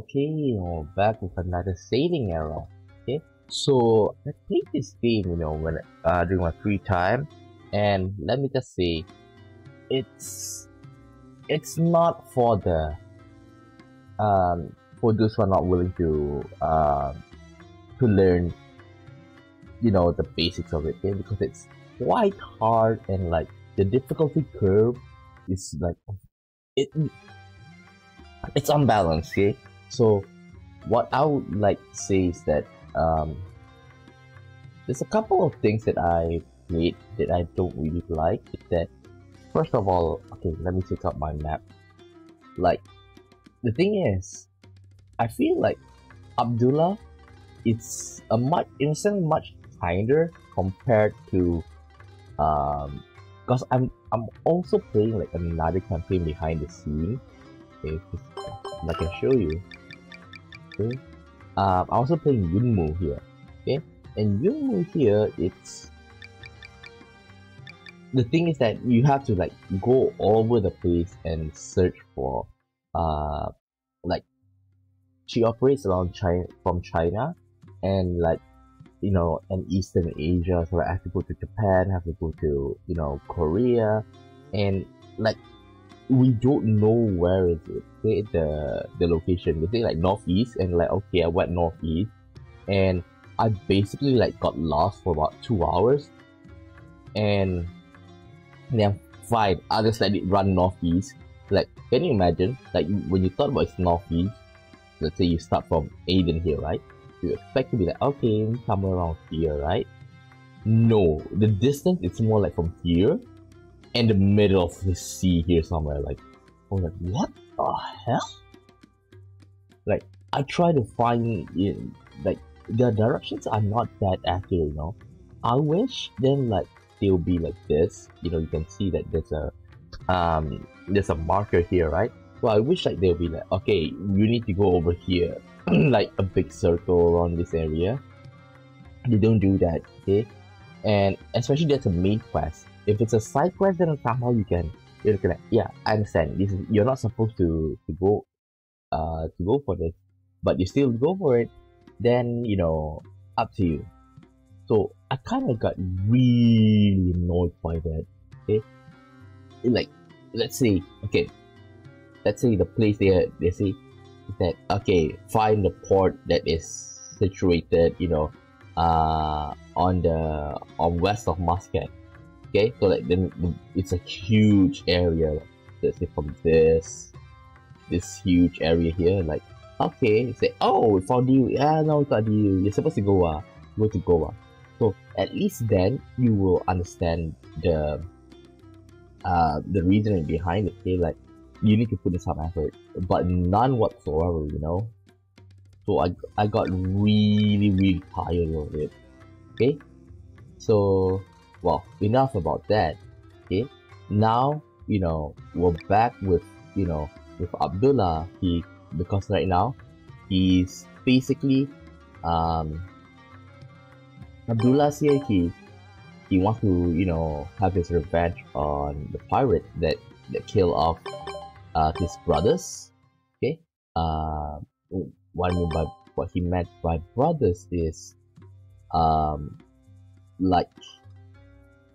Okay, we're back with another Sailing Era. Okay, so I played this game, you know, when uh, during my free time, and let me just say, it's it's not for the um for those who are not willing to um to learn, you know, the basics of it, okay? Because it's quite hard and like the difficulty curve is like it it's unbalanced, okay? So what I would like to say is that um, there's a couple of things that I played that I don't really like. That first of all, okay, let me take out my map. Like the thing is, I feel like Abdullah, it's a much in a sense much kinder compared to um because I'm I'm also playing like another campaign behind the scene. Okay, I can show you. Okay. Um, I'm also playing Yunmu here. Okay, and Yunmu here, it's the thing is that you have to like go all over the place and search for uh like she operates around China from China and like you know and Eastern Asia so I have to go to Japan have to go to you know Korea and like we don't know where is it. Okay, the the location. They say like northeast and like okay I went northeast and I basically like got lost for about two hours. And then fine. I'll just let it run northeast. Like can you imagine? Like when you thought about it's northeast let's say you start from Aden here right? You expect to be like okay somewhere around here right? No. The distance is more like from here in the middle of the sea here somewhere. Like, I was like, what the hell? Like, I try to find, know, like, the directions are not that accurate, you know. I wish then, like, they'll be like this. You know, you can see that there's a, um, there's a marker here, right? Well, I wish like they'll be like, okay, you need to go over here, like a big circle around this area. They don't do that, okay? And especially that's a main quest if it's a side quest, then somehow you can you can yeah, I understand. This is you're not supposed to to go uh to go for this, but you still go for it. Then you know up to you. So I kind of got really annoyed by that. Okay, like let's say okay, let's say the place they they say that okay, find the port that is situated you know uh on the on west of Muscat okay so like then it's a huge area. Like, let's say from this this huge area here like okay say oh we found you. Yeah no we got you. You're supposed to go uh go to goa so at least then you will understand the uh the reasoning behind it. Okay like you need to put in some effort but none whatsoever you know? So i i got really really tired of it. Okay? So well enough about that. Okay. Now you know we're back with you know with abdullah. He because right now he's basically um abdullah here. He he wants to you know have his revenge on the pirate that that killed off uh his brothers. Okay. Uh what I mean by what he meant by brothers is um like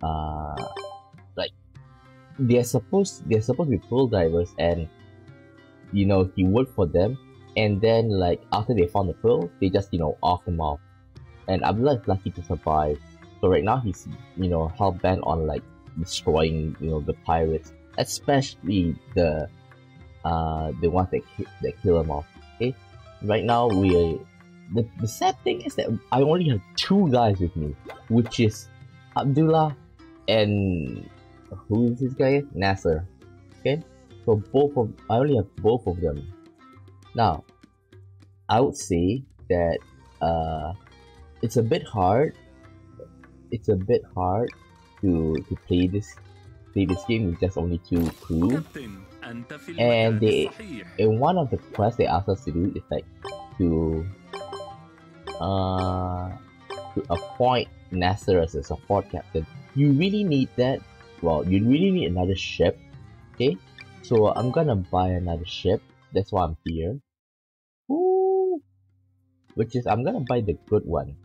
uh, like they're supposed they're supposed to be pearl divers and you know he worked for them. And then like after they found the pearl they just you know off him off. And Abdullah is lucky to survive. So right now he's you know hell bent on like destroying you know the pirates especially the uh the ones that ki- that kill him off okay? Right now we the, the sad thing is that I only have two guys with me which is Abdullah and who is this guy? Nasser. Okay, so both of I only have both of them. Now, I would say that uh, it's a bit hard. It's a bit hard to to play this play this game with just only two crew. And they in one of the quests they asked us to do is like to uh to appoint Nasser as a support captain. You really need that. Well you really need another ship. Okay? So i'm gonna buy another ship. That's why i'm here Ooh, which is I'm gonna buy the good one.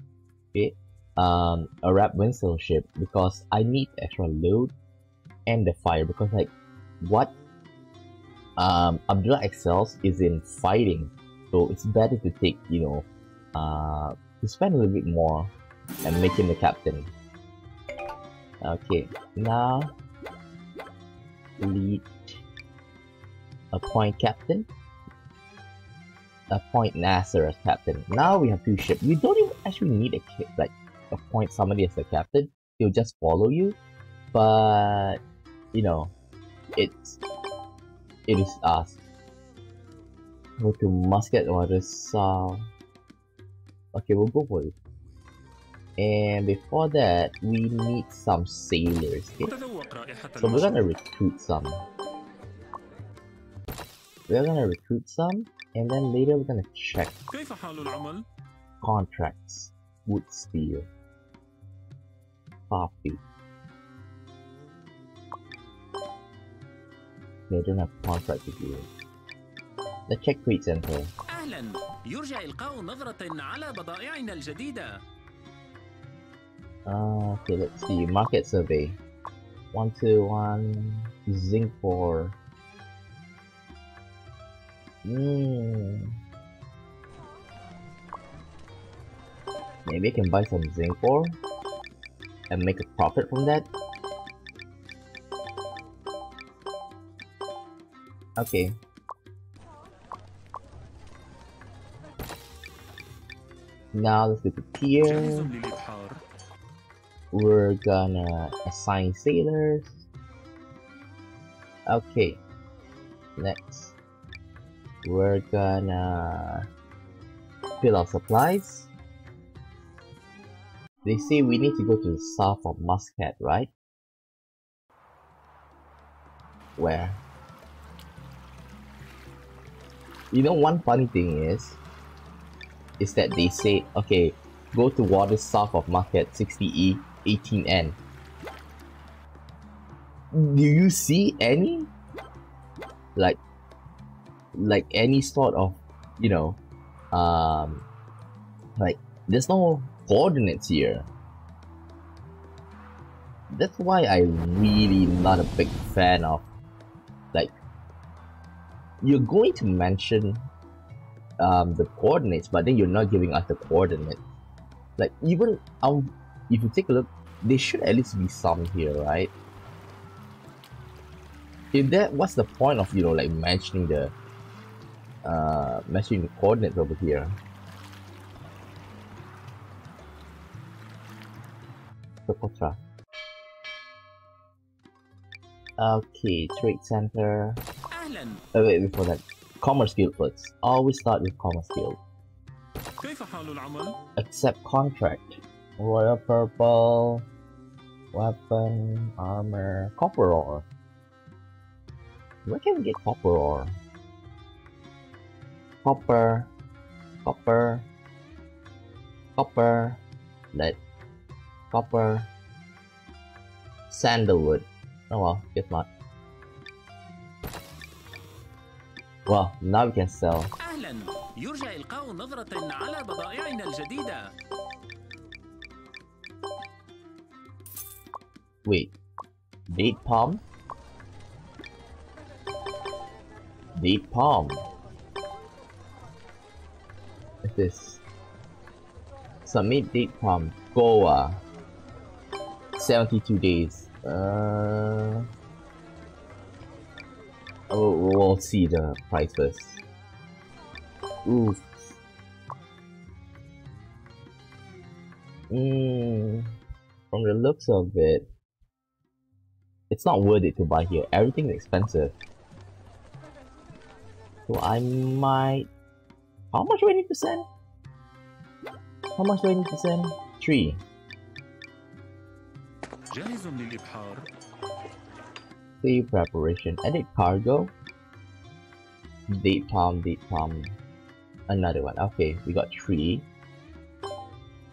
Okay, um, a wrap windsail ship because I need extra load and the fire because like what? Um Abdullah excels is in fighting, so it's better to take you know uh to spend a little bit more and make him the captain. Okay, now lead appoint captain appoint Nasser as captain. Now we have two ships. You don't even actually need a kid like appoint somebody as the captain. He'll just follow you. But you know, it's it is us. Go to Muscat or the south. Okay, we'll go for it. And before that, we need some sailors. Okay? So we're gonna recruit some. We're gonna recruit some, and then later we're gonna check contracts. Wood steel. Coffee. They don't have contract with you. Let's check trade center. أهلا يرجى إلقاء نظرة على بضائعنا الجديدة uh, okay, let's see. Market survey. One, two, one. Zinc four. Hmm. Maybe I can buy some zinc ore and make a profit from that. Okay. Now let's go the tier we're gonna assign sailors. Okay next. We're gonna fill our supplies. They say we need to go to the south of Muscat right? Where? You know one funny thing is is that they say okay go to water south of Muscat 60E 18N. Do you see any? Like, like any sort of, you know, um, like, there's no coordinates here. That's why I really not a big fan of, like, you're going to mention um, the coordinates, but then you're not giving us the coordinates. Like, even um, if you take a look, there should at least be some here, right? If that, what's the point of, you know, like mentioning the, uh, mentioning the coordinates over here? Socotra. Okay, trade center. Alan. Oh wait, before that. Commerce Guild first. Always start with Commerce Guild. Accept contract. Royal purple. Weapon, armor, copper ore. Where can we get copper ore? Copper, copper, copper, lead, copper, sandalwood. Oh well, guess not. Well, now we can sell. أهلا يرجى إلقاء نظرة على بضائعنا الجديدة Wait, date palm? Date palm. What's this? Submit date palm. Goa. 72 days. Uh. Oh, we'll see the price first. Oof. Mm, from the looks of it, it's not worth it to buy here. Everything is expensive. So I might... How much do I need to send? How much do I need to send? Three. Sea preparation. Edit cargo. Date palm, date palm. Another one. Okay, we got three.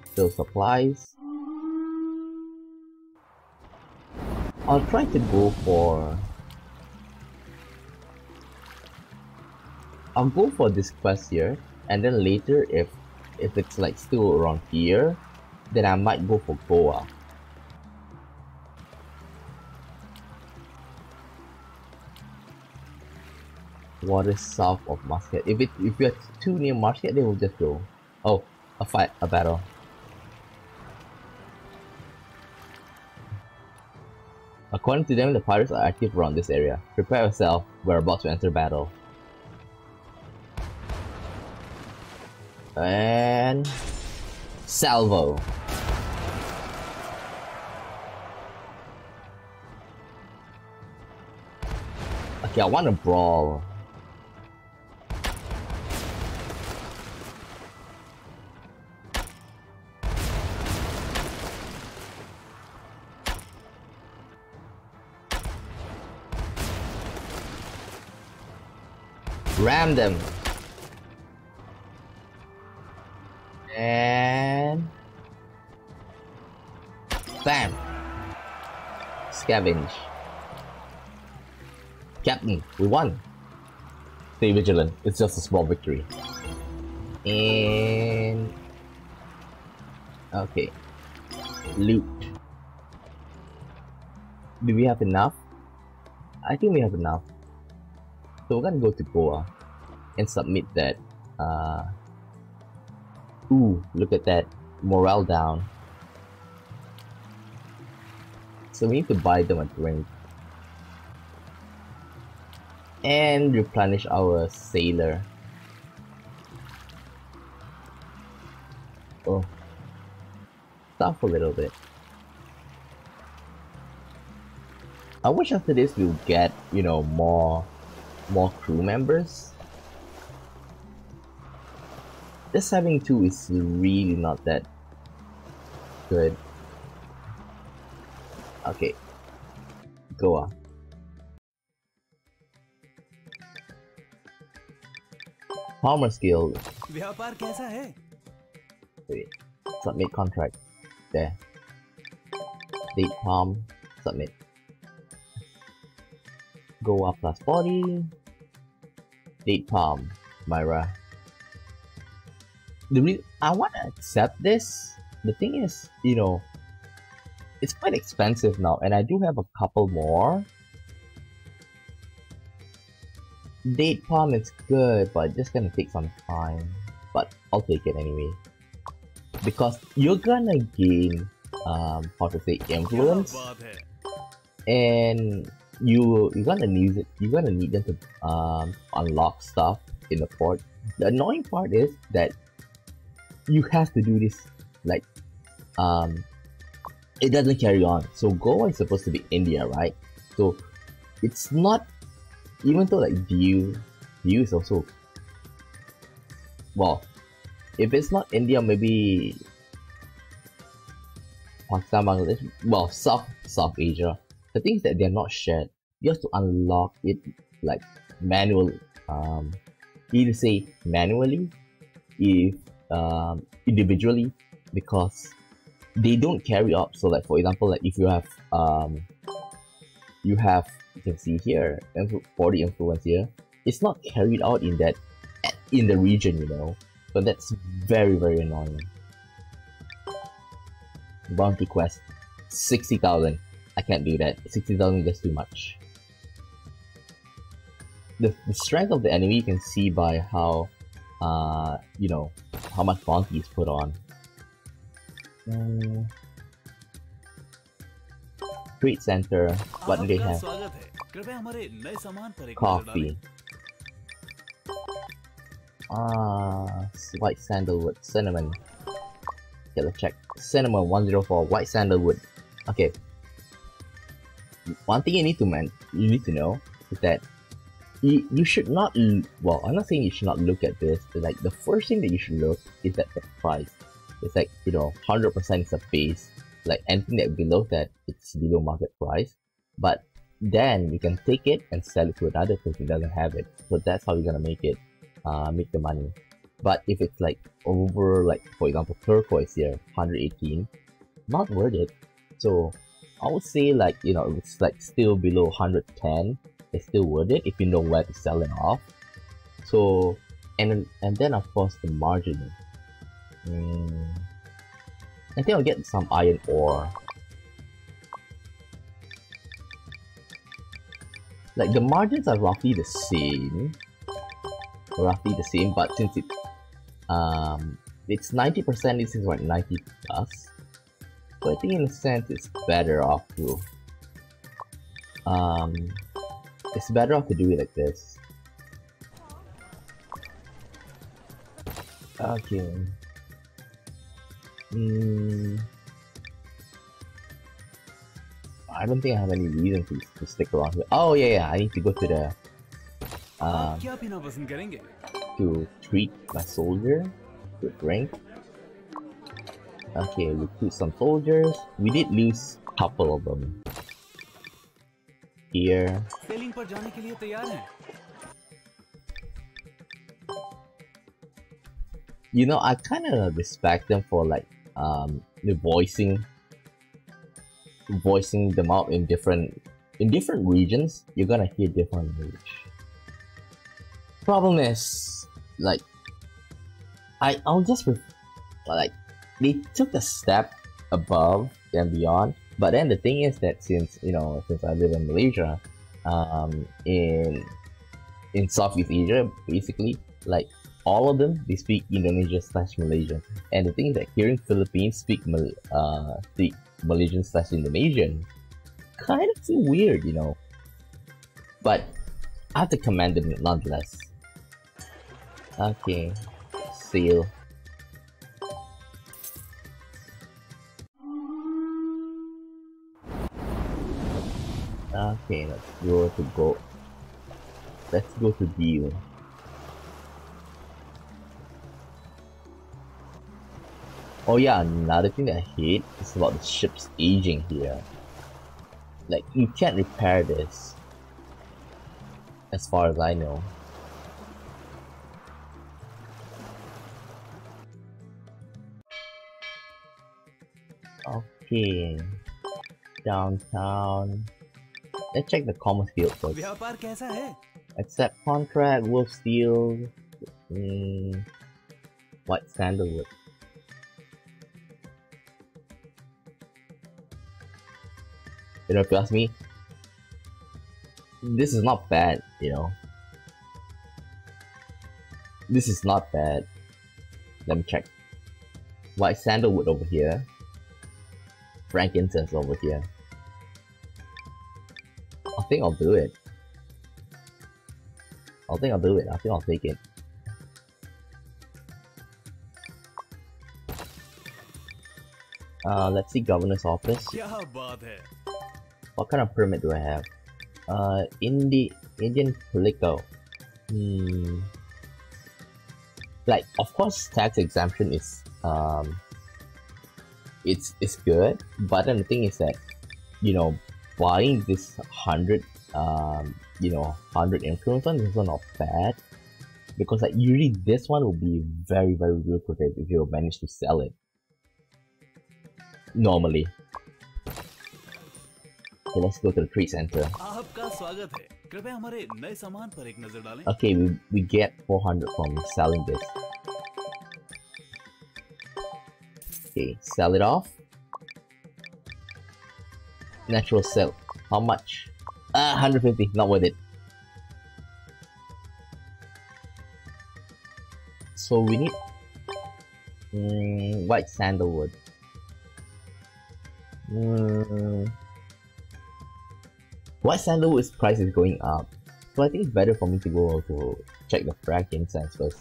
Still supplies. I'll try to go for... I'll go for this quest here, and then later if if it's like still around here, then I might go for Goa. What is south of Muscat? If it if you're too near Muscat, they will just go. Oh, a fight, a battle. According to them, the pirates are active around this area. Prepare yourself, we're about to enter battle. And... Salvo. Okay, I want to brawl. Ram them. And... Bam! Scavenge. Captain, we won. Stay vigilant. It's just a small victory. And... Okay. Loot. Do we have enough? I think we have enough. So we're gonna go to Goa and submit that. Uh, ooh, look at that. Morale down. So we need to buy them a drink. And replenish our sailor. Oh. Stop a little bit. I wish after this we'll get, you know, more more crew members. This having two is really not that good. Okay. Goa. Farmer's Guild. Wait. Submit contract. There. Date palm. Submit. Goa plus 40. Date palm. Myrrh the re- I want to accept this. The thing is, you know, it's quite expensive now, and I do have a couple more. Date palm is good, but it's gonna take some time. But I'll take it anyway. Because you're gonna gain, um, how to say, influence. And you, you're gonna need it, you're gonna need them to um, unlock stuff in the port. The annoying part is that you have to do this like um it doesn't carry on. So Goa is supposed to be India, right? So it's not even though like View View is also well if it's not India maybe Pakistan, Bangladesh, well South South Asia. The things that they're not shared, you have to unlock it like manually. Um either say manually if um individually because they don't carry up. So like for example, like if you have um you have you can see here influ- body influence here, it's not carried out in that in the region, you know. So that's very very annoying. Bounty quest, sixty thousand. I can't do that. Sixty thousand is just too much. The, the strength of the enemy you can see by how, uh, you know, how much Bonki's put on. Um, street Center, what do they have? Coffee. Ah, white sandalwood, cinnamon. Okay, let's check. Cinnamon 104, white sandalwood. Okay. One thing you need to man, you need to know is that you, you should not. Well, I'm not saying you should not look at this. But like the first thing that you should look is at the price. It's like you know, hundred percent is a base. Like anything that below that, it's below market price. But then you can take it and sell it to another person who doesn't have it. So that's how you're gonna make it uh, make the money. But if it's like over, like for example, turquoise here, 118, not worth it. So I would say like you know it's like still below 110, it's still worth it if you know where to sell it off. So and and then of course the margin. Mm, I think I'll get some iron ore. Like the margins are roughly the same, roughly the same, but since it um it's 90%, this is what 90 plus. So I think in a sense it's better off to um it's better off to do it like this. Okay. Hmm. I don't think I have any reason to, to stick around here. Oh yeah, yeah, I need to go to the uh, to treat my soldier with rank. Okay, recruit some soldiers. We did lose a couple of them Here. Selling पर जाने के लिए तैयार हैं You know, I kind of respect them for like um the voicing voicing them out in different in different regions. You're gonna hear different language. Problem is, like, I I'll just ref- like they took a step above and beyond. but then the thing is that since you know since I live in Malaysia, um, in in Southeast Asia, basically like all of them they speak Indonesian slash Malaysian, and the thing is that hearing Philippines speak Mal- uh speak Malaysian slash Indonesian kind of weird, you know. But I have to commend them nonetheless. Okay, seal. Okay, let's go to go. Let's go to deal. Oh yeah, another thing that I hate is about the ship's aging here. Like, you can't repair this. As far as I know. Okay. Downtown. Let's check the commerce field first. Accept contract, wolf steel, mm, white sandalwood. You know, if you ask me, this is not bad, you know. This is not bad. Let me check. White sandalwood over here. Frankincense over here think I'll do it. I think I'll do it. I think I'll take it. Uh, let's see governor's office. What kind of permit do I have? Uh, Indi Indian Calico. Hmm. Like, of course, tax exemption is, um, it's, it's good, but then the thing is that, you know, buying this 100 um, you know 100 influence one is not bad. Because like usually this one will be very very lucrative if you manage to sell it. Normally. Okay let's go to the trade center okay we, we get 400 from selling this. Okay sell it off. Natural silk. How much? Ah, 150. Not worth it. So we need mm, white sandalwood. Mm, white sandalwood's price is going up. So I think it's better for me to go to check the frankincense first.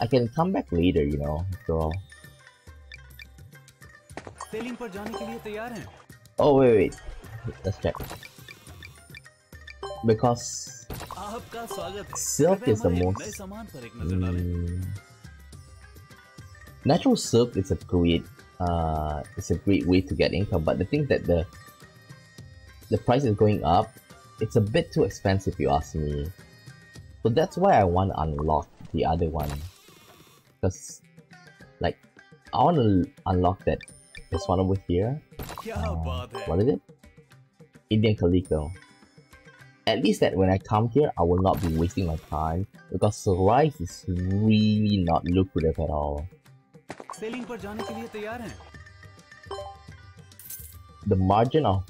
I can come back later, you know, after all. Sailing पर जाने के लिए तैयार हैं Oh, wait, wait. Let's check. Because आपका स्वागत है Silk कृपया is the हमारे most- नए सामान पर एक नजर डालें mm, natural silk is a great, uh, it's a great way to get income. But the thing that the the price is going up, it's a bit too expensive, if you ask me. So that's why I want to unlock the other one, because like I want to unlock that this one over here. Uh, what is it? Indian Calico. At least that when I come here, I will not be wasting my time because rice is really not lucrative at all. The margin of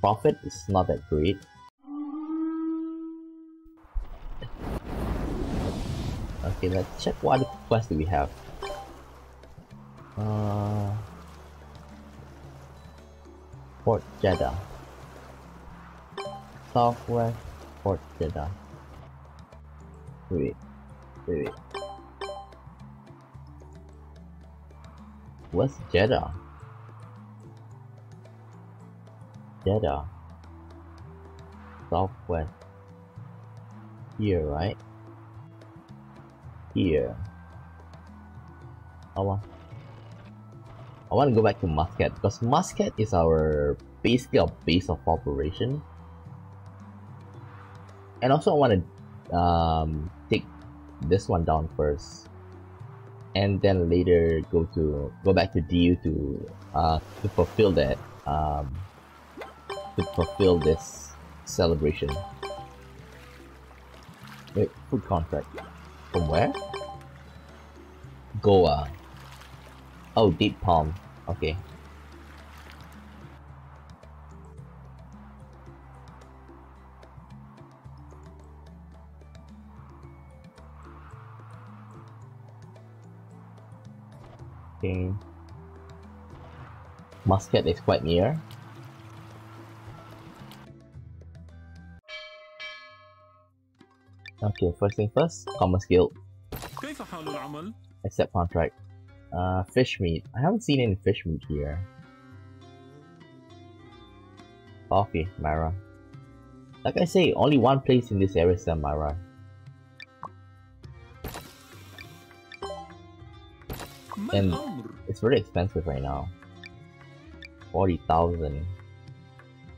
profit is not that great. Okay, let's check what quest do we have. Uh... Port Jeddah. Southwest Port Jeddah. Wait, wait, wait. What's Jeddah? Jeddah. Southwest. Here, right? Here. I want. I want to go back to Muscat because Muscat is our basically our base of operation. And also, I want to um, take this one down first, and then later go to go back to Diu to uh, to fulfill that um, to fulfill this celebration. Wait, food contract. From where? Goa. Oh, deep palm. Okay. Okay. Muscat is quite near. Okay, first thing first, Commerce Guild. Accept contract. Uh, fish meat. I haven't seen any fish meat here. Coffee, Myrrh. Like I say, only one place in this area sell Myrrh. And it's very expensive right now. 40,000.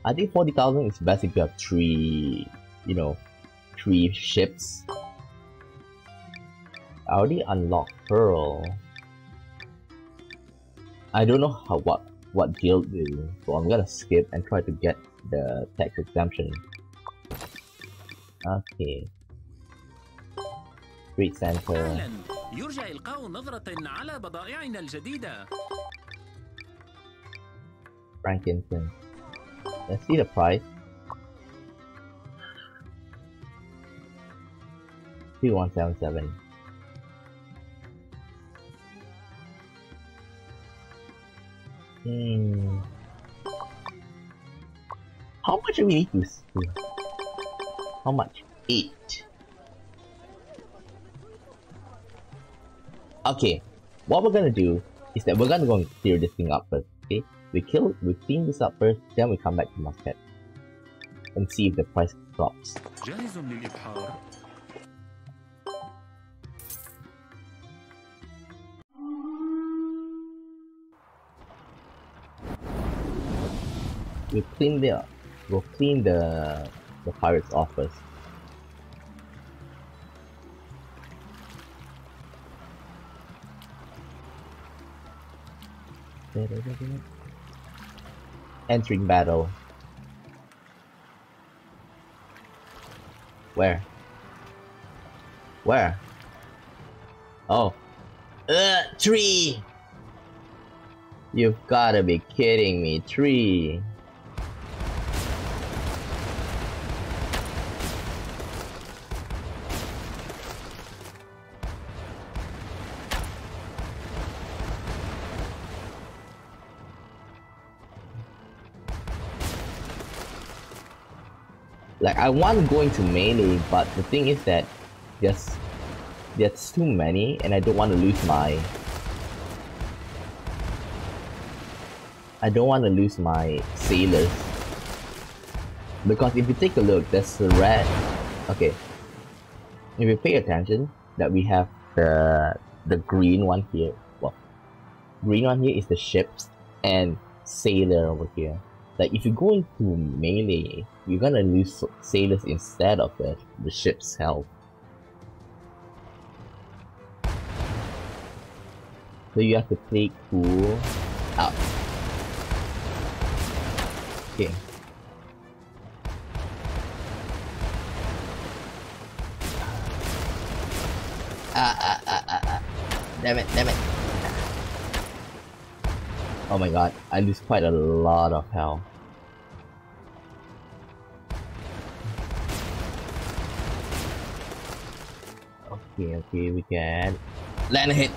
I think 40,000 is best if you have three, you know, three ships. I already unlocked Pearl. I don't know how what what guild really, so I'm gonna skip and try to get the tax exemption. Okay. Street center. يرجى إلقاء نظرة على بضائعنا الجديدة. Frankincense. Let's see the price. Two one seven seven. Hmm. How much do we need to steal? How much? Eight. Okay, what we're gonna do is that we're gonna go and clear this thing up first, okay? We kill, we clean this up first, then we come back to Muscat and see if the price drops. We clean the, we'll clean the the pirates office. Entering battle. Where? Where? Oh. Uh, tree! You've gotta be kidding me, tree. Like I want going to melee, but the thing is that there's there's too many, and I don't want to lose my. I don't want to lose my sailors. Because if you take a look, there's the red. Okay. If you pay attention, that we have the the green one here. Well, green one here is the ships and sailor over here. Like if you go into melee, you're gonna lose sailors instead of the, the ship's health. So you have to play cool out. Okay. Ah ah ah ah ah. Damn it, damn it. Oh my god, I lose quite a lot of health. Okay, okay, we can land a hit.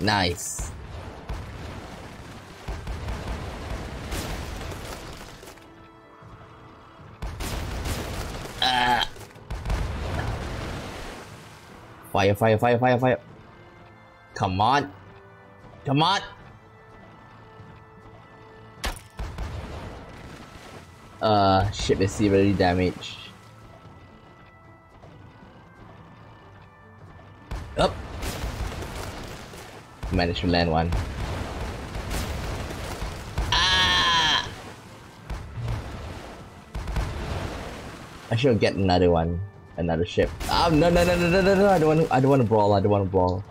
Nice. Fire, fire, fire, fire, fire. Come on. Come on. Uh, ship is severely damaged. Up. Managed to land one. Ah! I should get another one, another ship. Oh no no no no no no no! I don't want to. I don't want to brawl. I don't want to brawl.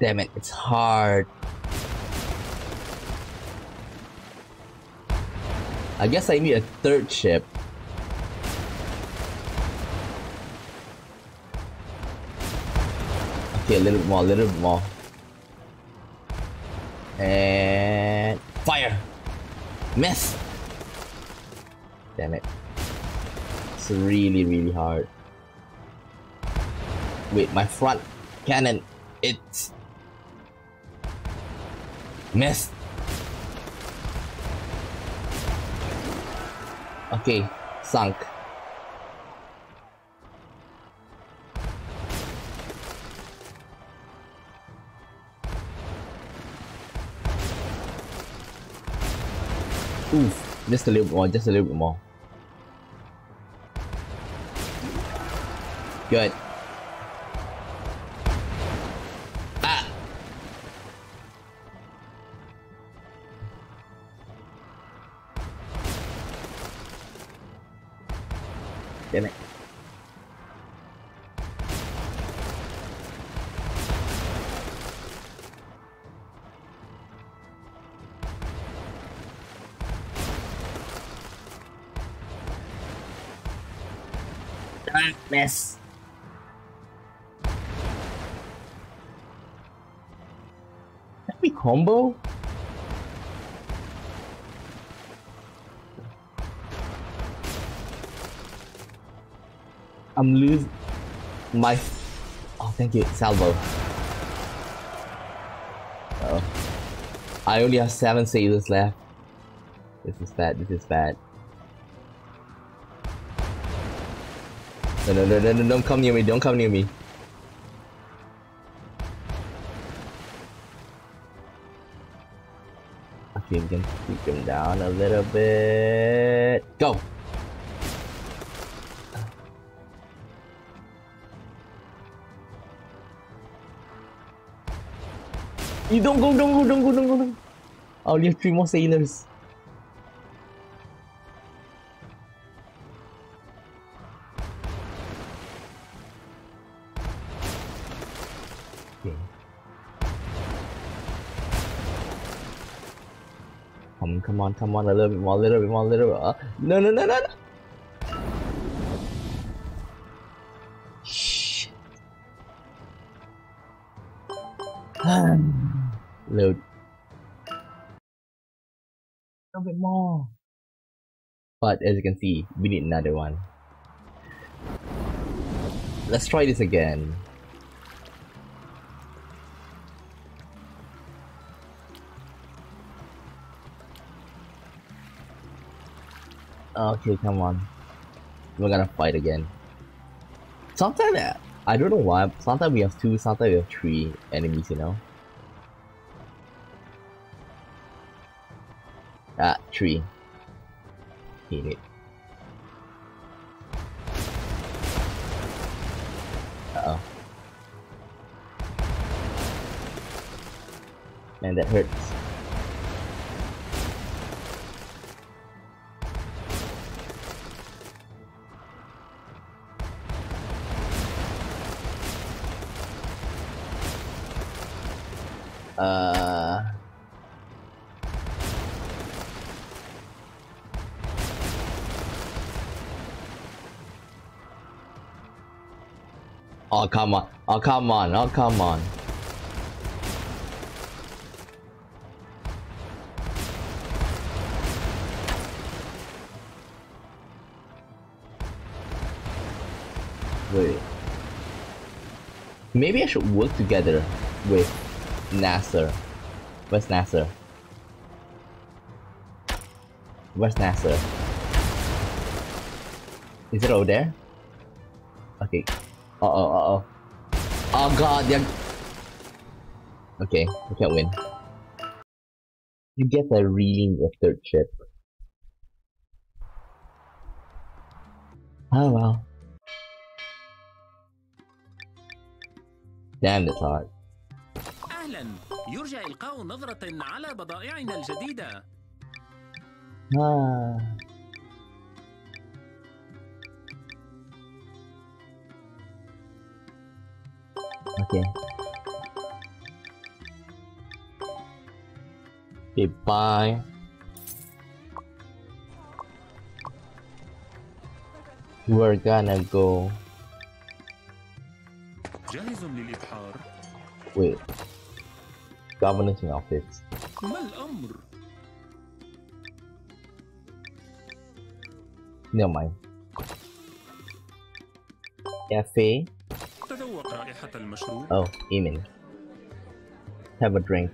Damn it! It's hard. I guess I need a third ship. Okay, a little bit more, a little bit more. And fire! Miss! Damn it. It's really, really hard. Wait, my front cannon, it's... Missed! Okay, sunk. Oof, just a little bit more, just a little bit more. Good. Combo? I'm losing my. Oh, thank you, salvo. Oh, I only have seven sailors left. This is bad. This is bad. No, no, no, no, no! Don't come near me! Don't come near me! Down a little bit. Go! You don't go, don't go, don't go, don't go, don't go. Oh, I'll leave three more sailors. Come, on, a little bit more, a little bit more, a little bit more. No, no, no, no, no. Shit. Load. A bit more. But as you can see, we need another one. Let's try this again. Okay, come on. We're gonna fight again. Sometimes I don't know why. Sometimes we have two, sometimes we have three enemies. You know. Ah, three. Hate it. Uh oh. Man, that hurts. Uh. Oh come on! Oh come on! Oh come on! Wait. Maybe I should work together with Nasser. Where's Nasser? Where's Nasser? Is it over there? Okay. Uh oh, uh oh. Oh god, they're... Okay, we can't win. You get a really a third chip. Oh well. Damn, that's hard. أهلا يرجى إلقاء نظرة على بضائعنا الجديدة. Okay. Okay, bye. We're gonna go. جاهز للإبحار Wait. governancing outfits. Never mind. Cafe. Oh, amen. Have a drink.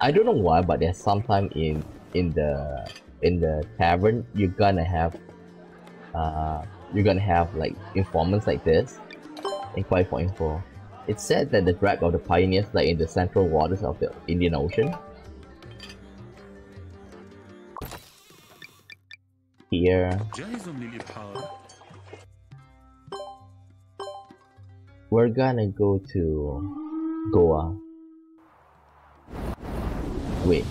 I don't know why, but there's sometime in in the in the tavern you're gonna have uh you're gonna have like informants like this inquire for info it's said that the drag of the pioneers lay in the central waters of the Indian Ocean. Here. We're gonna go to Goa. Wait.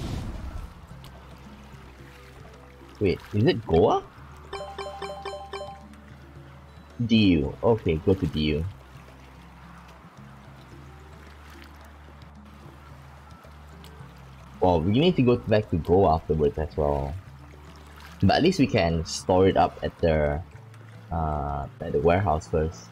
Wait, is it Goa? Diu. Okay, go to Diu. Well, we need to go back to Goa afterwards as well. But at least we can store it up at the uh, at the warehouse first.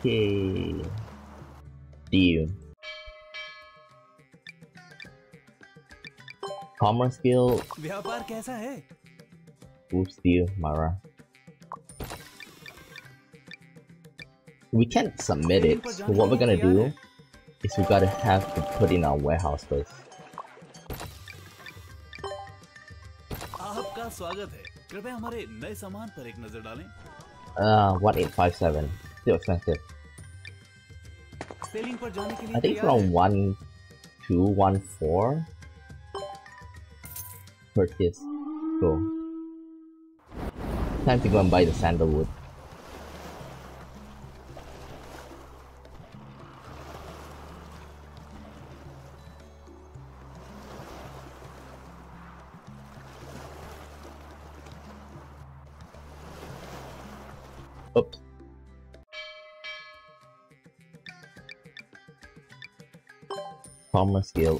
Okay. Deal. Commerce skill, व्यापार कैसा है boost deal, Mara. We can't submit it, so what we're gonna do is we gotta have to put in our warehouse first. आपका स्वागत है कृपया हमारे नए सामान पर एक नजर डालें Uh, 1857. still expensive. I think from one two one four purchase. Cool. Time to go and buy the sandalwood. commerce skill.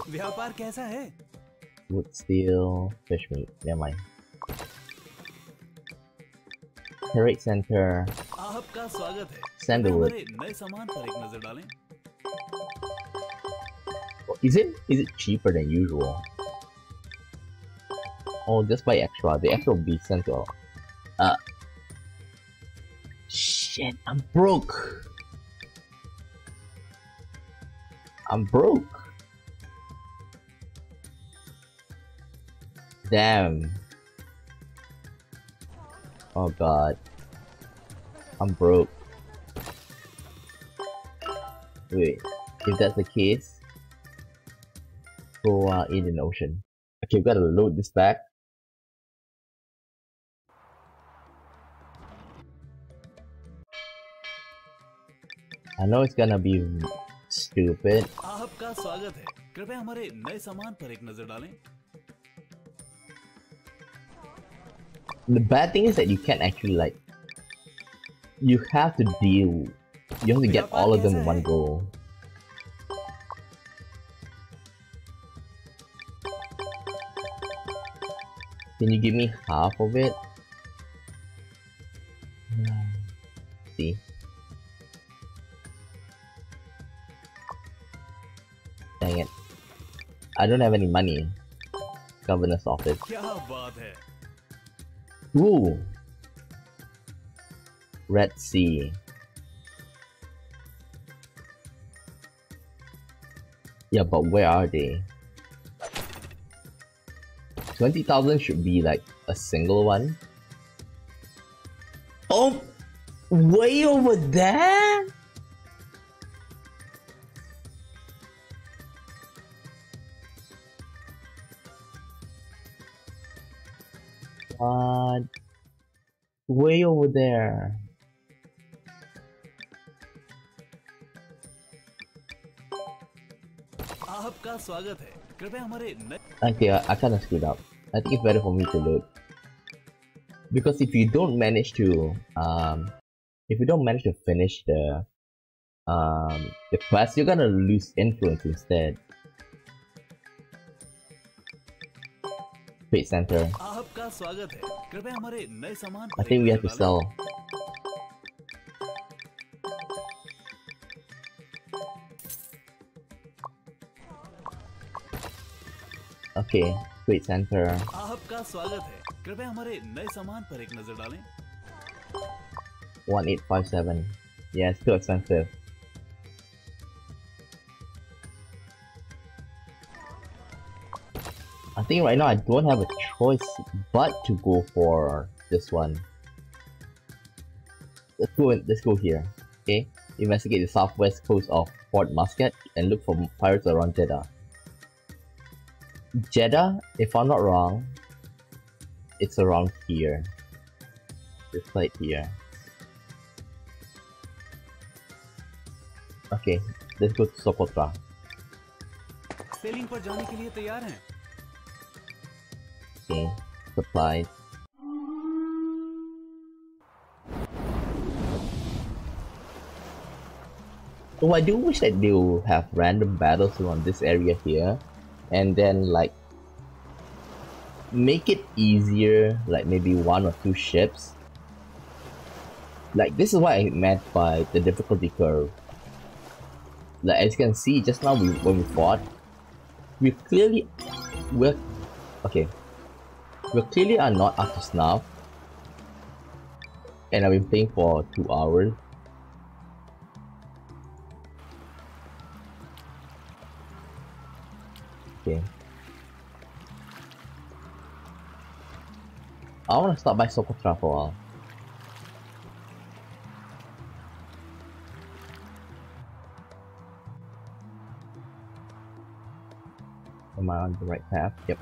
Wood steel, fish meat, never mind. Trade Center. Sandalwood. Is it is it cheaper than usual? Oh, just buy extra. The extra will be sent to. Uh. Shit, I'm broke. I'm broke. Damn. Oh god. I'm broke. Wait, if that's the case, go uh, in the ocean. Okay, we gotta load this back. I know it's gonna be stupid. The bad thing is that you can't actually like. You have to deal. You have to get all of them in one go. Can you give me half of it? See. Dang it. I don't have any money. Governor's office. Ooh. Red Sea Yeah, but where are they? 20,000 should be like a single one. Oh, way over there? What? Way over there. आपका स्वागत है कृपया हमारे नए Okay, I, I kind of screwed up. I think it's better for me to load. Because if you don't manage to, um, if you don't manage to finish the, um, the quest, you're gonna lose influence instead. Trade center. आपका स्वागत है कृपया हमारे नए सामान I पर think एक we have to नजर डालें। sell. Okay, trade center. आपका स्वागत है कृपया हमारे नए सामान पर एक नजर डालें 1857. Yeah, it's too expensive. think right now I don't have a choice but to go for this one. Let's go in, let's go here. Okay? Investigate the southwest coast of Port Muscat and look for pirates around Jeddah. Jeddah, if I'm not wrong, it's around here. This right here. Okay, let's go to Socotra. Selling पर जाने के लिए तैयार हैं Okay, supplies. So I do wish that they will have random battles around this area here, and then like make it easier, like maybe one or two ships. Like this is what I meant by the difficulty curve. Like as you can see, just now we when we fought, we clearly we're okay. We clearly are not up to snuff. And I've been playing for two hours. Okay. I wanna stop by Socotra for a while. Ah. Am I on the right path? Yep.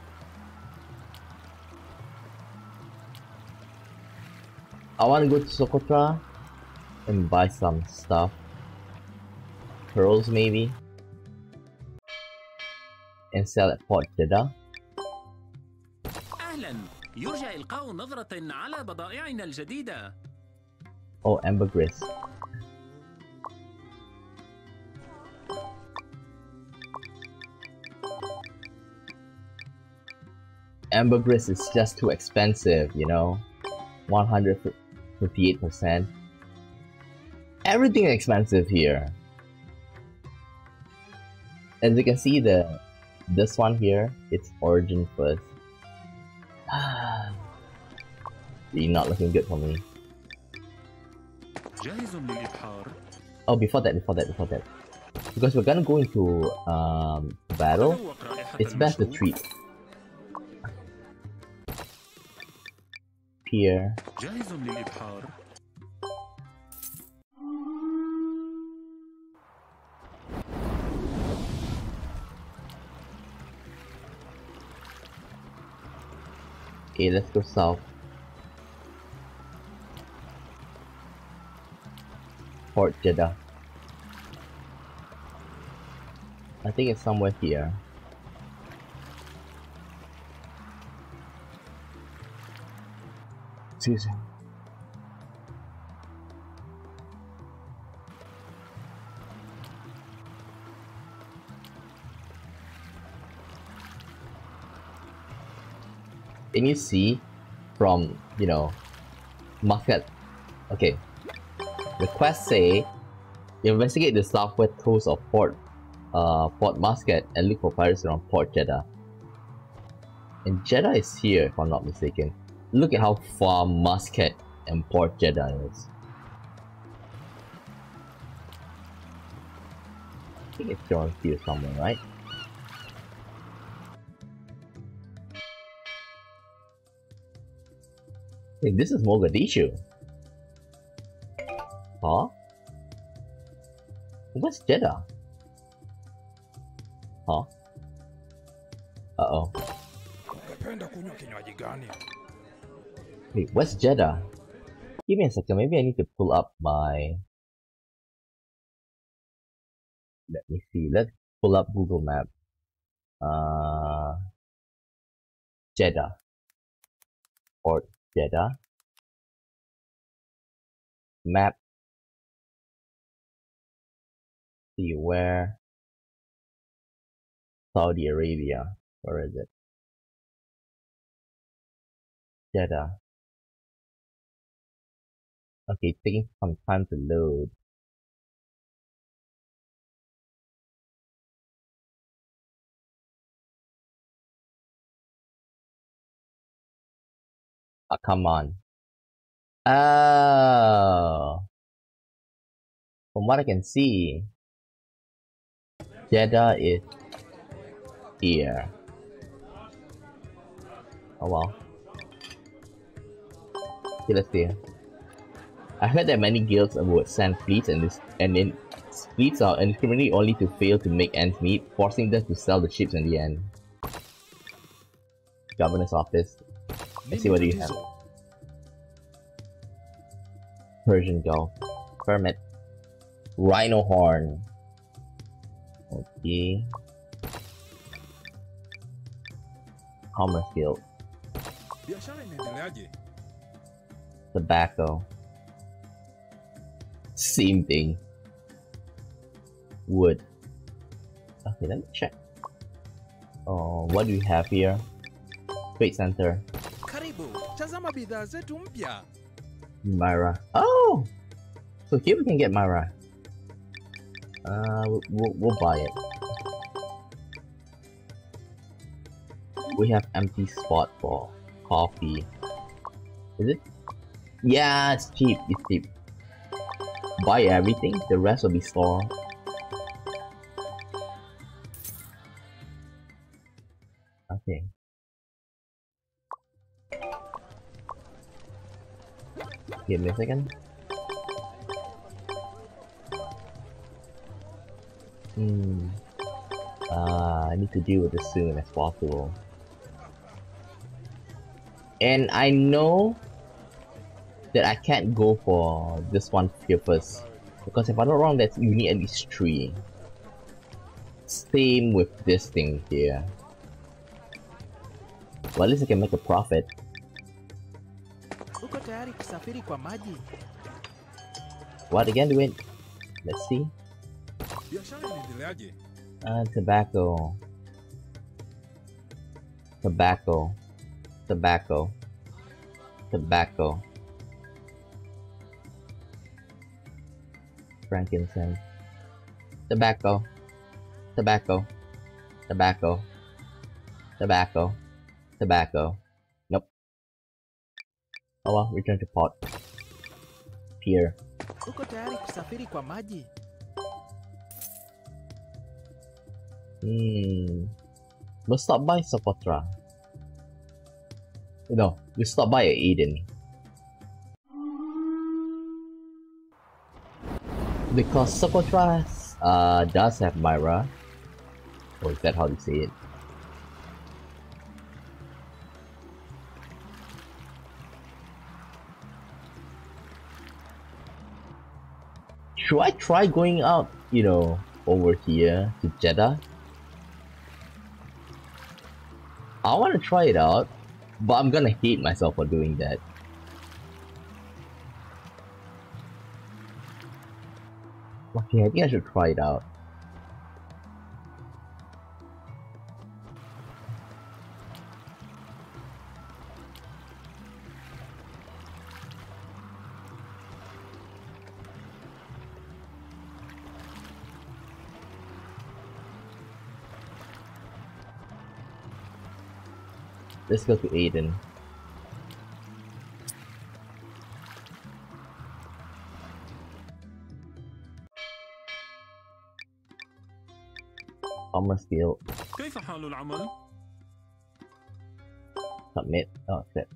I want to go to Socotra and buy some stuff. Pearls maybe. And sell at Port Jeddah. Oh, ambergris. Ambergris is just too expensive, you know. 100 58%. Everything is expensive here. As you can see, the this one here, it's origin first. really not looking good for me. Oh, before that, before that, before that. Because we're gonna go into um, battle, it's best to treat Here. Okay, let's go south. Port Jeddah. I think it's somewhere here. Me. Can you see from, you know, Muscat? Okay. The quest say investigate the southwest coast of Port uh, Port Muscat and look for pirates around Port Jeddah. And Jeddah is here if I'm not mistaken. Look at how far Muscat and Port Jeddah is. I think it's around here somewhere, right? Hey, this is Mogadishu. Huh? What's Jeddah? Huh? Uh-oh. Wait, what's Jeddah? Give me a second, maybe I need to pull up my... Let me see, let's pull up Google Map. Uh... Jeddah. Port Jeddah. Map. See where... Saudi Arabia. Where is it? Jeddah. Okay, taking some time to load. Ah, come on. Oh. From what I can see, Jeddah is here. Oh well. Okay, let's see. I heard that many guilds would send fleets and this and then fleets are indiscriminately only to fail to make ends meet, forcing them to sell the ships in the end. Governor's office. Let's see what do you have. Persian Gulf. Permit. Rhino Horn. Okay. Commerce Guild. Tobacco. Same thing. Wood. Okay, let me check. Oh, what do we have here? Trade Center. Karibu, tazama bidhaa zetu mpya. Myrrh. Oh! So here we can get Myrrh. Uh, we'll, we'll, we'll buy it. We have empty spot for coffee. Is it? Yeah, it's cheap. It's cheap. Buy everything. The rest will be store. Okay. Give me a second. Hmm. Uh, I need to deal with this soon as possible. And I know that I can't go for this one here first. Because if I'm not wrong, that's you need at least three. Same with this thing here. Well, at least I can make a profit. Uko tayari kusafiri kwa maji? What again do it? Let's see. Uh, tobacco. Tobacco. Tobacco. Tobacco. Frankincense. Tobacco. Tobacco. Tobacco. Tobacco. Tobacco. Nope. Oh well, return to pot. Pier. Uko tayari kusafiri kwa maji? Hmm. We'll stop by Socotra. No, we stop by Aden. because Socotra's uh, does have Myrrh. Or is that how you say it? Should I try going out, you know, over here to Jeddah? I want to try it out, but I'm gonna hate myself for doing that. I think I should try it out. Let's go to Aden. skill. Submit. Oh, accept.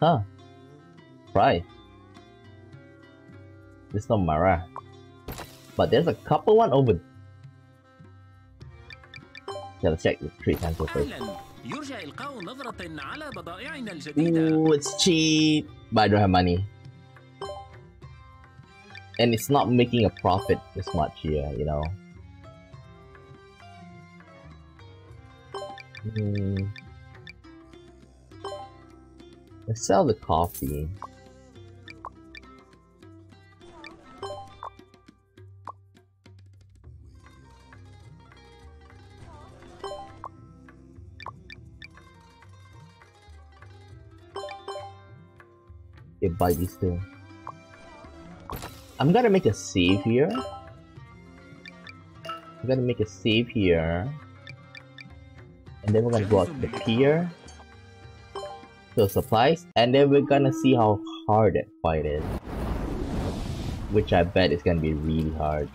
Huh. Price. It's not Mara. But there's a couple one over. Gotta check the three times first. Ooh, it's cheap. But I don't have money. And it's not making a profit this much here, you know. Hmm. Let's sell the coffee. Okay, buy these two. I'm gonna make a save here. I'm gonna make a save here. And then we're gonna go out to the pier. Fill supplies. And then we're gonna see how hard that fight is. Which I bet is gonna be really hard.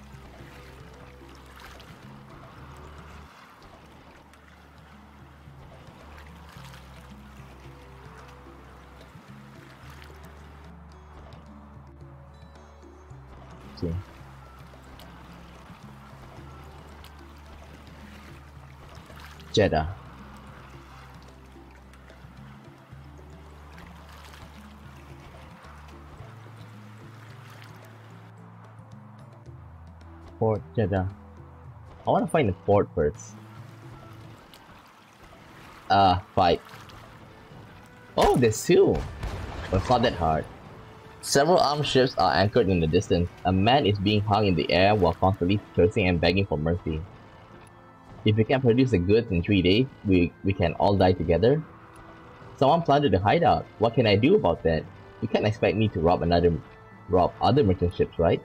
Jeddah. Port. I want to find the port first. Uh, fight. Oh, there's two. But it's not that hard. Several armed ships are anchored in the distance. A man is being hung in the air while constantly cursing and begging for mercy. If we can't produce the goods in three days, we, we can all die together. Someone plundered the hideout. What can I do about that? You can't expect me to rob another rob other merchant ships, right?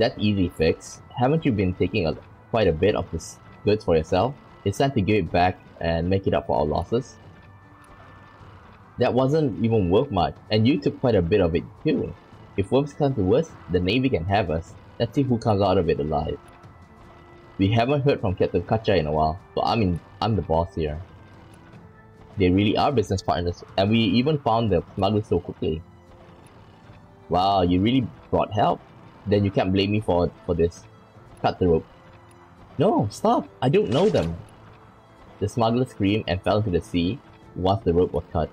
That's easy fix. Haven't you been taking a, quite a bit of this goods for yourself? It's time to give it back and make it up for our losses. That wasn't even worth much, and you took quite a bit of it too. If worse comes to worst, the Navy can have us. Let's see who comes out of it alive. We haven't heard from Captain Kacha in a while, but I'm in I'm the boss here. They really are business partners, and we even found the smugglers so quickly. Wow, you really brought help. Then you can't blame me for for this. Cut the rope. No, stop! I don't know them. The smuggler screamed and fell into the sea once the rope was cut.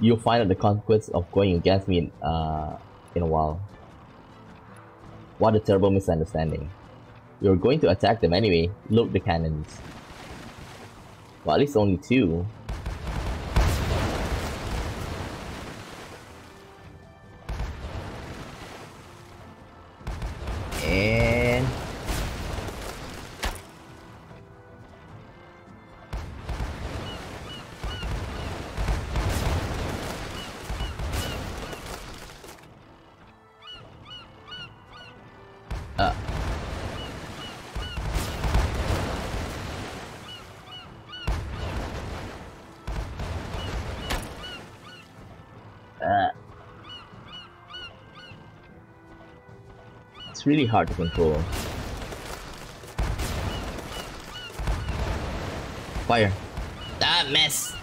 You'll find out the consequence of going against me in, uh, in a while. What a terrible misunderstanding. You're going to attack them anyway. Load the cannons. Well, at least only two. Hard to control. Fire. Ah, miss!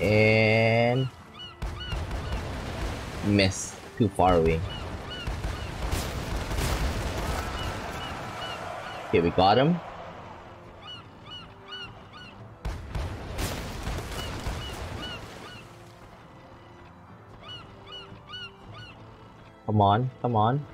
And miss too far away. Okay, we got him. Come on, come on.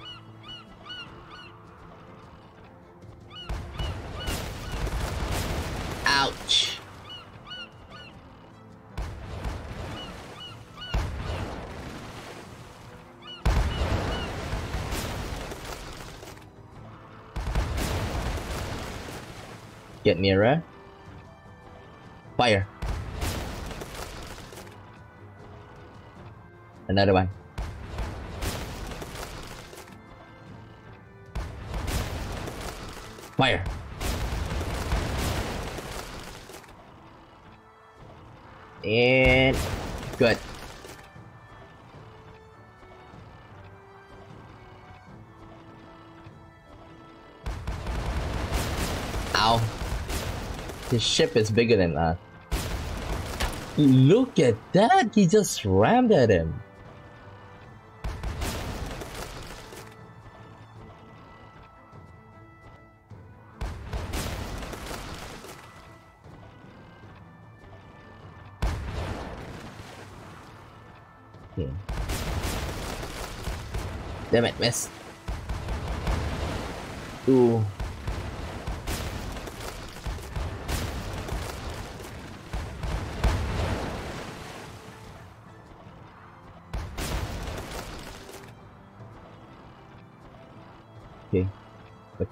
Nearer. Fire. Another one. Fire. And good. His ship is bigger than us. Look at that! He just rammed at him. Okay. Damn it, miss. Ooh.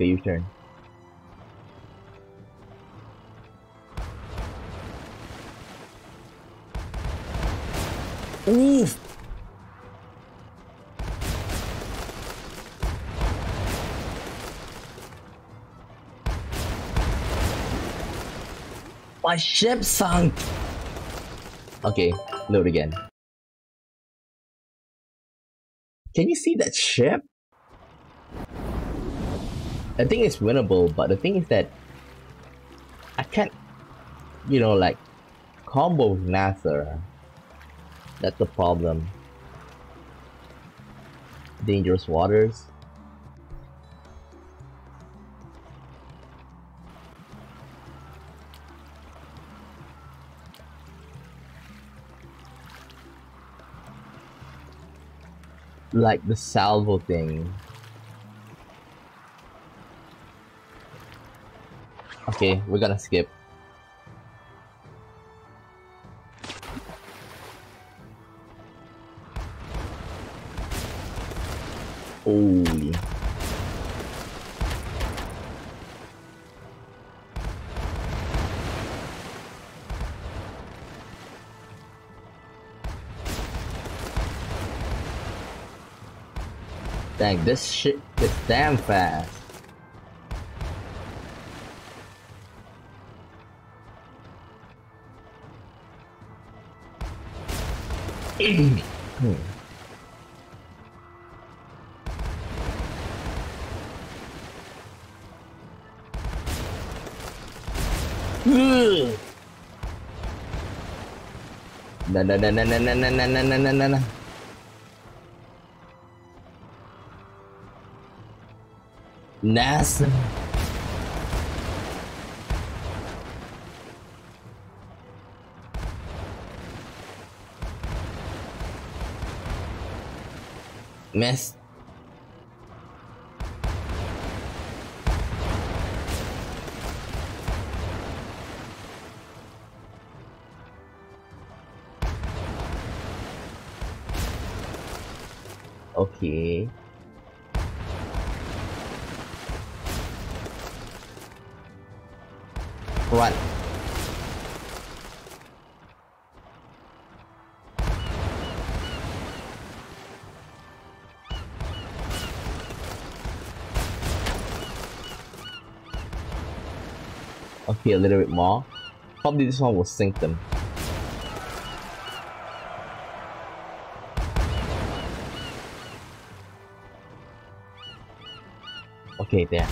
Okay, you turn. Oof! My ship sunk! Okay, load again. Can you see that ship? I think it's winnable, but the thing is that I can't, you know, like combo with Nasser. That's the problem. Dangerous waters. Like the salvo thing. Okay, we're gonna skip. Holy. Dang, this shit is damn fast. nah Nah, nah, nah, nah, nah, nah, nah, nah, nah, nah, nah, nah. Nice. Miss. Okay. A little bit more. Probably this one will sink them. Okay, there.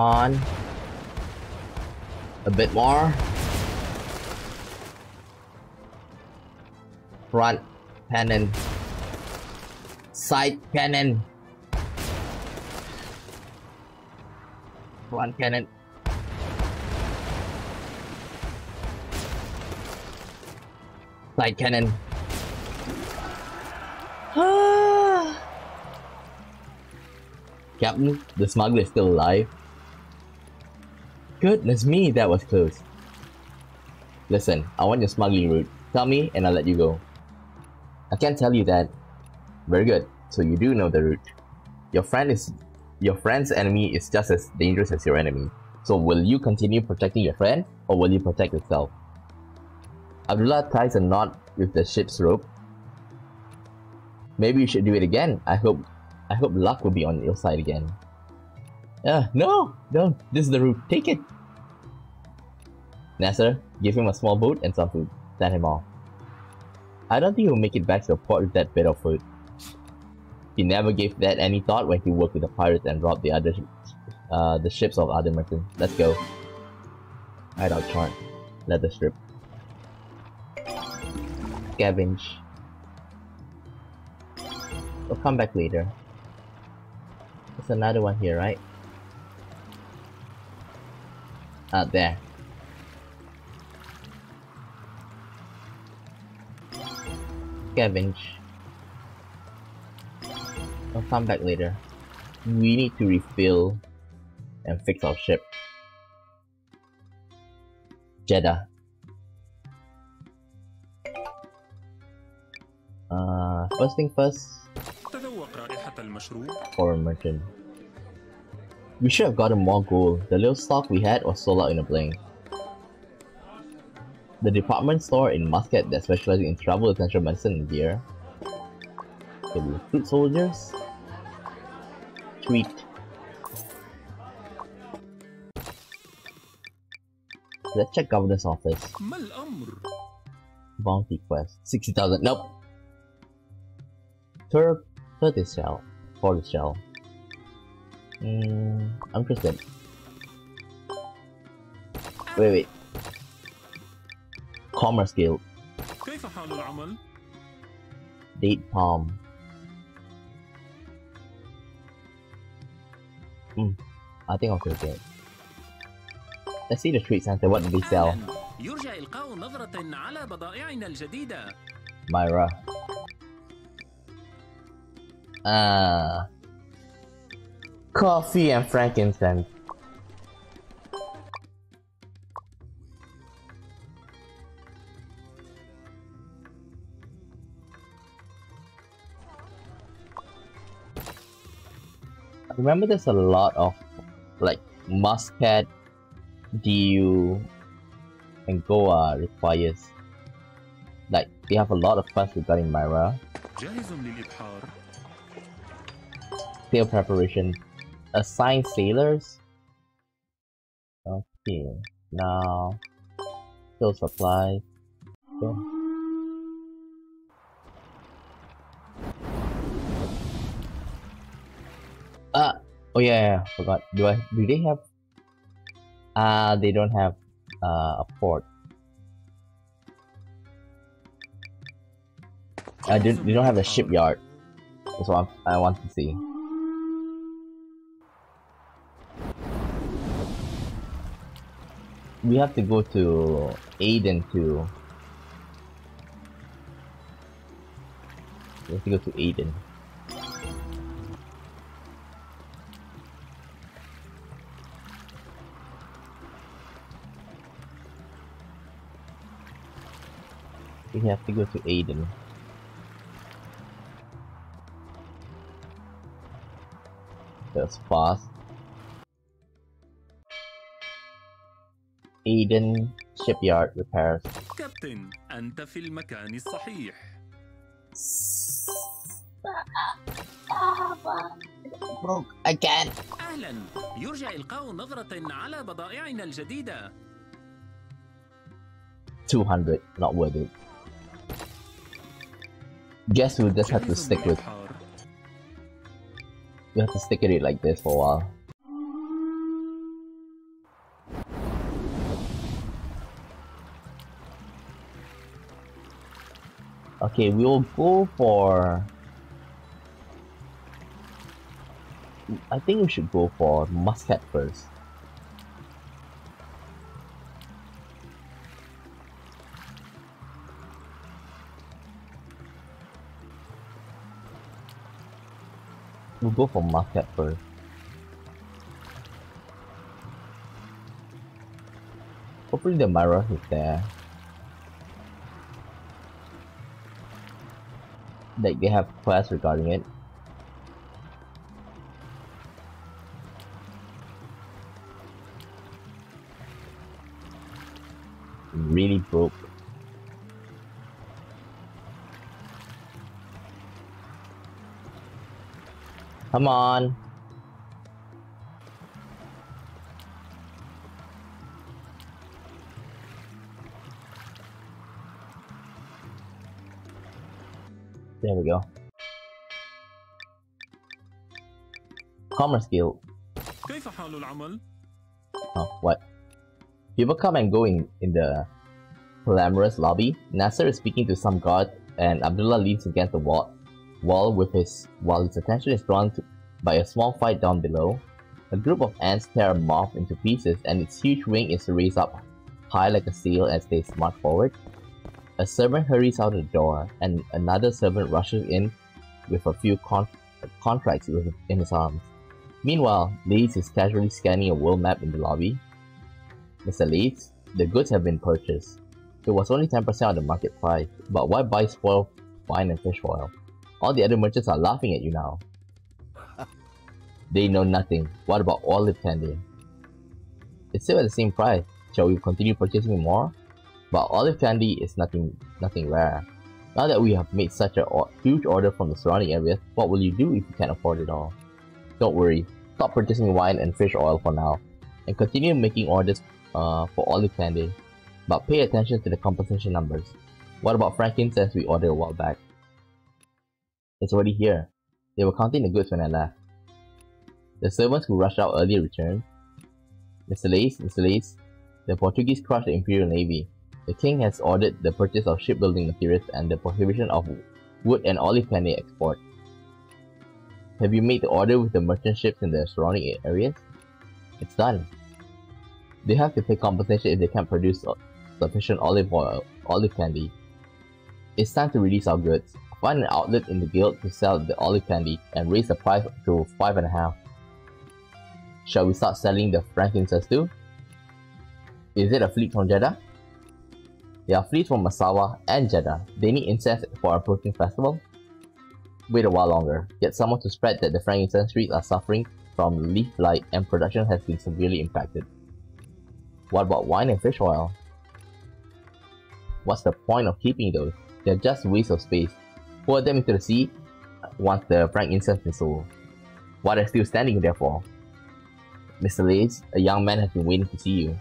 On. A bit more. Front cannon. Side cannon. Front cannon. Side cannon. Ah. Captain, the smuggler is still alive. Goodness me, that was close. Listen, I want your smuggling route. Tell me and I'll let you go. I can't tell you that. Very good. So you do know the route. Your friend is your friend's enemy is just as dangerous as your enemy. So will you continue protecting your friend or will you protect yourself? Abdullah ties a knot with the ship's rope. Maybe you should do it again. I hope I hope luck will be on your side again. Uh, no, no, this is the route. Take it. Nasser, give him a small boat and some food. Send him off. I don't think he'll make it back to the port with that bit of food. He never gave that any thought when he worked with the pirates and robbed the other, uh, the ships of other merchants. Let's go. Hideout chart. Leather strip. Scavenge. We'll come back later. There's another one here, right? out there. Scavenge. I'll come back later. We need to refill and fix our ship. Jeddah. Uh, first thing first. Foreign merchant. We should have gotten more gold. The little stock we had was sold out in a blink. The department store in Muscat that specializes in travel essential medicine and gear. Can the recruit soldiers? Tweet. Let's check governor's office. Bounty quest. 60,000. Nope. Third 30 shell. 40 shell. Mm, I'm Christian. Ah. Wait, wait. Commerce Guild. Date palm. Hmm. I think I'll click it. Let's see the trade center. What do they sell? يرجى إلقاء نظرة على بضائعنا الجديدة. Myrrh. Ah coffee and frankincense. Remember there's a lot of like muscat, Diu, and Goa requires. Like, we have a lot of quests regarding Myrrh. Tail preparation assign sailors. Okay, now fill supplies. Go. Ah, oh yeah, yeah, forgot. Do I? Do they have? Ah, they don't have uh, a port. I did. They don't have a shipyard. That's what I want to see. We have to go to Aden too. We have to go to Aden. We have to go to Aden. That's fast. Aden shipyard repairs. كابتن أنت في المكان الصحيح. Broke again. أهلا يرجى إلقاء نظرة على بضائعنا الجديدة. 200 not worth it. Guess we'll just have to stick with. We We have to stick at it like this for a while. Okay, we'll go for... I think we should go for Muscat first. We'll go for Muscat first. Hopefully the Myrrh is there. Like you have quests regarding it. Really broke. Come on. There we go. Commerce Guild. Oh, what? People come and go in, in the glamorous lobby. Nasser is speaking to some guard and Abdullah leans against the wall, wall with his while his attention is drawn to, by a small fight down below. A group of ants tear a moth into pieces and its huge wing is raised up high like a seal as they smart forward. A servant hurries out the door, and another servant rushes in with a few con- contracts in his arms. Meanwhile, Leeds is casually scanning a world map in the lobby. Mr. Leeds, the goods have been purchased. It was only 10% of the market price, but why buy spoiled wine and fish oil? All the other merchants are laughing at you now. they know nothing. What about olive candy? It's still at the same price. Shall we continue purchasing more? But olive candy is nothing nothing rare. Now that we have made such a huge order from the surrounding areas, what will you do if you can't afford it all? Don't worry, stop purchasing wine and fish oil for now, and continue making orders uh, for olive candy. But pay attention to the compensation numbers. What about frankincense we ordered a while back? It's already here. They were counting the goods when I left. The servants who rushed out earlier returned. Mr. Lace, Mr. Lace, the Portuguese crushed the Imperial Navy. The king has ordered the purchase of shipbuilding materials and the prohibition of wood and olive candy export. Have you made the order with the merchant ships in the surrounding areas? It's done. They have to pay compensation if they can't produce sufficient olive oil, olive candy. It's time to release our goods. Find an outlet in the guild to sell the olive candy and raise the price to five and a half. Shall we start selling the frankincense too? Is it a fleet from Jeddah? There are fleets from Masawa and Jeddah. They need incense for approaching festival. Wait a while longer. Get someone to spread that the frankincense trees are suffering from leaf blight and production has been severely impacted. What about wine and fish oil? What's the point of keeping those? They're just waste of space. Pour them into the sea once the frankincense is sold. What are they still standing there for? Mr. Lace, a young man has been waiting to see you.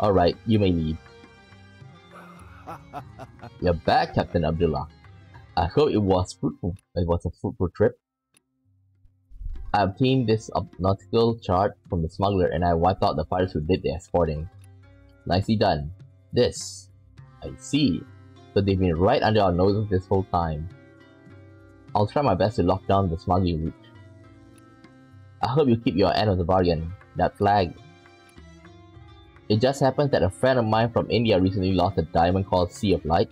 Alright, you may leave. You're back, Captain Abdullah. I hope it was fruitful. It was a fruitful trip. I obtained this nautical chart from the smuggler and I wiped out the pirates who did the escorting. Nicely done. This. I see. So they've been right under our noses this whole time. I'll try my best to lock down the smuggling route. I hope you keep your end of the bargain. That flag. It just happens that a friend of mine from India recently lost a diamond called Sea of Light.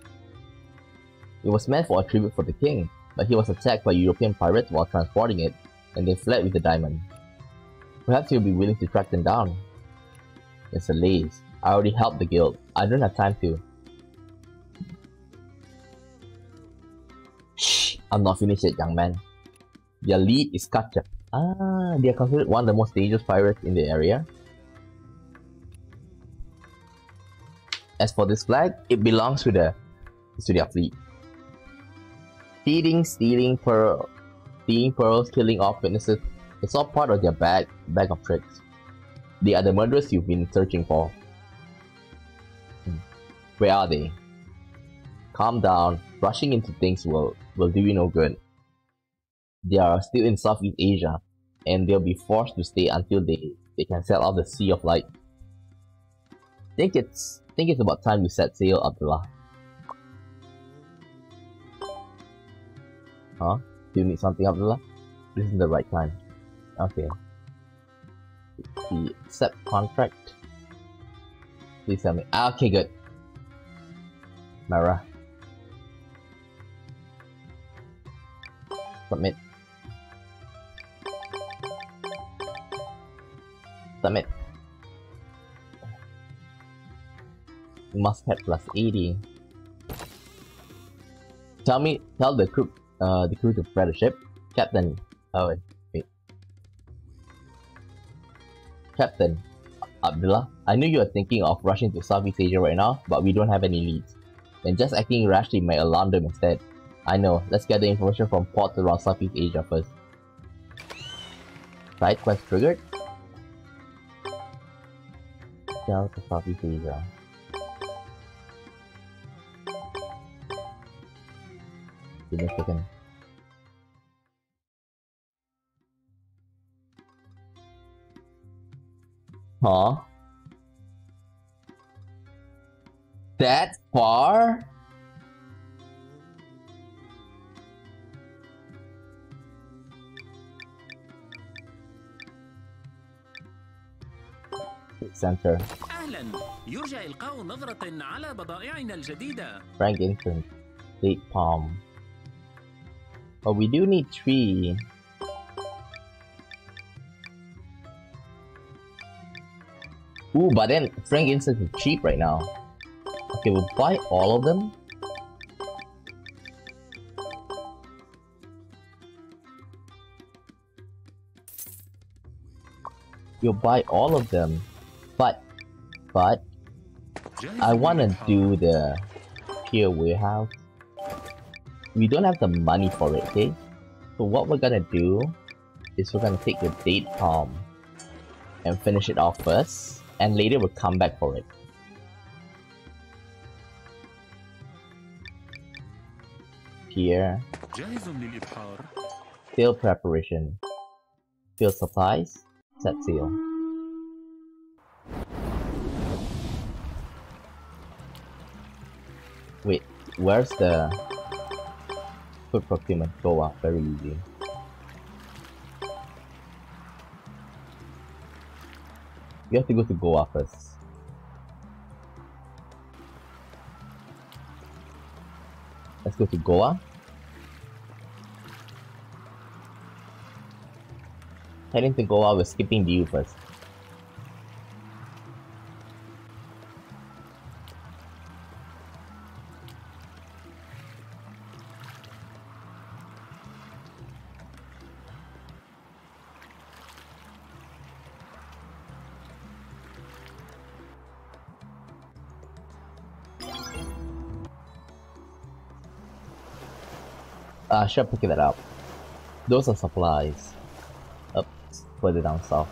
It was meant for a tribute for the king, but he was attacked by European pirates while transporting it, and they fled with the diamond. Perhaps you'll be willing to track them down. Mr. lace. I already helped the guild. I don't have time to. Shh! I'm not finished yet, young man. Their lead is Katja. Ah, they are considered one of the most dangerous pirates in the area. As for this flag, it belongs to the to fleet. Feeding, stealing pearl, stealing pearls, killing off witnesses, it's all part of their bag bag of tricks. They are the murderers you've been searching for. Hmm. Where are they? Calm down. Rushing into things will, will do you no good. They are still in Southeast Asia, and they'll be forced to stay until they, they can sail out the Sea of Light. Think it's think it's about time you set sail, Abdullah. Huh? Do you need something, Abdullah? This is the right time. Okay. The accept contract. Please tell me. Ah, okay, good. Mara. Submit. Submit. Must have plus 80. Tell me, tell the crew, uh, the crew to prepare the ship. Captain. Oh, wait. Captain. Abdullah, I know you are thinking of rushing to Southeast Asia right now, but we don't have any leads. And just acting rashly might alarm them instead. I know, let's get the information from ports around Southeast Asia first. Side quest triggered? Down to Southeast Asia. significant Huh? That far? Center. أهلا يرجى إلقاء نظرة على بضائعنا الجديدة. Frankincense. Date Palm. But we do need three. Ooh, but then frankincense is cheap right now. Okay, we'll buy all of them. You'll buy all of them. But, but, I want to do the pure warehouse we don't have the money for it, okay? So what we're gonna do is we're gonna take the date palm and finish it off first, and later we'll come back for it. Here. field preparation. Field supplies. Set seal. Wait, where's the food procurement? Go up, very easy. You have to go to Goa first. Let's go to Goa. Heading to Goa, we're skipping the U first. I should pick that up. Those are supplies. Up further down south.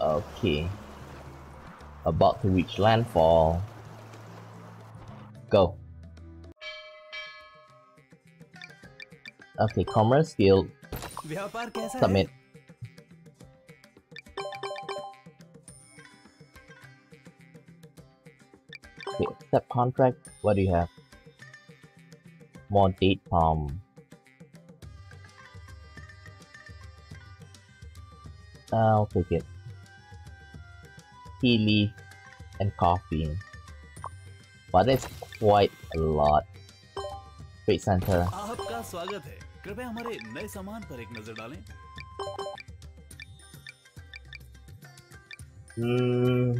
Okay. About to reach landfall. Go. Okay, commerce guild. Submit. Okay, accept contract. What do you have? More date palm. I'll take it. Tea leaf and coffee. But that's quite a lot. Trade center. आपका स्वागत है कृपया हमारे नए सामान पर एक नजर डालें Hmm.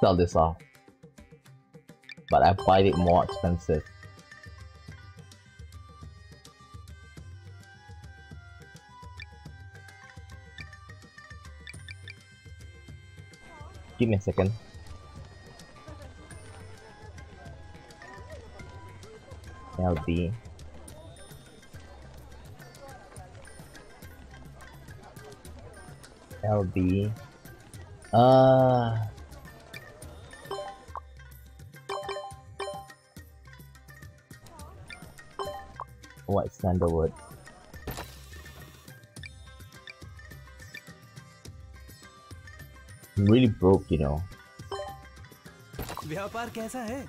Sell this off. but I find it more expensive. Give me a second. LB. LB. Uh. What sandalwood? I'm really broke, you know. व्यापार कैसा है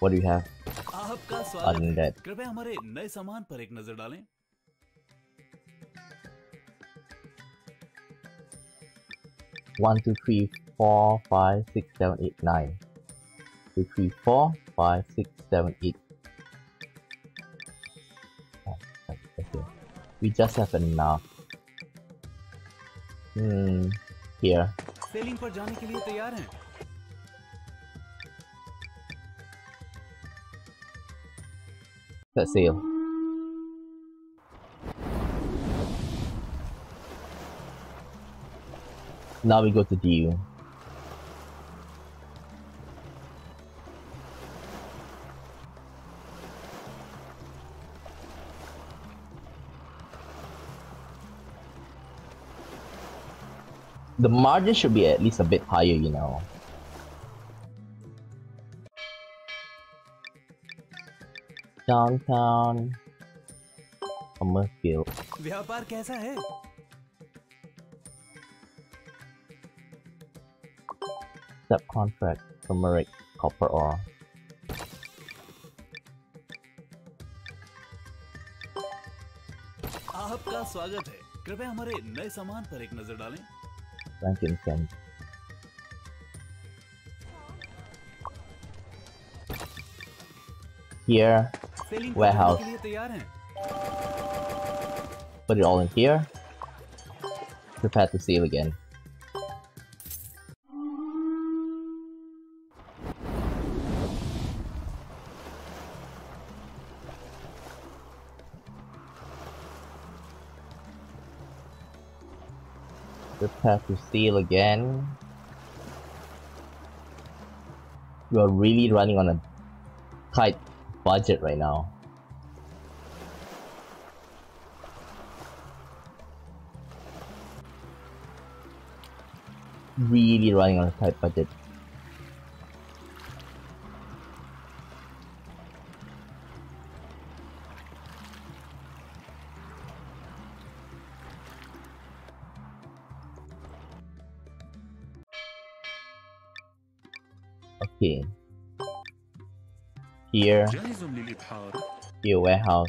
What do you have? आपका Other स्वागत than है that, कृपया हमारे नए सामान पर एक नजर डालें 1, 2, 3, 4, 5, 6, 7, 8, 9. 2, 3, 4, 5, 6, 7, 8. Okay. We just have enough. Hmm. Here. Sailing Let's sail. Now we go to Diu. The margin should be at least a bit higher, you know. Downtown. Commerce व्यापार कैसा है? Subcontract. Turmeric. Copper ore. आपका स्वागत है कृपया हमारे नए सामान पर एक नजर डालें frankincense. Here, सेलिंग पर Warehouse. जाने के लिए तैयार हैं put it all in here. Prepare to sail again. Prepare to sail again. We are really running on a tight budget right now. really running on a tight budget. warehouse.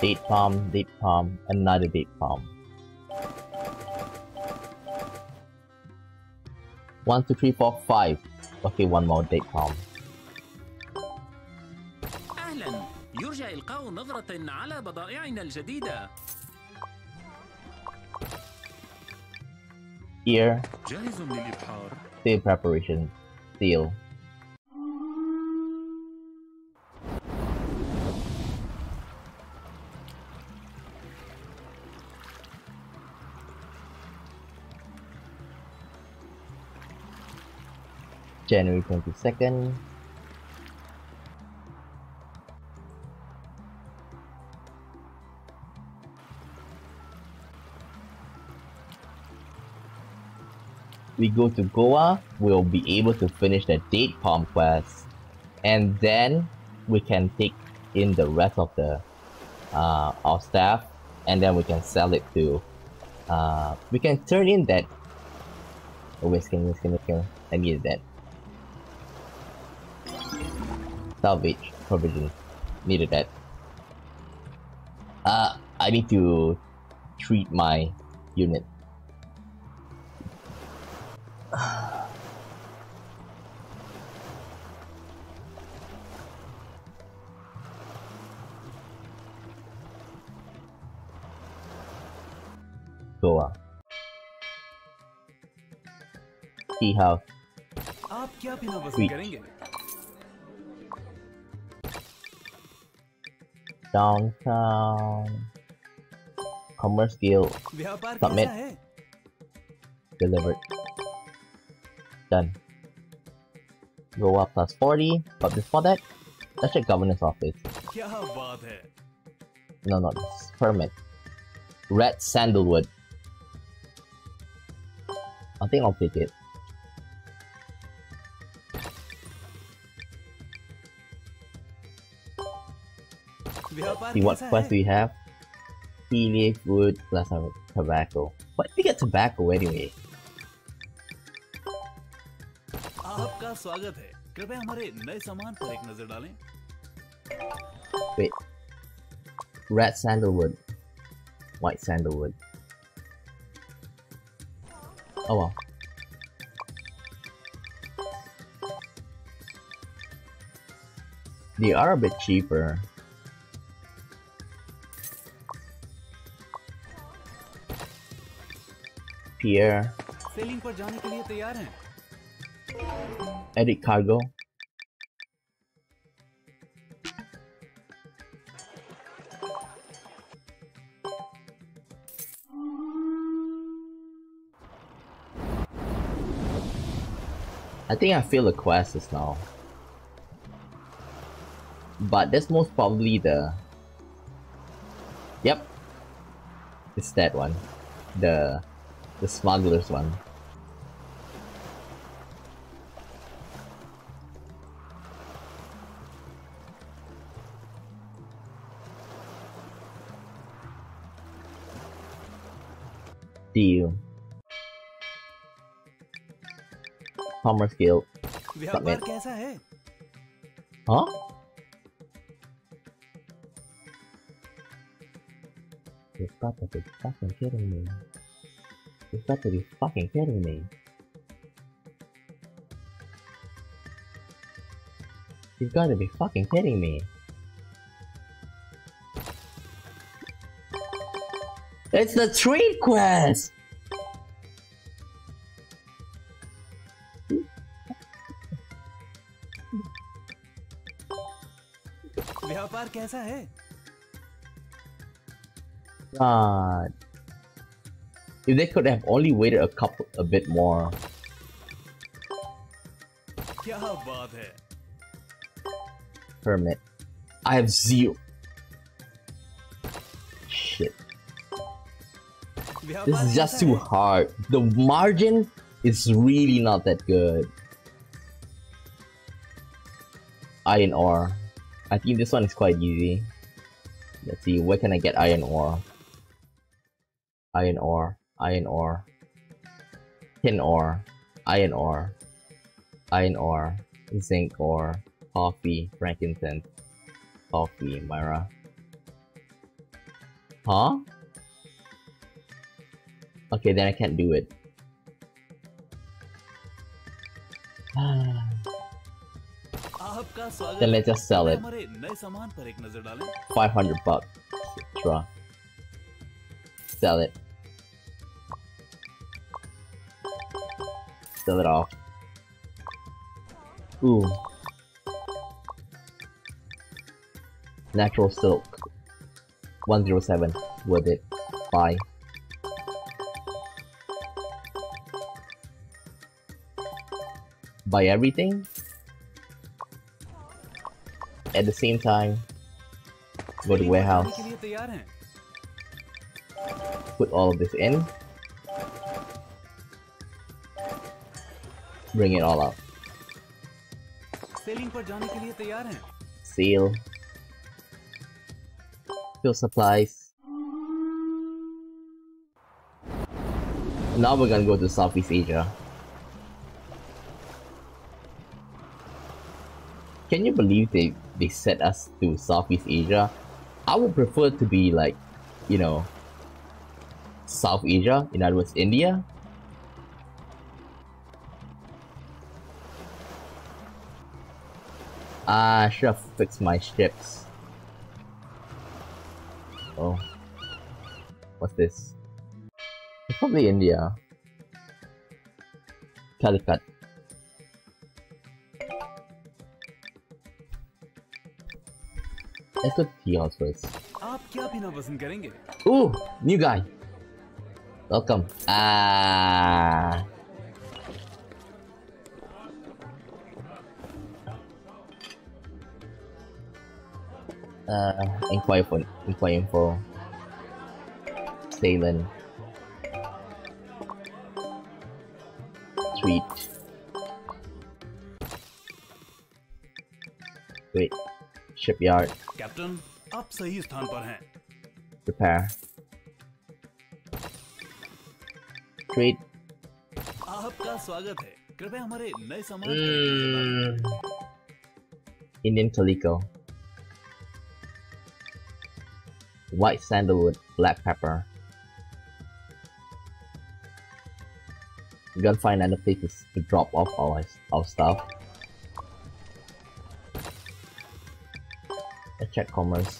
Date palm, date palm, another date palm. One, two, three, four, five. Okay, one more date palm. أهلا يرجى إلقاء نظرة على بضائعنا الجديدة Here, جاهز للإبحار sale preparation, seal. January 22nd. we go to Goa, we'll be able to finish the date palm quest, and then we can take in the rest of the uh, our staff, and then we can sell it to. Uh, we can turn in that. Oh, whisking, whisking, whisking. I needed that Salvage provision. Needed that. Uh, I need to treat my unit. Goa. Tea house. आप क्या पीना पसंद Sweet. करेंगे downtown commerce deal submit. delivered. Done. Go up plus 40 but before that let's check governance office. No not this permit. Red sandalwood. I think I'll pick it See what कैसा quest है we have. Tea leaf, wood, plus some tobacco. But we get tobacco anyway. आपका स्वागत है कृपया हमारे नए सामान पर एक नजर डालें Wait. Red sandalwood. White sandalwood. Oh well. They are a bit cheaper. Pierre, sailing पर जाने के लिए तैयार हैं edit cargo. I think I feel the quest is now. But that's most probably the... Yep. It's that one. The... the smuggler's one. Deal. Commerce Guild. Submit. Huh? You're fucking kidding me. You've got to be fucking kidding me. You've got to be fucking kidding me. It's the trade quest! व्यापार कैसा है God. If they could have only waited a couple, a bit more. Permit. I have zero. Shit. This is just too hard. The margin is really not that good. Iron ore. I think this one is quite easy. Let's see, where can I get iron ore? Iron ore iron ore, tin ore, iron ore, iron ore, zinc ore, coffee, frankincense, coffee, Myrrh. Huh? Okay, then I can't do it. then let's just sell it. 500 bucks. Draw. Sell it. Sell it all. Ooh. Natural silk. 107. Worth it. Bye. Buy everything? At the same time, go to warehouse. Put all of this in. bring it all up. Seal. Seal supplies. Now we're gonna go to Southeast Asia. Can you believe they, they sent us to Southeast Asia? I would prefer to be like, you know, South Asia, in other words, India, Ah, I should have fixed my ships. Oh. What's this? It's probably India. Calicut. Let's go Theon's first. Ooh! New guy! Welcome. Ah. Uh, inquire for inquire info. Salem. Street. Wait. Shipyard. Captain आप सही स्थान पर हैं Repair. Trade. आपका स्वागत है कृपया हमारे नए सामान पर एक नजर डालें। Mm. Indian calico. white sandalwood, black pepper. We gotta find another place to drop off our, our stuff. Let's check commerce.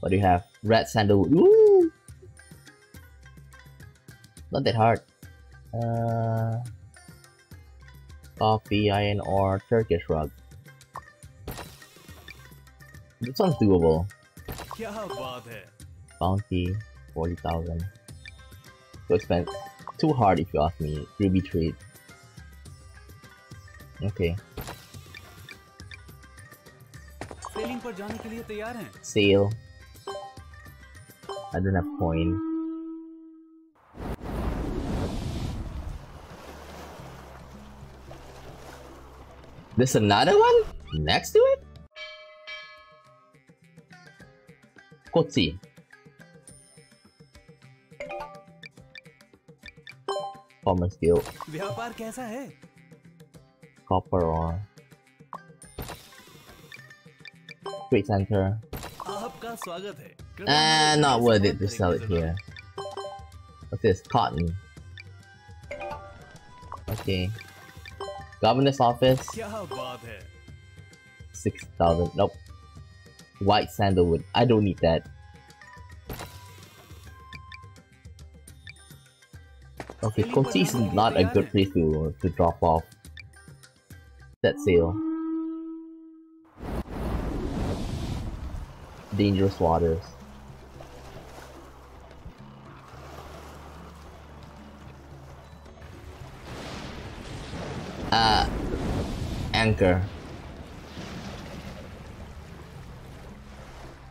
What do you have? Red sandalwood. Not that hard. Uh, coffee, iron ore, Turkish rug. This one's doable. क्या बात है Bounty, 40,000. Too expensive. Too hard if you ask me. Ruby trade. Okay. Selling पर जाने के लिए तैयार हैं Sale. I don't have coin. There's another one next to it? Kotsi. Common skill. व्यापार कैसा है Copper ore. Trade center. आपका स्वागत है कृपया Uh, हमारे not नए worth सामान it to पर एक sell it नजर here. What's this? Cotton. Okay. Governor's office, डालें। क्या बात है 6,000. Nope. White sandalwood. I don't need that. Okay, Koti is not a good place to, to drop off. That sail. Dangerous waters. Uh, anchor.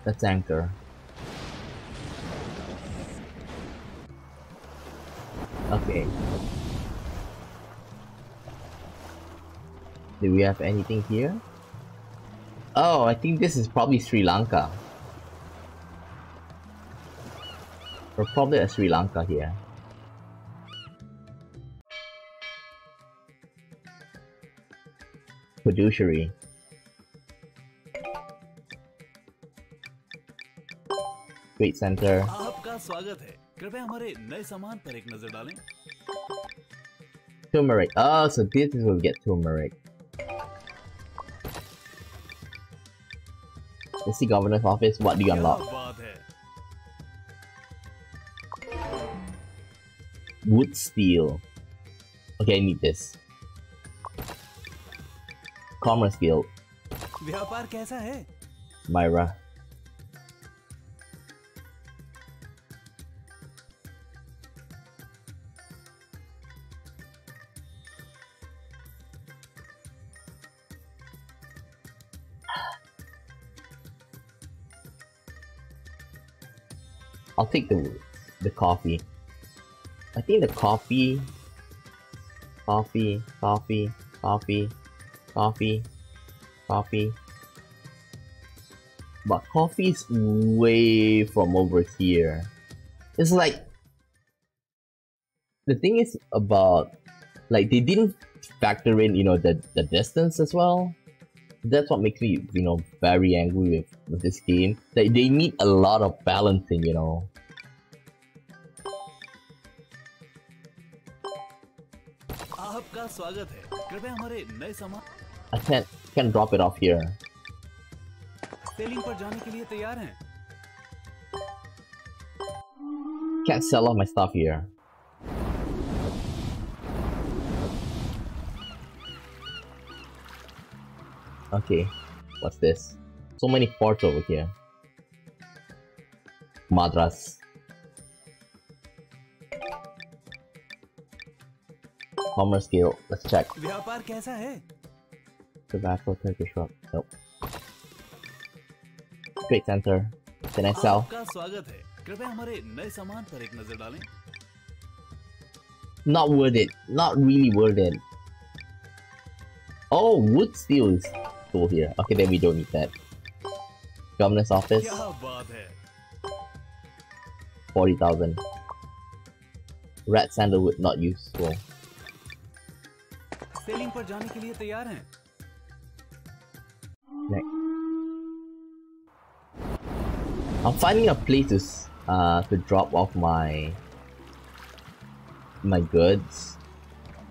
That's anchor. Okay. Do we have anything here? Oh, I think this is probably Sri Lanka. We're probably at Sri Lanka here. Fiduciary. Street Center. आपका स्वागत है. कृपया हमारे नए सामान पर एक नजर डालें. Turmeric. Oh, so this is will get turmeric. Let's see governor's office. What do you unlock? Wood steel. Okay, I need this. Commerce guild. व्यापार कैसा है? Myrrh. I'll take the the coffee. I think the coffee, coffee, coffee, coffee, coffee, coffee. But coffee's way from over here. It's like the thing is about like they didn't factor in you know the the distance as well that's what makes me, you know, very angry with, with this game. They, they need a lot of balancing, you know. I can't, can drop it off here. Can't sell all my stuff here. Okay, what's this? So many ports over here. Madras. Commerce Guild. Let's check. व्यापार कैसा है Tobacco, Turkish shop. Nope. Trade Center. Can I sell? आपका स्वागत है कृपया हमारे नए सामान पर एक नजर डालें Not worth it. Not really worth it. Oh, wood steel is cool here. Okay, then we don't need that. Governor's office, क्या बात है 40,000. Red sandalwood, not useful. Selling पर जाने के लिए तैयार हैं Next. I'm finding a place to, s- uh, to drop off my my goods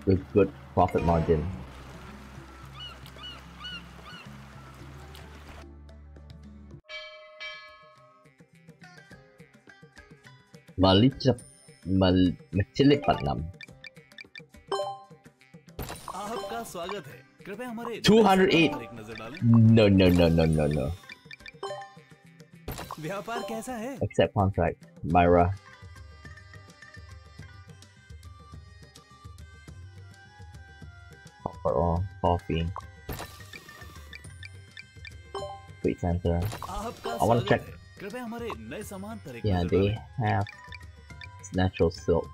with good profit margin. balik बल चिलिपट नाम आपका 208 No, no, no, no, no, no. व्यापार contract, Myrrh. copper oh, coffee. Sweet center. I want to check. yeah they have natural silk.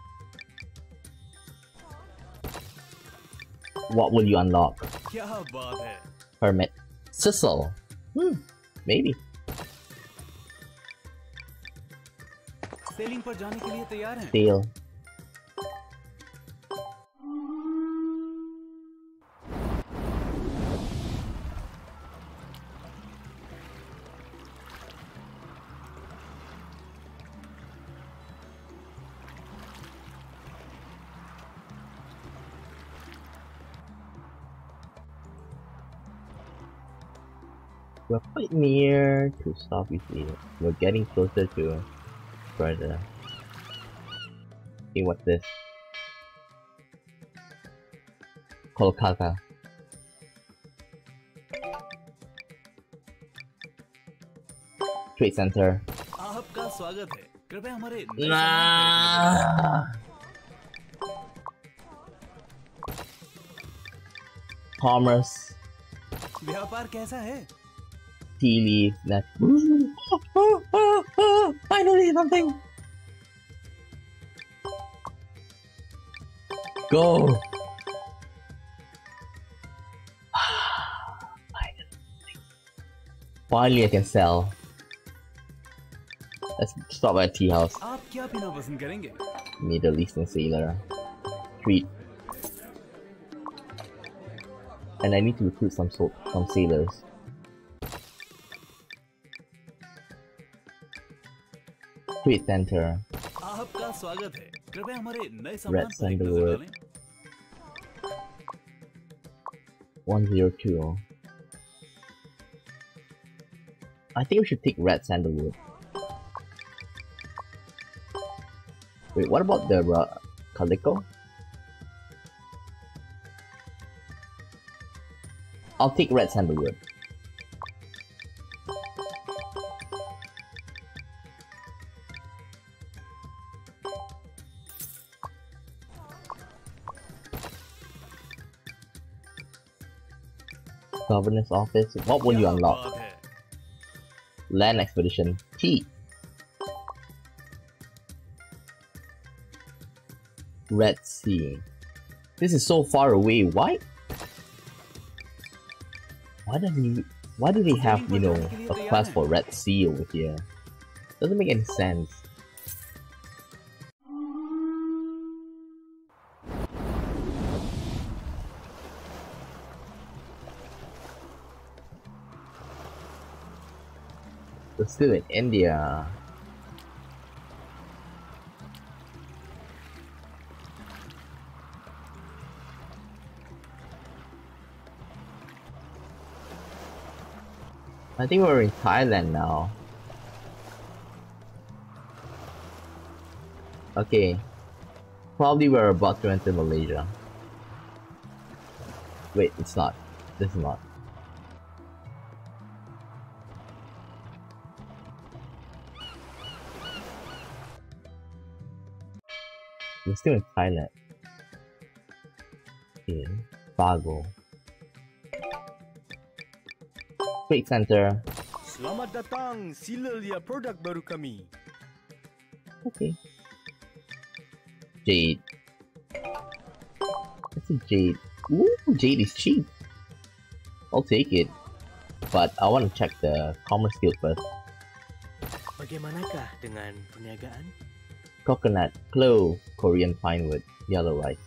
What will you unlock? Hermit. Sissel. Hmm, maybe. Sailing. quite near to stop you see. We're getting closer to further. Okay, what's this? Kolkata. Trade Center. आपका स्वागत है कृपया हमारे नए सामान पर एक steely that. Oh, oh, oh, oh, finally something! Go! Finally I can sell. Let's stop at a tea house. Middle Eastern sailor. Treat. And I need to recruit some soap some sailors. Trade center. आपका स्वागत है कृपया हमारे नए सामान Red पर एक नजर sandalwood. डालें 102. I think we should take red sandalwood. Wait, what about the uh, calico? I'll take red sandalwood. Governance Office, what will you unlock? Land Expedition T. Red Sea. This is so far away, why? Why do we why do they have, you know, a quest for Red Sea over here? Doesn't make any sense. We're still in India. I think we're in Thailand now. Okay. Probably we're about to enter Malaysia. Wait, it's not. This is not. We're still in Thailand. Okay. Bago. Trade Center. Selamat datang, sila lihat produk baru kami. Okay. Jade. That's a jade. Ooh, jade is cheap. I'll take it. But I want to check the commerce guild first. Bagaimanakah dengan perniagaan? Coconut, clove, Korean pine wood, yellow rice.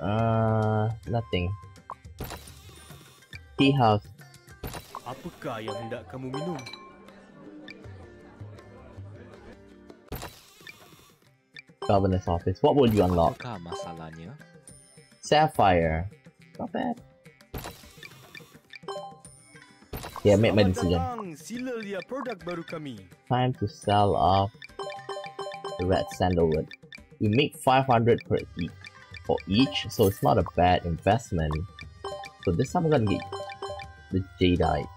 Uh, nothing. Tea house. Apakah yang hendak kamu minum? Governor's office. What would you unlock? Apakah masalahnya? Sapphire. Not bad. Yeah, make my decision. datang, sila lihat produk baru kami. Time to sell off the red sandalwood. We make 500 per each for each, so it's not a bad investment. So this time I'm gonna get the jadeite.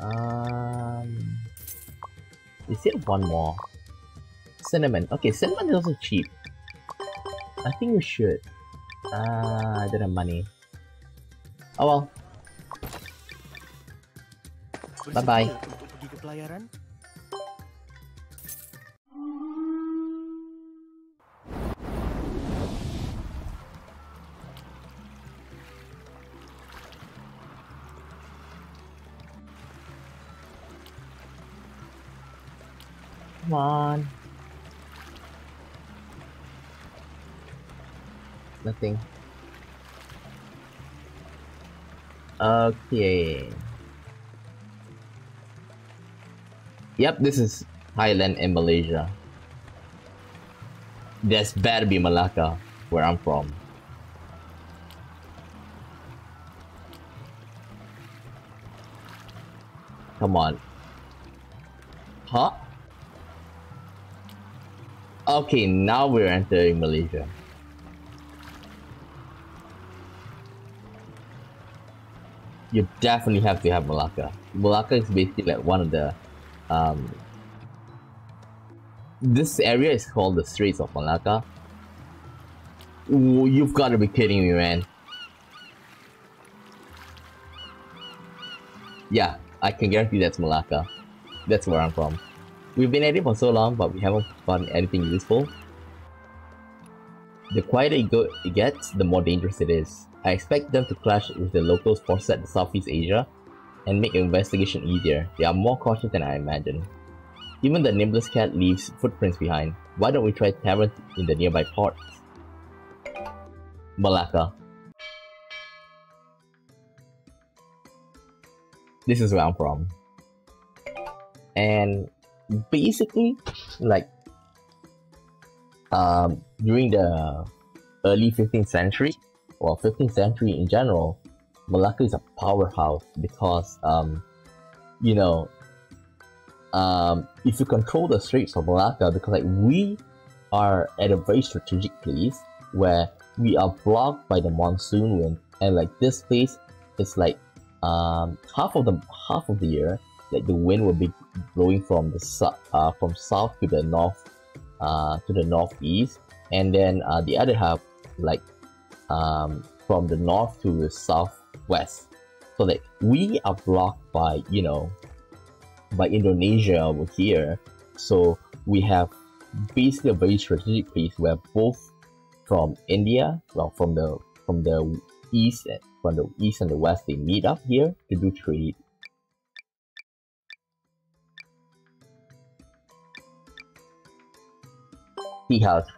Um, is there one more? Cinnamon. Okay, cinnamon is also cheap. I think we should. Ah, I don't have money. Oh well. Bye-bye. Bersedia Come on. Nothing. Okay. Yep, this is Thailand and Malaysia. This better be Malacca, where I'm from. Come on. Huh? Okay, now we're entering Malaysia. You definitely have to have Malacca. Malacca is basically like one of the um this area is called the Straits of Malacca. Ooh, you've got to be kidding me, man. Yeah, I can guarantee that's Malacca. That's where I'm from. We've been at it for so long, but we haven't found anything useful. The quieter it, go- it gets, the more dangerous it is. I expect them to clash with the locals posted in Southeast Asia and make investigation easier. They are more cautious than I imagined. Even the nimblest cat leaves footprints behind. Why don't we try taverns in the nearby ports? Malacca. This is where I'm from. And basically, like, um, during the early 15th century, or 15th century in general, Malacca is a powerhouse because, um, you know, um, if you control the Straits of Malacca, because like we are at a very strategic place where we are blocked by the monsoon wind, and like this place is like um half of the half of the year, like the wind will be blowing from the south, uh, from south to the north, uh, to the northeast, and then uh, the other half, like um, from the north to the southwest. So like we are blocked by you know by Indonesia over here. So we have basically a very strategic place where both from India, well from the from the east and from the east and the west they meet up here to do trade. Tea house,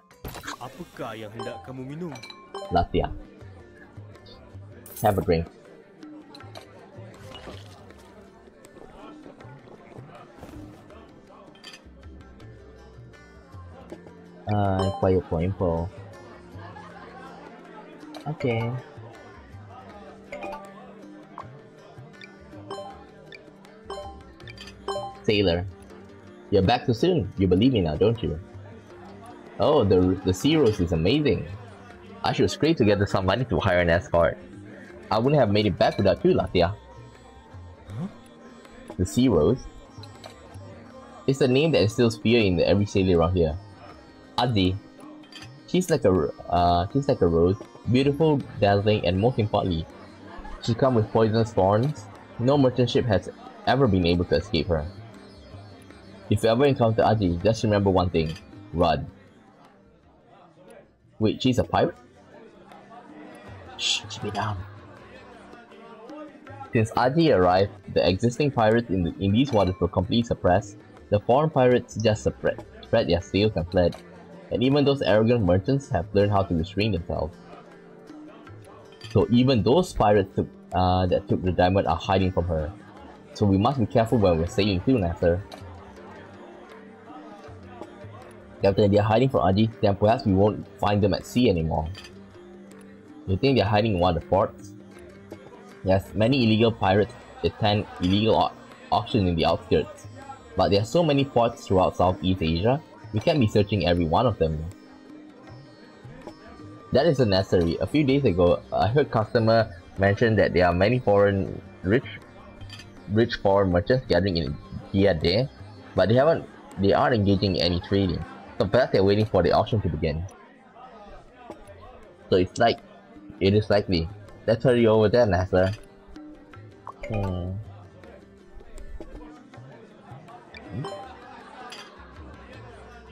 Apakah yang hendak kamu minum? Latvia. Have a drink. Uh, inquire for info. Okay. Sailor. You're back too soon. You believe me now, don't you? Oh, the the Sea Rose is amazing. I should scrape together some money to hire an escort. I wouldn't have made it back without you, Latia. The Sea Rose? It's a name that instills fear in every sailor around here. Adi. She's like a uh, she's like a rose, beautiful, dazzling, and most importantly, she comes with poisonous thorns. No merchant ship has ever been able to escape her. If you ever encounter Aji, just remember one thing: run. Wait, she's a pirate? Shh, keep me down. Since Aji arrived, the existing pirates in, the, in these waters were completely suppressed. The foreign pirates just spread, spread their sails and fled. And even those arrogant merchants have learned how to restrain themselves. So even those pirates took, uh, that took the diamond are hiding from her. So we must be careful when we're sailing through Nasser. After they're hiding from Aji, then perhaps we won't find them at sea anymore. You think they're hiding in one of the forts? Yes, many illegal pirates attend illegal au auctions in the outskirts. But there are so many ports throughout Southeast Asia, we can't be searching every one of them. That isn't necessary. A few days ago, I heard customer mention that there are many foreign rich rich foreign merchants gathering in there, but they haven't they aren't engaging in any trading. So perhaps they're waiting for the auction to begin. So it's like it is likely. Let's hurry over there, Nasser. Hmm.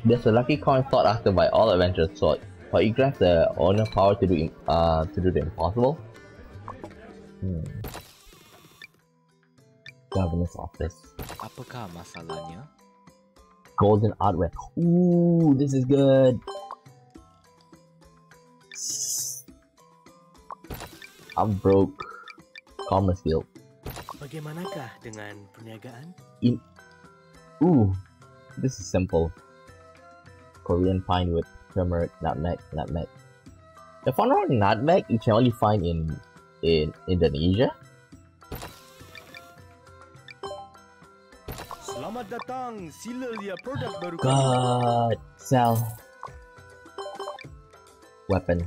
There's a lucky coin sought after by all adventurers sought, but it grants the owner power to do uh to do the impossible. Hmm. Governor's office. Apakah masalahnya? Golden artwork. Ooh, this is good. I'm broke. Commerce Guild. Bagaimanakah dengan perniagaan? Ooh, this is simple. Korean pine wood, turmeric, nutmeg, nutmeg. The fun around nutmeg you can only find in in Indonesia. Selamat datang. Sila lihat produk baru. God, sell. Weapon.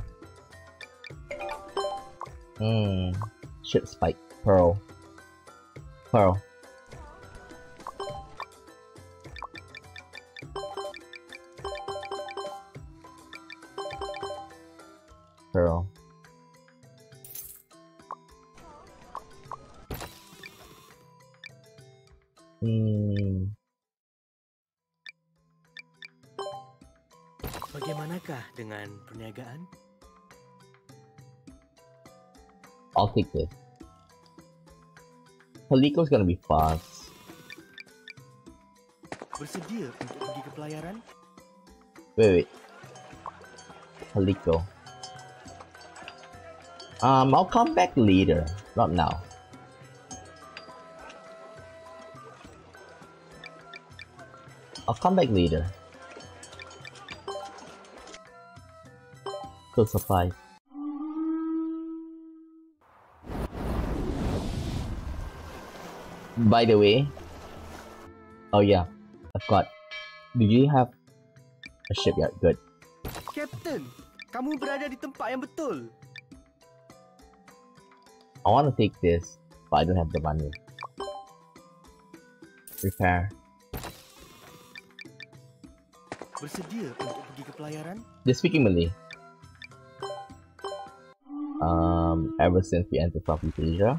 Hmm. Ship spike. Pearl. Pearl. Pearl. Hmm. Bagaimanakah dengan perniagaan? I'll take this. Palico's gonna be fast. Bersedia untuk pergi ke pelayaran? Wait, wait. Palico. Um, I'll come back later, not now. I'll come back later. Cook supplies. By the way, oh yeah, I forgot. Do you have a shipyard? Good. Captain, kamu berada di tempat yang betul. I want to take this, but I don't have the money. Repair. Bersedia untuk pergi ke pelayaran? They're speaking Malay. Um, ever since we entered Southeast Asia.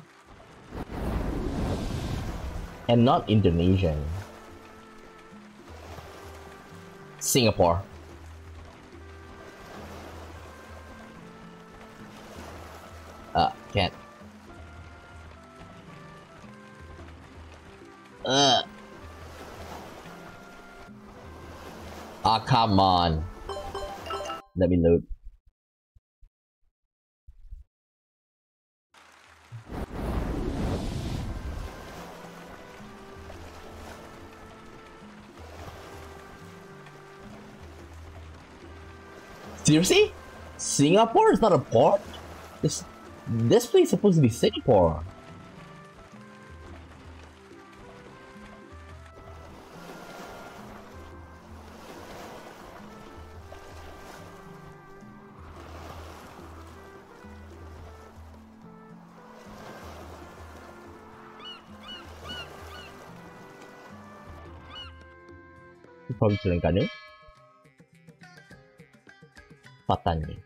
And not Indonesian. Singapore. Uh, can't. Uh. Ah, come on. Let me load. Seriously? Singapore is not a port? This this place is supposed to be Singapore. Province Terengganu. Patani.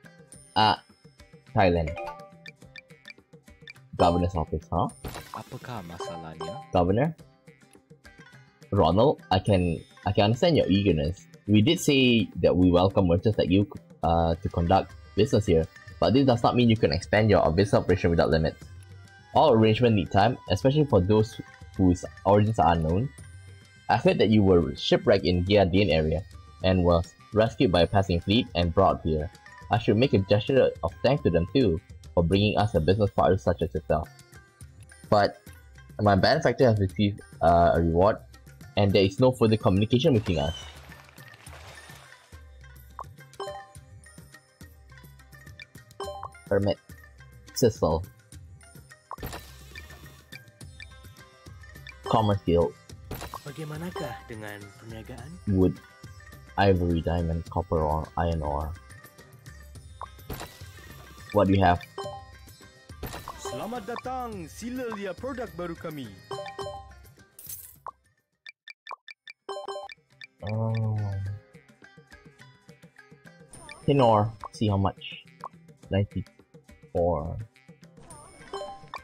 Ah, Thailand. Governor's office, huh? Apakah masalahnya? Governor? Ronald, I can I can understand your eagerness. We did say that we welcome merchants like you uh, to conduct business here, but this does not mean you can expand your business operation without limits. All arrangements need time, especially for those whose origins are unknown. I heard that you were shipwrecked in Giardin area and was rescued by a passing fleet and brought here. I should make a gesture of thanks to them too for bringing us a business partner such as yourself. But my benefactor has received uh, a reward, and there is no further communication between us. Permit. Cecil. Commerce Guild. Bagaimanakah dengan perniagaan? Wood. Ivory, diamond, copper or iron ore. What do you have? Selamat datang, sila lihat produk baru kami. Oh. Tenor. See how much. 94.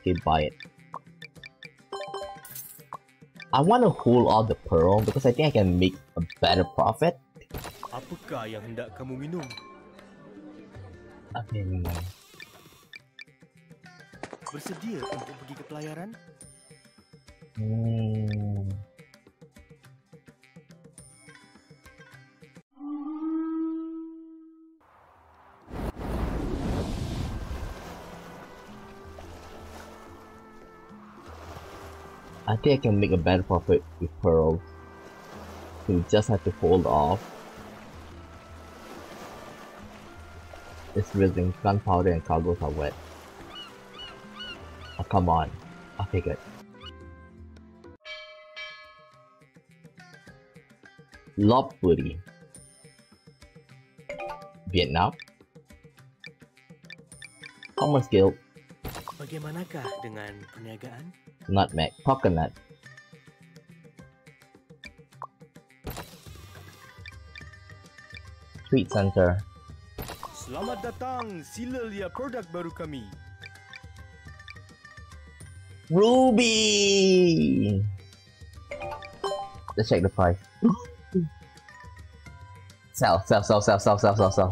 Okay, buy it. I want to hold all the pearl because I think I can make a better profit. Apakah yang hendak kamu minum? Never mind. Bersedia untuk pergi ke pelayaran? Hmm. Think I can make a better profit with pearls. We just have to hold off. It's drizzling, gunpowder and cargoes are wet. Oh, come on. I'll take it. Lopburi. Vietnam. Commerce Guild. Bagaimanakah dengan perniagaan? Nutmeg. Coconut. Street Center. Selamat datang, sila lihat produk baru kami. Ruby! Let's check the price. sell, sell, sell, sell, sell, sell, sell, sell.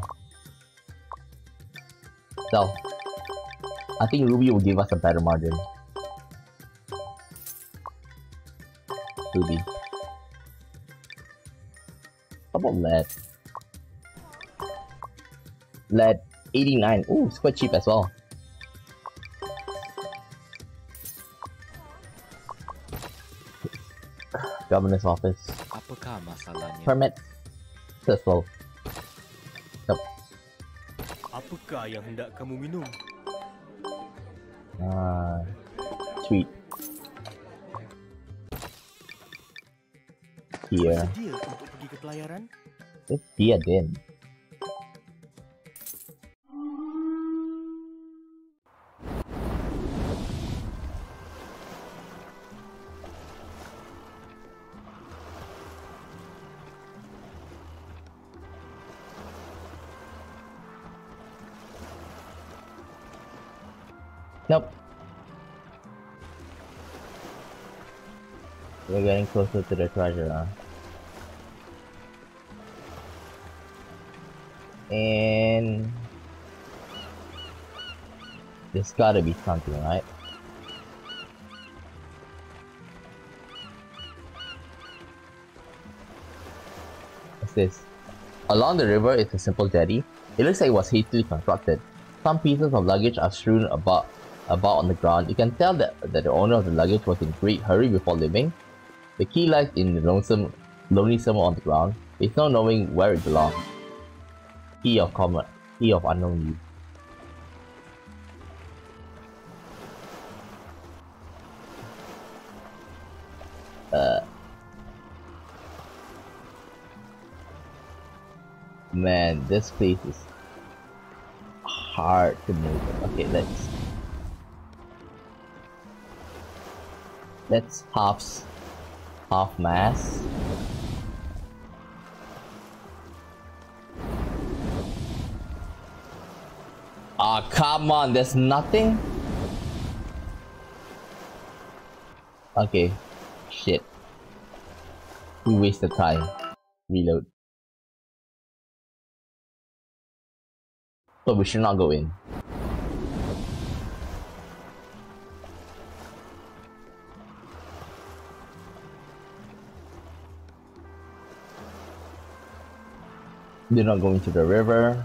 Sell. I think Ruby will give us a better margin. Ruby. How about lead? Lead 89. Ooh, it's quite cheap as well. Governor's office. Apakah masalahnya? Permit. Cecil. Apakah yang hendak kamu minum? Uh, tweet. Here. Bersedia untuk pergi ke pelayaran? Eh, it's dia din. Nope. We're getting closer to the treasure now. And there's gotta be something, right? What's this? Along the river is a simple jetty. It looks like it was hastily constructed. Some pieces of luggage are strewn about about on the ground. You can tell that, that the owner of the luggage was in great hurry before leaving. The key lies in the lonesome, lonely somewhere on the ground. It's not knowing where it belongs. Key of common, key of unknown use. Uh. Man, this place is hard to move. Okay, let's let's half half mass come on, there's nothing? Okay. Shit. We wasted time. Reload. But we should not go in. They're not going to the river.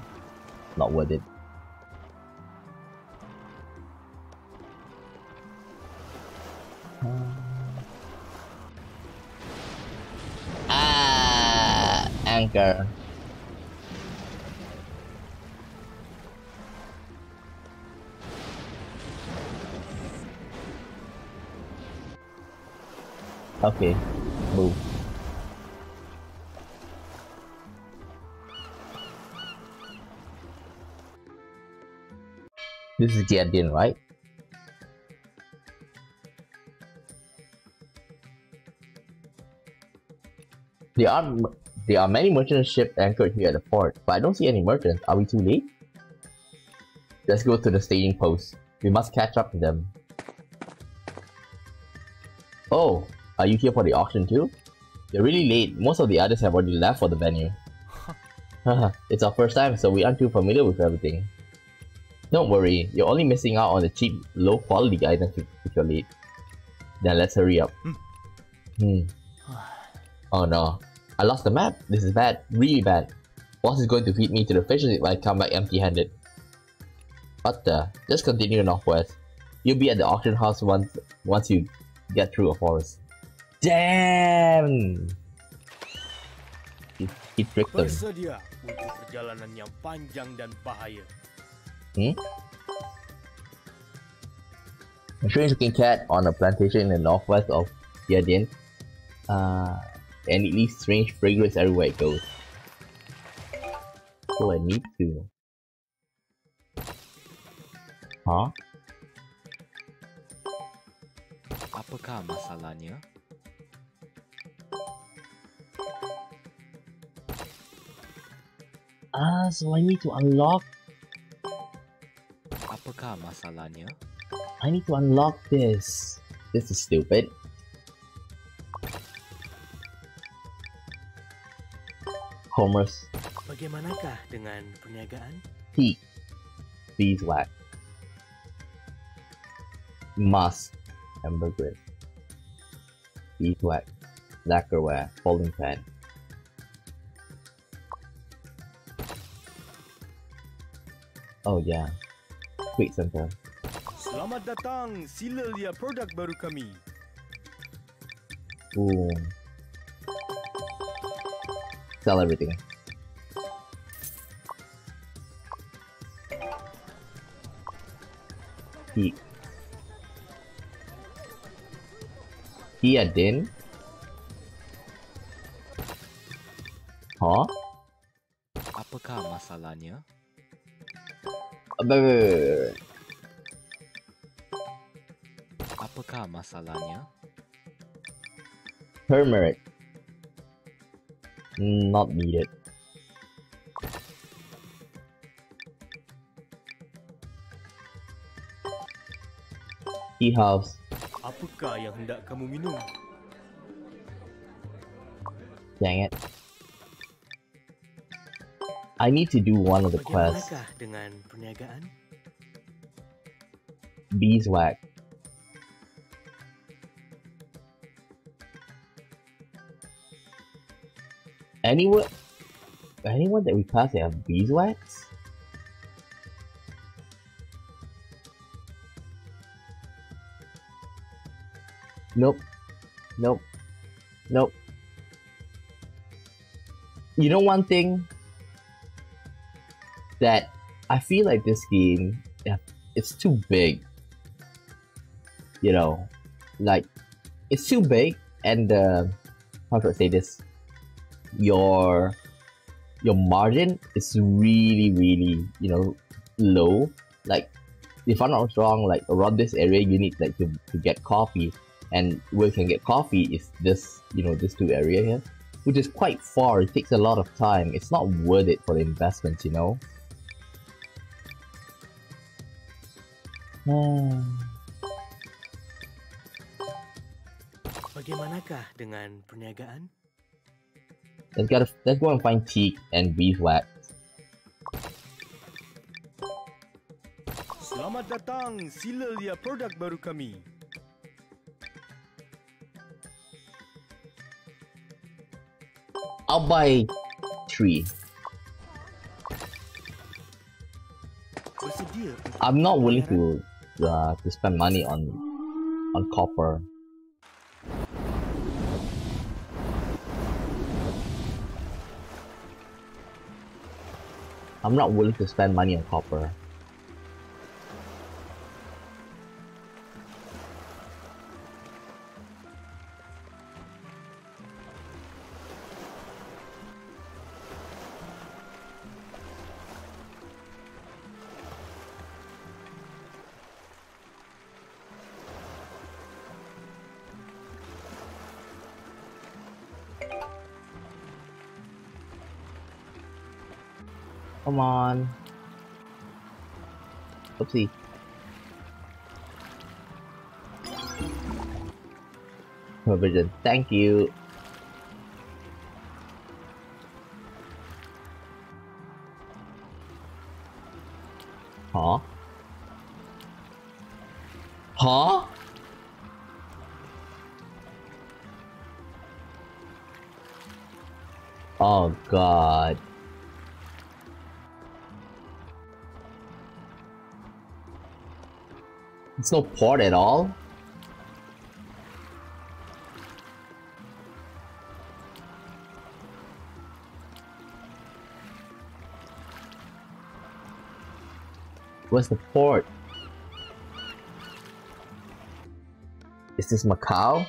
Not worth it. Ah. Okay, move. This is Gideon, right? There are m- there are many merchant ships anchored here at the port, but I don't see any merchants. Are we too late? Let's go to the staging post. We must catch up to them. Oh, are you here for the auction too? You're really late. Most of the others have already left for the venue. It's our first time, so we aren't too familiar with everything. Don't worry, you're only missing out on the cheap, low quality items if if you're late. Then let's hurry up. Hmm. Oh no. I lost the map. This is bad. Really bad. Boss is going to feed me to the fishes if I come back empty handed. What the? Just continue northwest. You'll be at the auction house once once you get through a forest. Damn! He, he tricked them. Bersedia untuk perjalanan yang panjang dan bahaya. Hmm? A strange looking cat on a plantation in the northwest of Yadin. Uh, and it leaves strange fragrance everywhere it goes. So I need to. Huh? Apakah masalahnya? Ah, so I need to unlock. Apakah masalahnya? I need to unlock this. This is stupid. Homer's Bagaimanakah dengan perniagaan? T. Beeswax. Musk. Ambergris. Beeswax. Lacquerware. Folding fan. Oh yeah. Quick center. Selamat datang, sila lihat produk baru kami. Ooh. Sell everything. He. He din? Huh? Apakah masalahnya? Uh. Apakah masalahnya? Turmeric. Not needed. Tea house. Apakah yang hendak kamu minum? Dang it. I need to do one of the quests. Beeswax. Anyone, anyone that we pass that have beeswax? Nope. Nope. Nope. You know one thing that I feel like this game, yeah, it's too big. You know, like it's too big, and uh, how should I say this? Your your margin is really, really, you know, low. Like, if I'm not wrong, like around this area, you need like to, to get coffee, and where you can get coffee is this, you know, this two area here, which is quite far. It takes a lot of time. It's not worth it for the investment, you know. Hmm. Bagaimanakah dengan perniagaan? Let's gotta let's go and find teak and beeswax. Selamat datang, sila lihat produk baru kami. I'll buy three. I'm not willing to uh, to spend money on on copper. I'm not willing to spend money on copper. Oopsie. Provision. Thank you. It's no port at all? Where's the port? Is this Macau?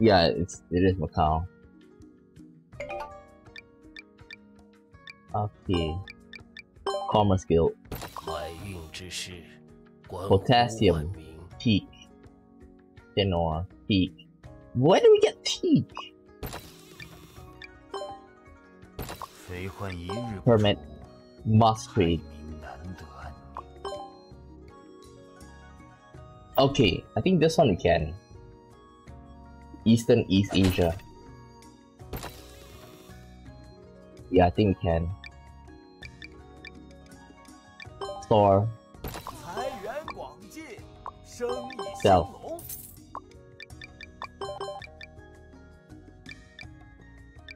Yeah, it's it is Macau. Okay. Commerce Guild. Potassium teak. Denor teak. Where do we get teak? Permit muskweed. Okay, I think this one we can. Eastern East Asia. Yeah, I think we can. Store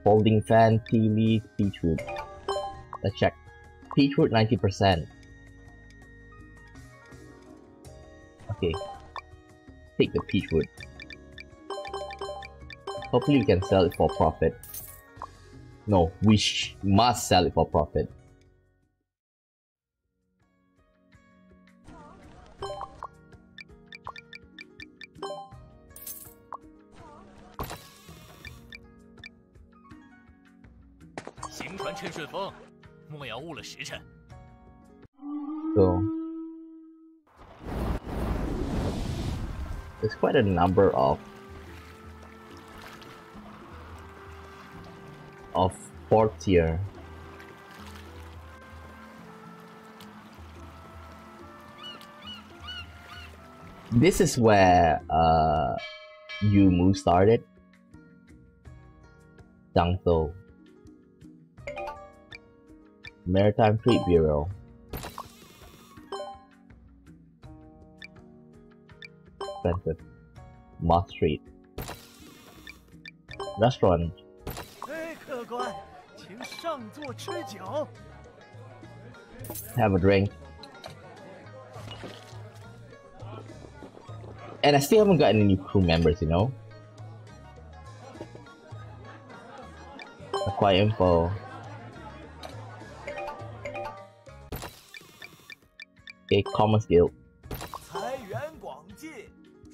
Folding fan, tea leaf, peachwood. Let's check. Peachwood 90%. Okay. Take the peachwood. Hopefully we can sell it for profit. No, we must sell it for profit. Number of of ports here. This is where uh Yumu started. Dangzhou. Maritime Trade Bureau. expensive. Moth Street. Restaurant. Have a drink. And I still haven't gotten any crew members, you know? Acquire info. A Commerce Guild.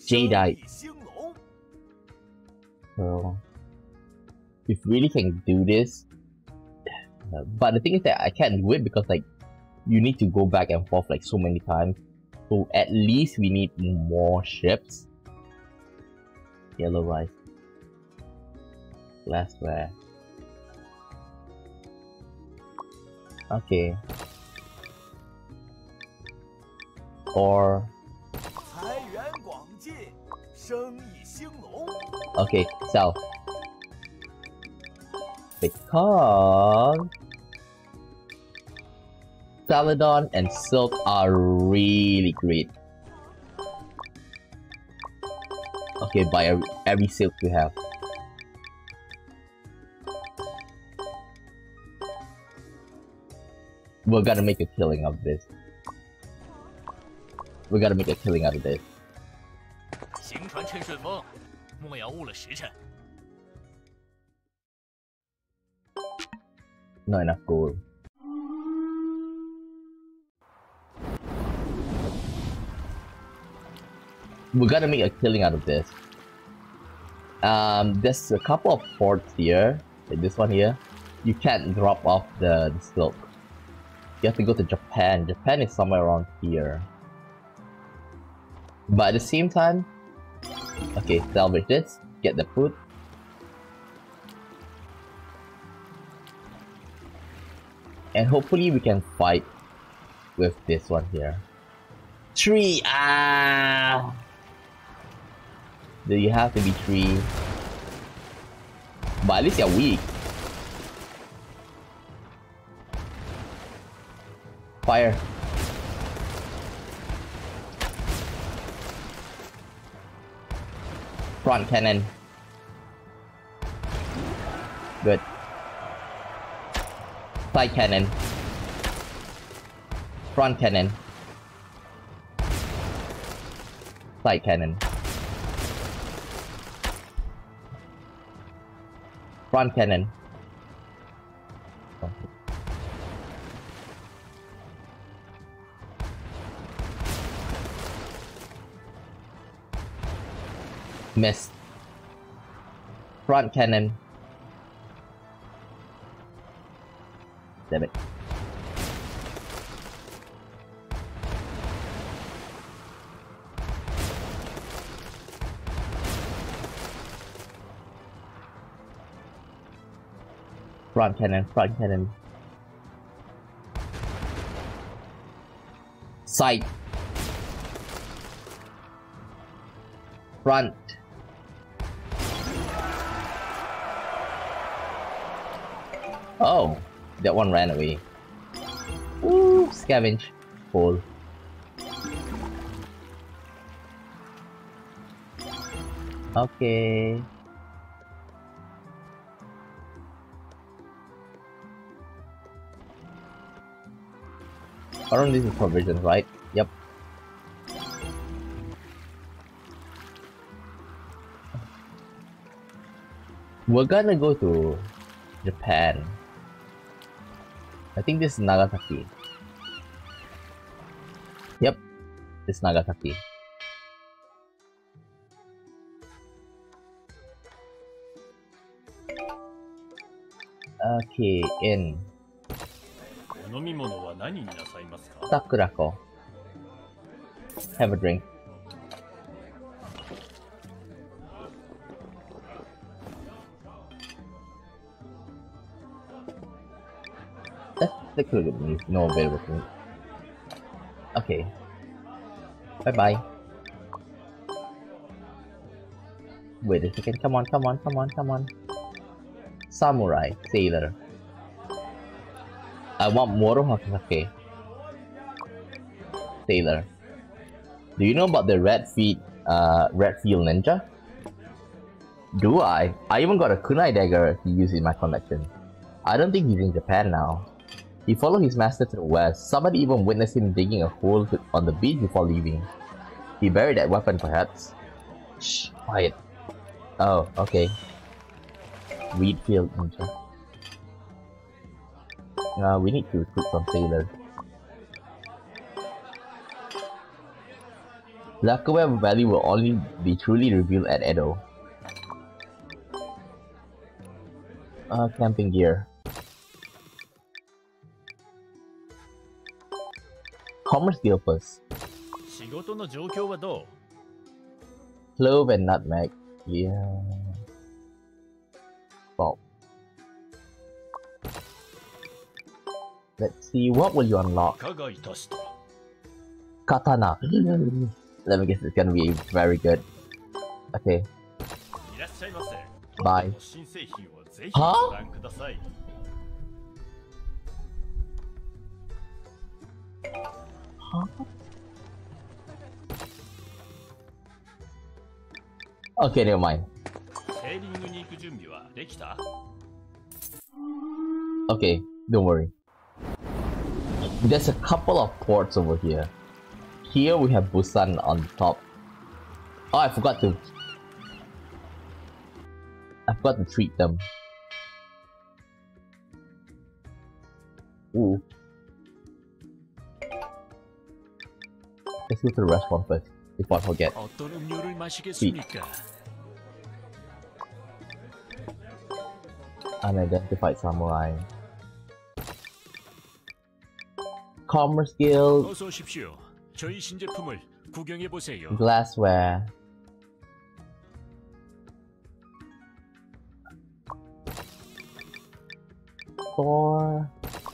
Jadeite. Really can do this. Uh, but the thing is that I can't do it because like you need to go back and forth like so many times. So at least we need more ships. Yellow rice. Last Glassware. Okay. Or Okay, So Because Celadon and Silk are really great. Okay, buy every, every silk you have. We're gonna make a killing of this. We gotta make a killing out of this. 行船趁顺风，莫要误了时辰。 Not enough gold. We're gonna make a killing out of this. Um, there's a couple of ports here, like this one here. You can't drop off the, the silk. You have to go to Japan. Japan is somewhere around here. But at the same time, okay, salvage this, get the food, and hopefully we can fight with this one here. Three! Ah! Do you have to be three? But at least you're weak. Fire. Front cannon. Side cannon. Front cannon. Side cannon. Front cannon. Missed. Front cannon. Damn it. Front cannon, front cannon. Sight. Front. That one ran away. Ooh, scavenge. Hole. Okay. Around this is provisions, right? Yep. We're gonna go to Japan. I think this is Nagasaki. Yep, it's Nagasaki. Okay, in. Takurako. Have a drink. That's the cool good news. No available. Okay. Bye bye. Wait a second. Come on, come on, come on, come on. Samurai, sailor. I want Moro Hakasake. Sailor. Do you know about the red feet, uh, red field ninja? Do I? I even got a kunai dagger to use in my collection. I don't think he's in Japan now. He followed his master to the west. Somebody even witnessed him digging a hole on the beach before leaving. He buried that weapon, perhaps. Shh, quiet. Oh, okay. Reed field ninja. Uh, we need to recruit some sailors. Lacquerware Valley will only be truly revealed at Edo. Uh, camping gear. how much they offer? Clove and nutmeg. Yeah. Bob. Let's see, what will you unlock? Katana. Let me guess, it's gonna be very good. Okay. Bye. Huh? Huh? Okay, never mind. Okay, don't worry. There's a couple of ports over here. Here we have Busan on top. Oh, I forgot to... I forgot to treat them. Ooh. Let's go to the restaurant first before I forget. 어떤 음료를 마시겠습니까? Unidentified samurai. Commerce Guild, 어서 오십시오. 저희 신제품을 구경해 보세요. glassware. Store.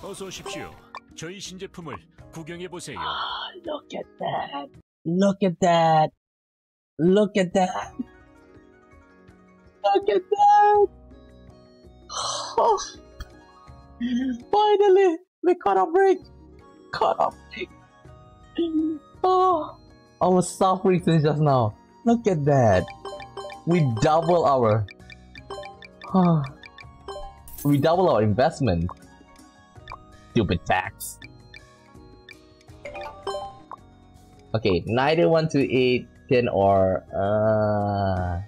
어서 오십시오. 저희 신제품을 구경해 보세요. Look at that. Look at that. Look at that. Look at that. Oh. Finally, we caught a break. Caught a break. Oh, I was suffering since just now. Look at that. We double our. we double our investment. Stupid tax. Okay, neither one to eight ten or uh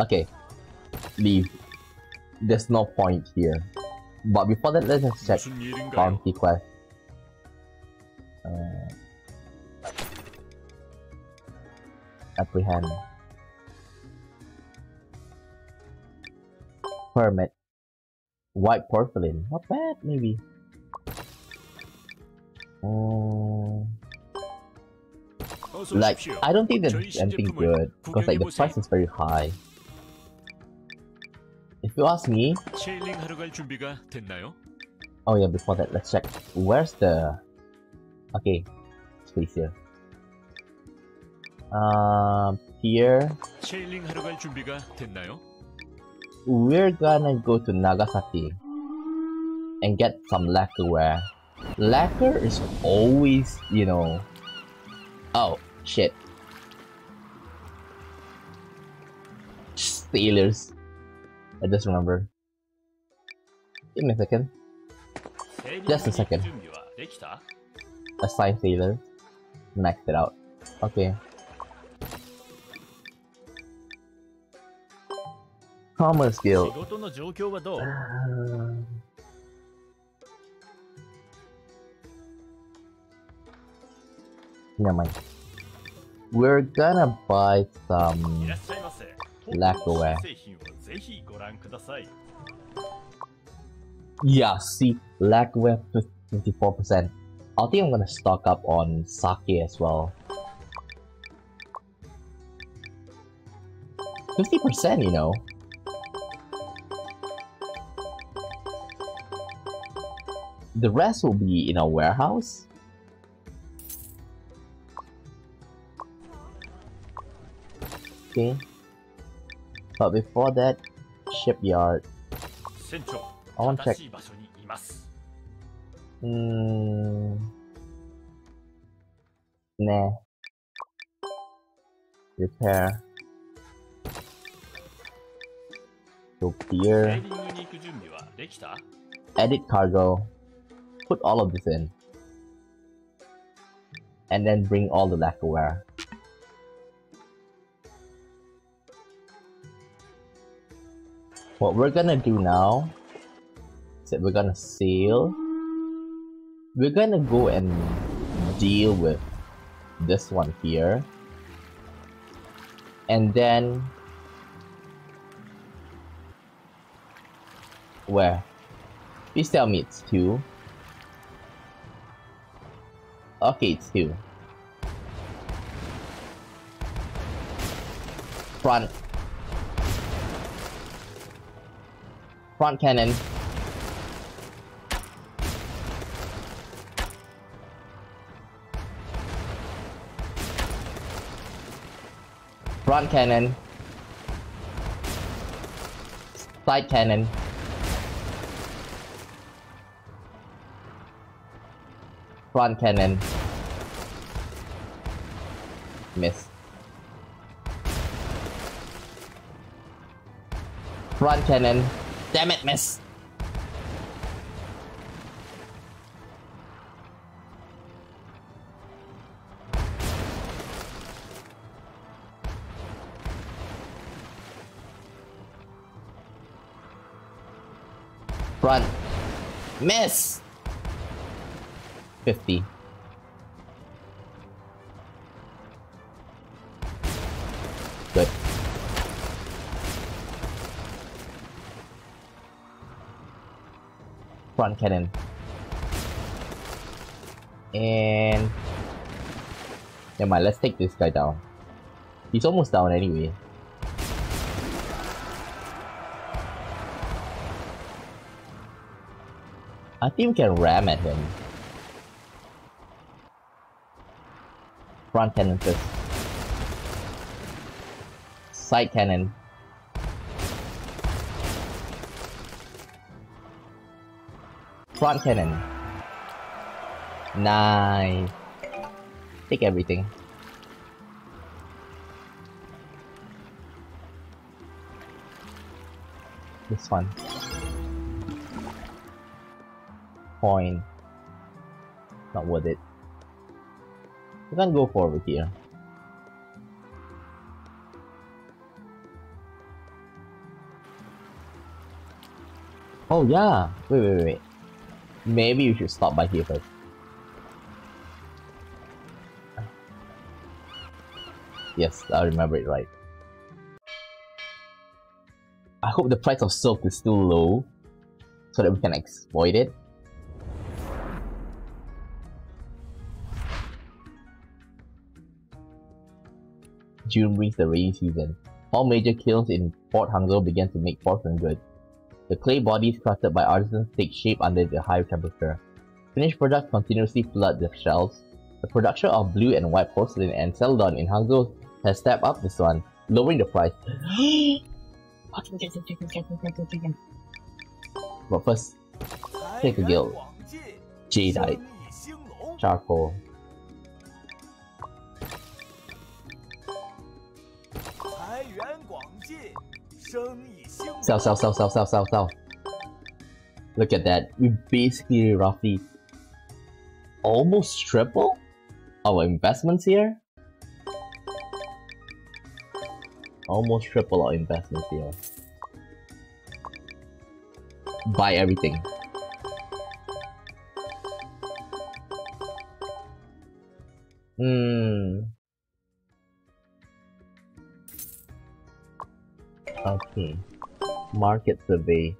Okay. Leave. There's no point here. But before that let's just check Bounty Quest. Uh, apprehend. Permit. White porcelain. Not bad maybe. Like, I don't think there's anything good, because like the price is very high. If you ask me... Oh yeah, before that, let's check. Where's the... Okay, space here. Um, here... We're gonna go to Nagasaki and get some lacquerware. Lacquer is always, you know... Oh, shit. Steelers. I just remember. Give me a second. Just a second. Assign Steelers. Maxed it out. Okay. Commerce Guild. Uh... never mind. We're gonna buy some lacquerware. Yeah, see, lacquerware 54%. I think I'm gonna stock up on sake as well. 50%, you know. The rest will be in our warehouse. okay. But before that, shipyard. I want to check. Hmm. Nah. Repair. Repair. Edit cargo. Put all of this in. And then bring all the lacquerware. What we're gonna do now is that we're gonna sail. We're gonna go and deal with this one here. And then where? Please tell me it's two. Okay, it's two. Front. front cannon. Front cannon. Side cannon. Front cannon. Miss. Front cannon. Damn it, miss. Run. Miss! 50. Good. Front cannon. And... Never mind, let's take this guy down. He's almost down anyway. I think we can ram at him. Front cannon first. Side cannon. Front cannon. Nice. Take everything. This one. Coin. Not worth it. We can't go forward here. Oh yeah! Wait, wait, wait. Maybe you should stop by here first. Yes, I remember it right. I hope the price of silk is still low so that we can exploit it. June brings the rainy season. All major kilns in Port Hangzhou began to make porcelain goods. The clay bodies crafted by artisans take shape under the high temperature. Finished products continuously flood the shelves. The production of blue and white porcelain and celadon in Hangzhou has stepped up this one, lowering the price. but first, take a guild. Jadeite. Charcoal. Sell, sell, sell, sell, sell, sell, sell. Look at that. We basically roughly almost triple our investments here. Almost triple our investments here. Buy everything. Hmm. Okay Market survey.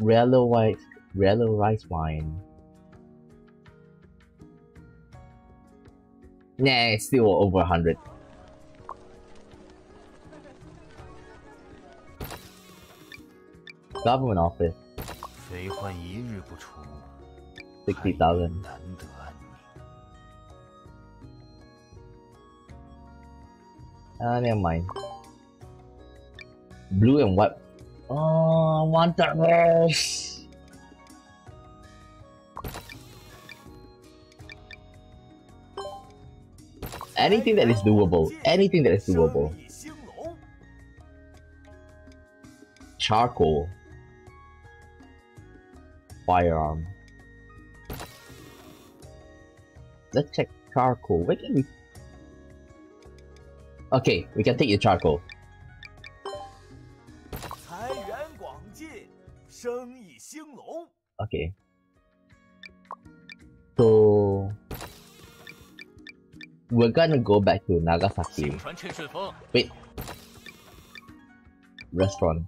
Rello rice, Rello rice wine. Nah, it's still over 100. Government office. 非换一日不出， 60,000. 难得安宁。 Ah, never mind. Blue and white. Oh, I want that rose. Anything that is doable. Anything that is doable. Charcoal. Firearm. Let's check charcoal. Where can we... Okay, we can take your charcoal. Okay. So we're gonna go back to Nagasaki. Wait. Restaurant.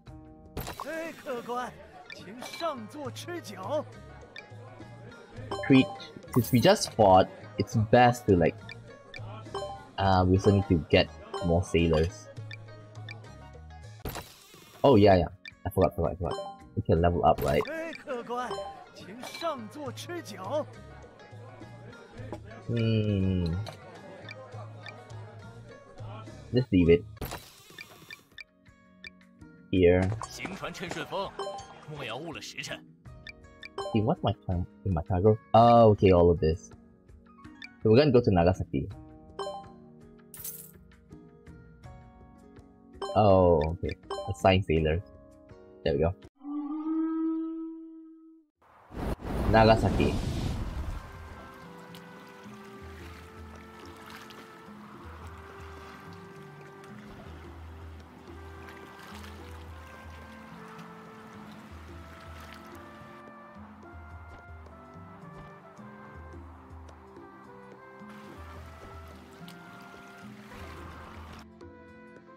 Treat since we just fought, it's best to like uh we still need to get more sailors. Oh yeah yeah. I forgot, forgot, forgot. We can level up, right? 哎，客官，请上座吃酒。 Hmm. Just leave it. Here. 行船趁顺风，莫要误了时辰。 See, what's my time in my cargo? Oh, okay, all of this. So we're gonna go to Nagasaki. Oh, okay. Assign sailors. There we go. Nagasaki.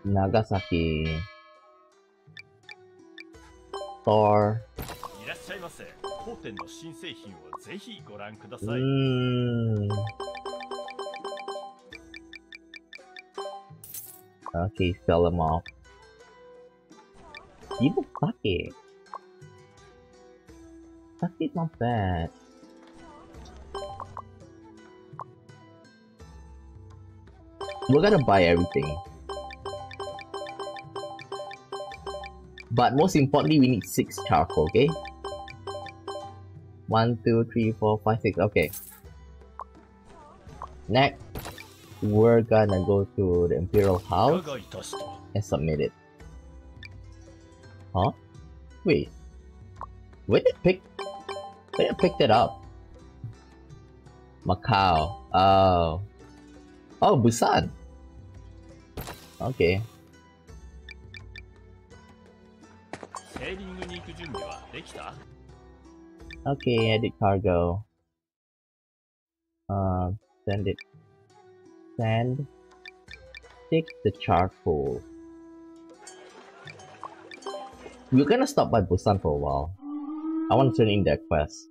Nagasaki. Thor. いらっしゃいませ当店の新製品をぜひご覧ください、 Mm. Okay, sell them off. Even sake. Sake's not bad. We're gonna buy everything. But most importantly, we need six charcoal, okay? One, two, three, four, five, six. Okay. Next, we're gonna go to the Imperial House and submit it. Huh? Wait. Where did pick? Where did pick that up? Macau. Oh. Oh, Busan. Okay. Okay, edit cargo. Uh, send it. Send. Take the charcoal. We're gonna stop by Busan for a while. I want to turn in that quest.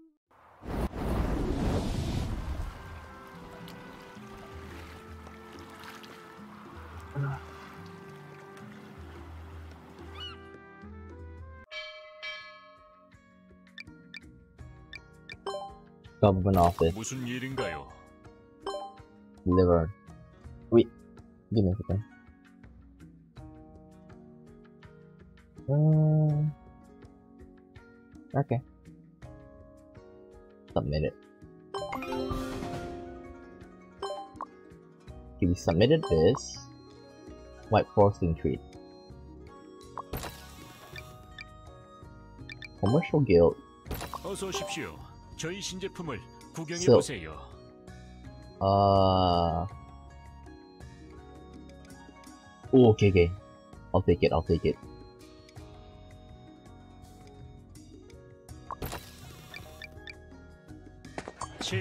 Government office. 무슨 일인가요? Liver. Wait, give me a second. Um, okay. Submit it. Okay, we submitted this. White Forcing Treat. Commercial Guild. 어서 오십시오. 저희 신제품을 구경해 So- 보세요. Uh. Oh, okay, okay. I'll take it. I'll take it.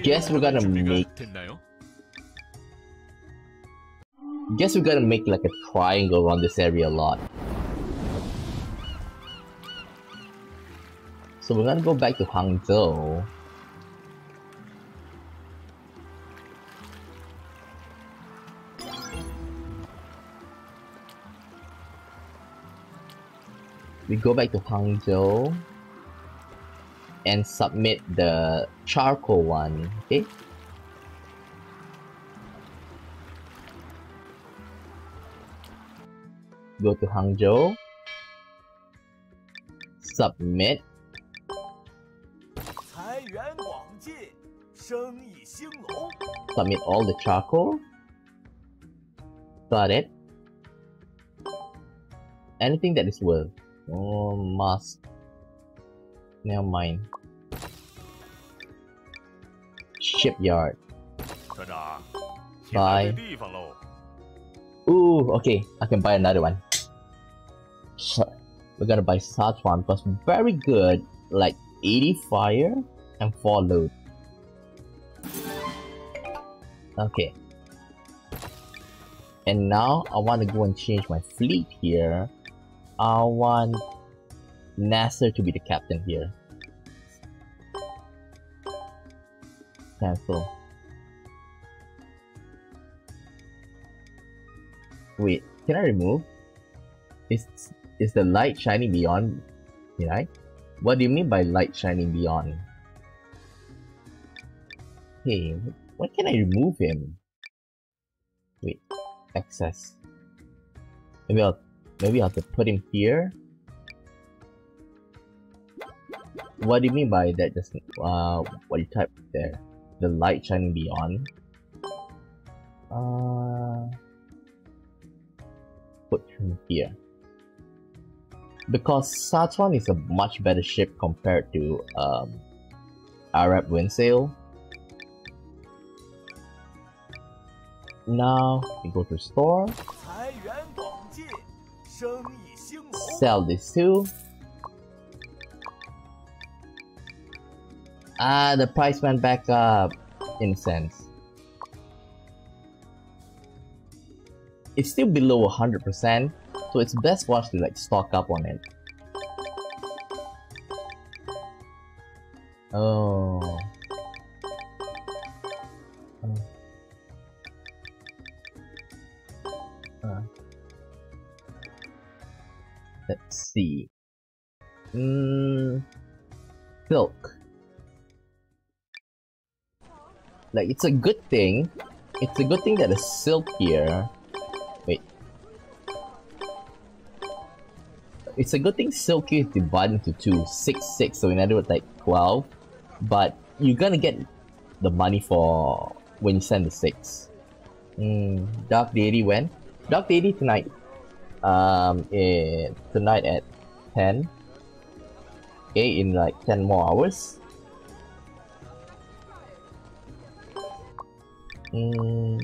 Guess we're gonna 준비가 make- 됐나요? Guess we gotta make like a triangle around this area a lot. So we're gonna go back to Hangzhou. we go back to Hangzhou and submit the charcoal one, okay? Go to Hangzhou, submit. Submit all the charcoal. Got it. Anything that is worth. Oh, mask. Never mind. Shipyard. Buy. Ooh, okay. I can buy another one. So, we're gonna buy such one because very good, like 80 fire and 4 load. Okay. And now I want to go and change my fleet here. I want Nasser to be the captain here. Cancel. Wait, can I remove? Is is the light shining beyond? Right? What do you mean by light shining beyond? Hey, when can I remove him? Wait, access. Maybe I'll Maybe I could put him here. What do you mean by that? Just uh, what you type there? The light shining beyond. Uh, put him here because Satuan is a much better ship compared to um, Arab Windsail. Now we go to store sell this too. Ah, the price went back up, in a sense. It's still below 100%, so it's best for us to like stock up on it. Oh. Let's see. Mm, silk. Like it's a good thing. It's a good thing that the silk here. Wait. It's a good thing silk is divided into two, six, six. So in other words, like twelve. But you're gonna get the money for when you send the six. Mm, Dark Deity when? Dark Deity tonight. Um, in, tonight at ten. Okay, in like ten more hours. Mm,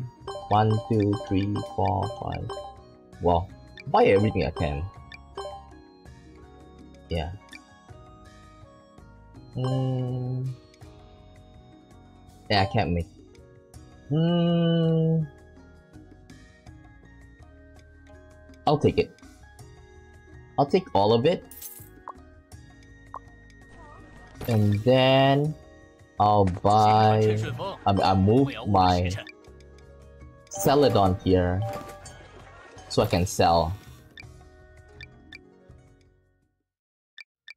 one, two, three, four, five. Wow, buy everything I can. Yeah. Mm. Yeah, I can't make. Hmm. I'll take it. I'll take all of it. And then I'll buy... I, I move my Celadon here so I can sell.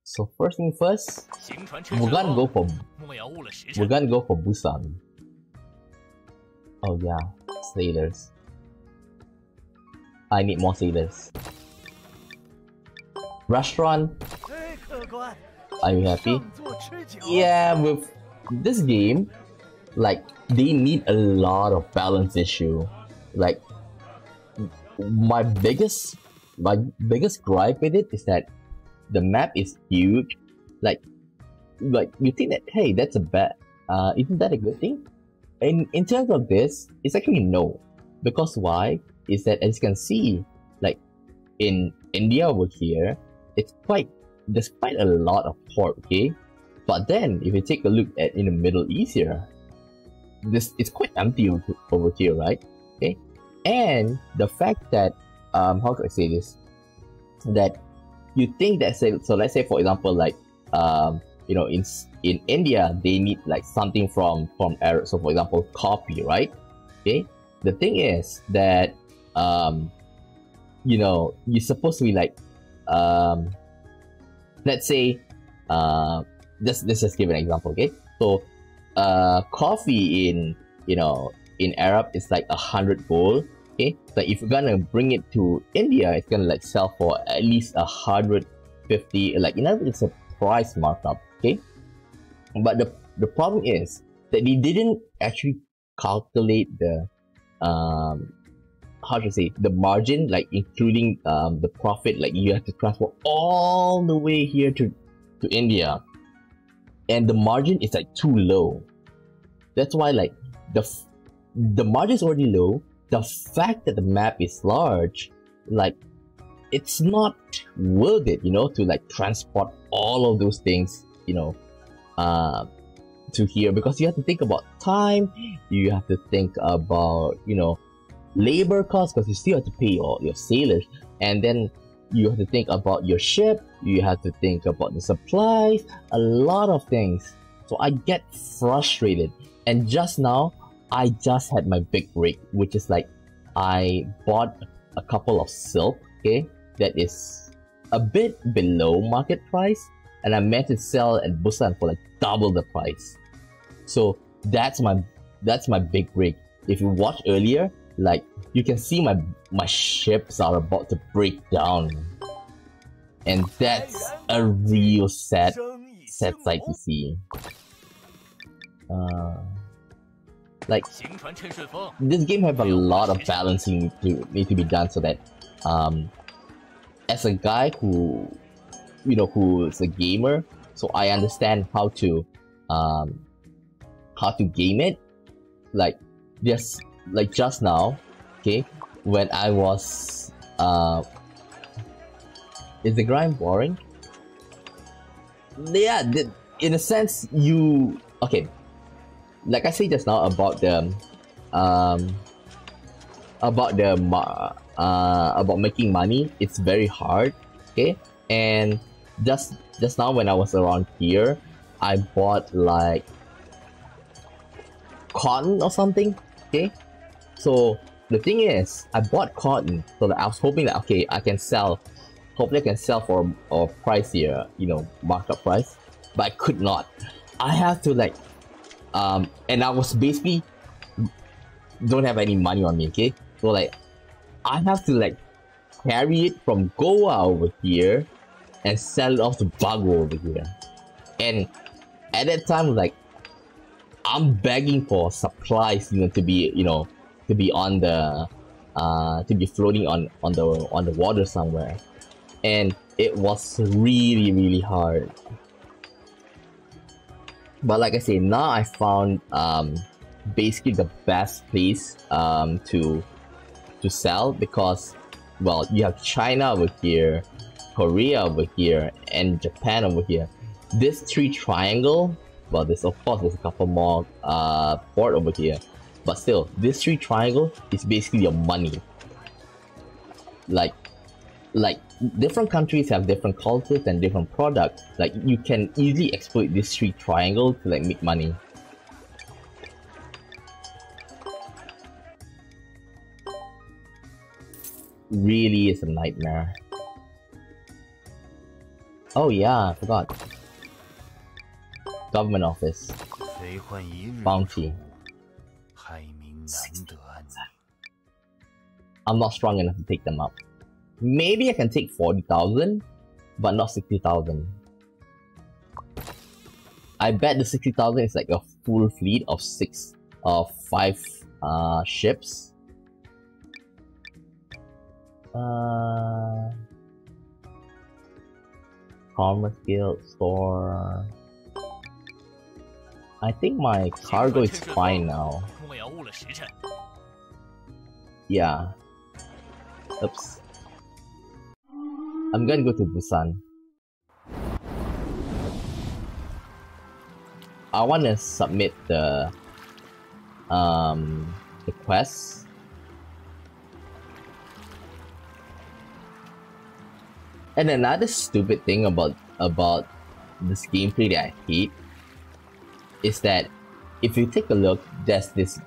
So first thing first, we're gonna go for we're gonna go for Busan. Oh yeah, sailors. I need more sailors. Restaurant. Are you happy? Yeah, with this game, like, they need a lot of balance issue. Like, my biggest, my biggest gripe with it is that the map is huge. Like, like you think that hey, that's a bad, uh, isn't that a good thing? In in terms of this, it's actually no, because why? Is that as you can see, like in India over here, it's quite there's quite a lot of port, okay? But then if you take a look at in the Middle East here, this it's quite empty over here, right? Okay, and the fact that um how do I say this? That you think that say so let's say for example like um you know in in India they need like something from from Arab so for example coffee right okay the thing is that um you know you're supposed to be like um let's say uh let's, let's just give an example okay? So uh coffee in you know in arab is like a hundred gold okay? But if you're gonna bring it to india it's gonna like sell for at least a hundred fifty like you know, it's a price markup okay? But the the problem is that they didn't actually calculate the um how to say the margin like including um the profit like you have to transport all the way here to to india. And the margin is like too low. That's why like the the margin is already low. The fact that the map is large like it's not worth it you know to like transport all of those things you know uh to here. Because you have to think about time. You have to think about you know labor costs because you still have to pay your, your sailors. And then you have to think about your ship. You have to think about the supplies. A lot of things. So i get frustrated. And just now i just had my big break which is like i bought a couple of silk okay? That is a bit below market price. And i meant to sell at busan for like double the price. So that's my that's my big break. If you watch earlier like, you can see my my ships are about to break down. And that's a real sad, sad sight to see. Uh, like, this game have a lot of balancing to need to be done so that, um, as a guy who, you know, who is a gamer, so I understand how to, um, how to game it. Like, there's like just now okay when i was uh is the grind boring? Yeah the, in a sense you okay like i said just now about the um about the uh about making money it's very hard okay? And just just now when i was around here i bought like cotton or something okay so the thing is i bought cotton so that i was hoping that okay i can sell hopefully i can sell for a pricier you know markup price but i could not i have to like um and i was basically don't have any money on me, okay? So like I have to like carry it from Goa over here and sell it off to Bago over here. And at that time like I'm begging for supplies, you know, to be, you know, to be on the uh to be floating on on the on the water somewhere. And it was really, really hard. But like I say, now I found um basically the best place um, to to sell because well you have China over here, Korea over here, and Japan over here. This three triangle, well, there's of course there's a couple more uh port over here, but still, this three triangle is basically your money. Like, like different countries have different cultures and different products. Like you can easily exploit this three triangle to like make money. Really is a nightmare. Oh yeah, I forgot. Government office. Bounty. I'm not strong enough to take them up. Maybe I can take 40,000, but not 60,000. I bet the 60,000 is like a full fleet of 6 of uh, 5 uh, ships. Uh, Commerce Guild, Store... I think my cargo is fine now. Yeah. Oops. I'm gonna go to Busan. I wanna submit the um the quest. And another stupid thing about about this gameplay that I hate is that if you take a look, there's this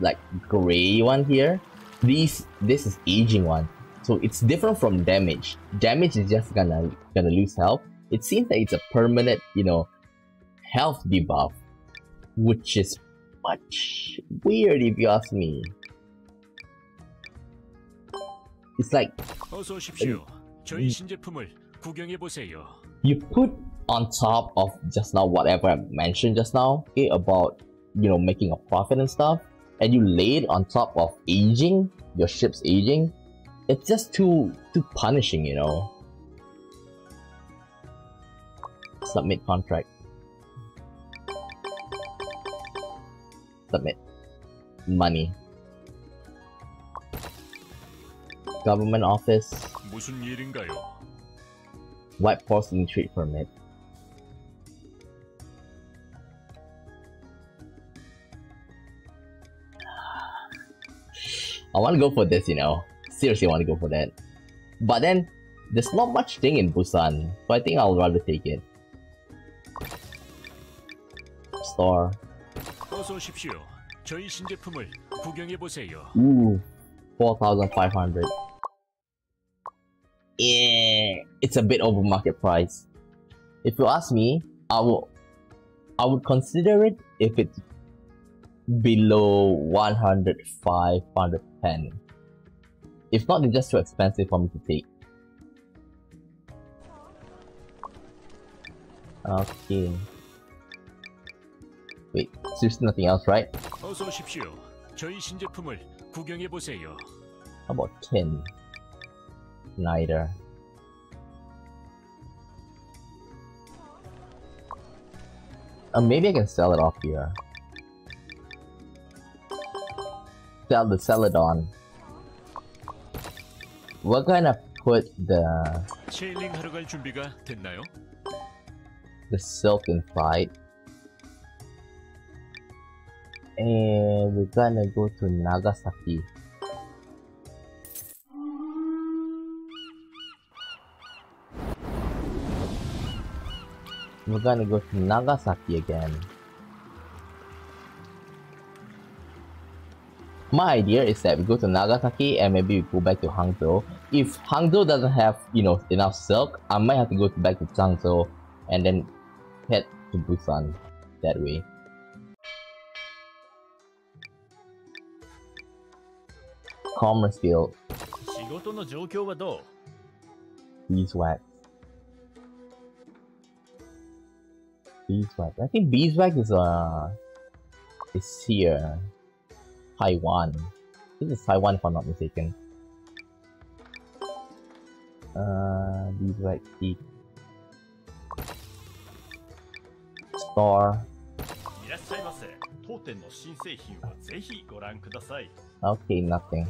like gray one here. These this is aging one. So it's different from damage. Damage is just gonna gonna lose health. It seems that it's a permanent, you know, health debuff, which is much weird if you ask me. It's like you put on top of just now whatever I mentioned just now okay, about you know making a profit and stuff, and you lay it on top of aging your ship's aging. It's just too too punishing, you know. Submit contract. Submit. Money. Government office. 무슨 일인가요? White Porcelain Trade Permit. I want to go for this, you know. Seriously, I want to go for that. But then, there's not much thing in Busan, so I think I'll rather take it. Star. Ooh, 4,500. Yeah, it's a bit over market price. If you ask me, I will, I would consider it if it's below 105, 100 10. If not, it's just too expensive for me to take. Okay. Wait, seriously nothing else, right? 어서 오십시오. 저희 신제품을 구경해 보세요. How about 10? Neither. Uh, maybe I can sell it off here. Sell the Celadon. We're gonna put the 체일링 하러 갈 준비가 됐나요? the silk inside. And we're gonna go to Nagasaki. We're gonna go to Nagasaki again. My idea is that we go to Nagasaki and maybe we go back to Hangzhou. If Hangzhou doesn't have, you know, enough silk, I might have to go back to Changzhou and then head to Busan that way. Commerce field. Beeswax. Beeswax. I think beeswax is uh is here. Taiwan. This is Taiwan if I'm not mistaken. Uh, these like the star. Okay, nothing.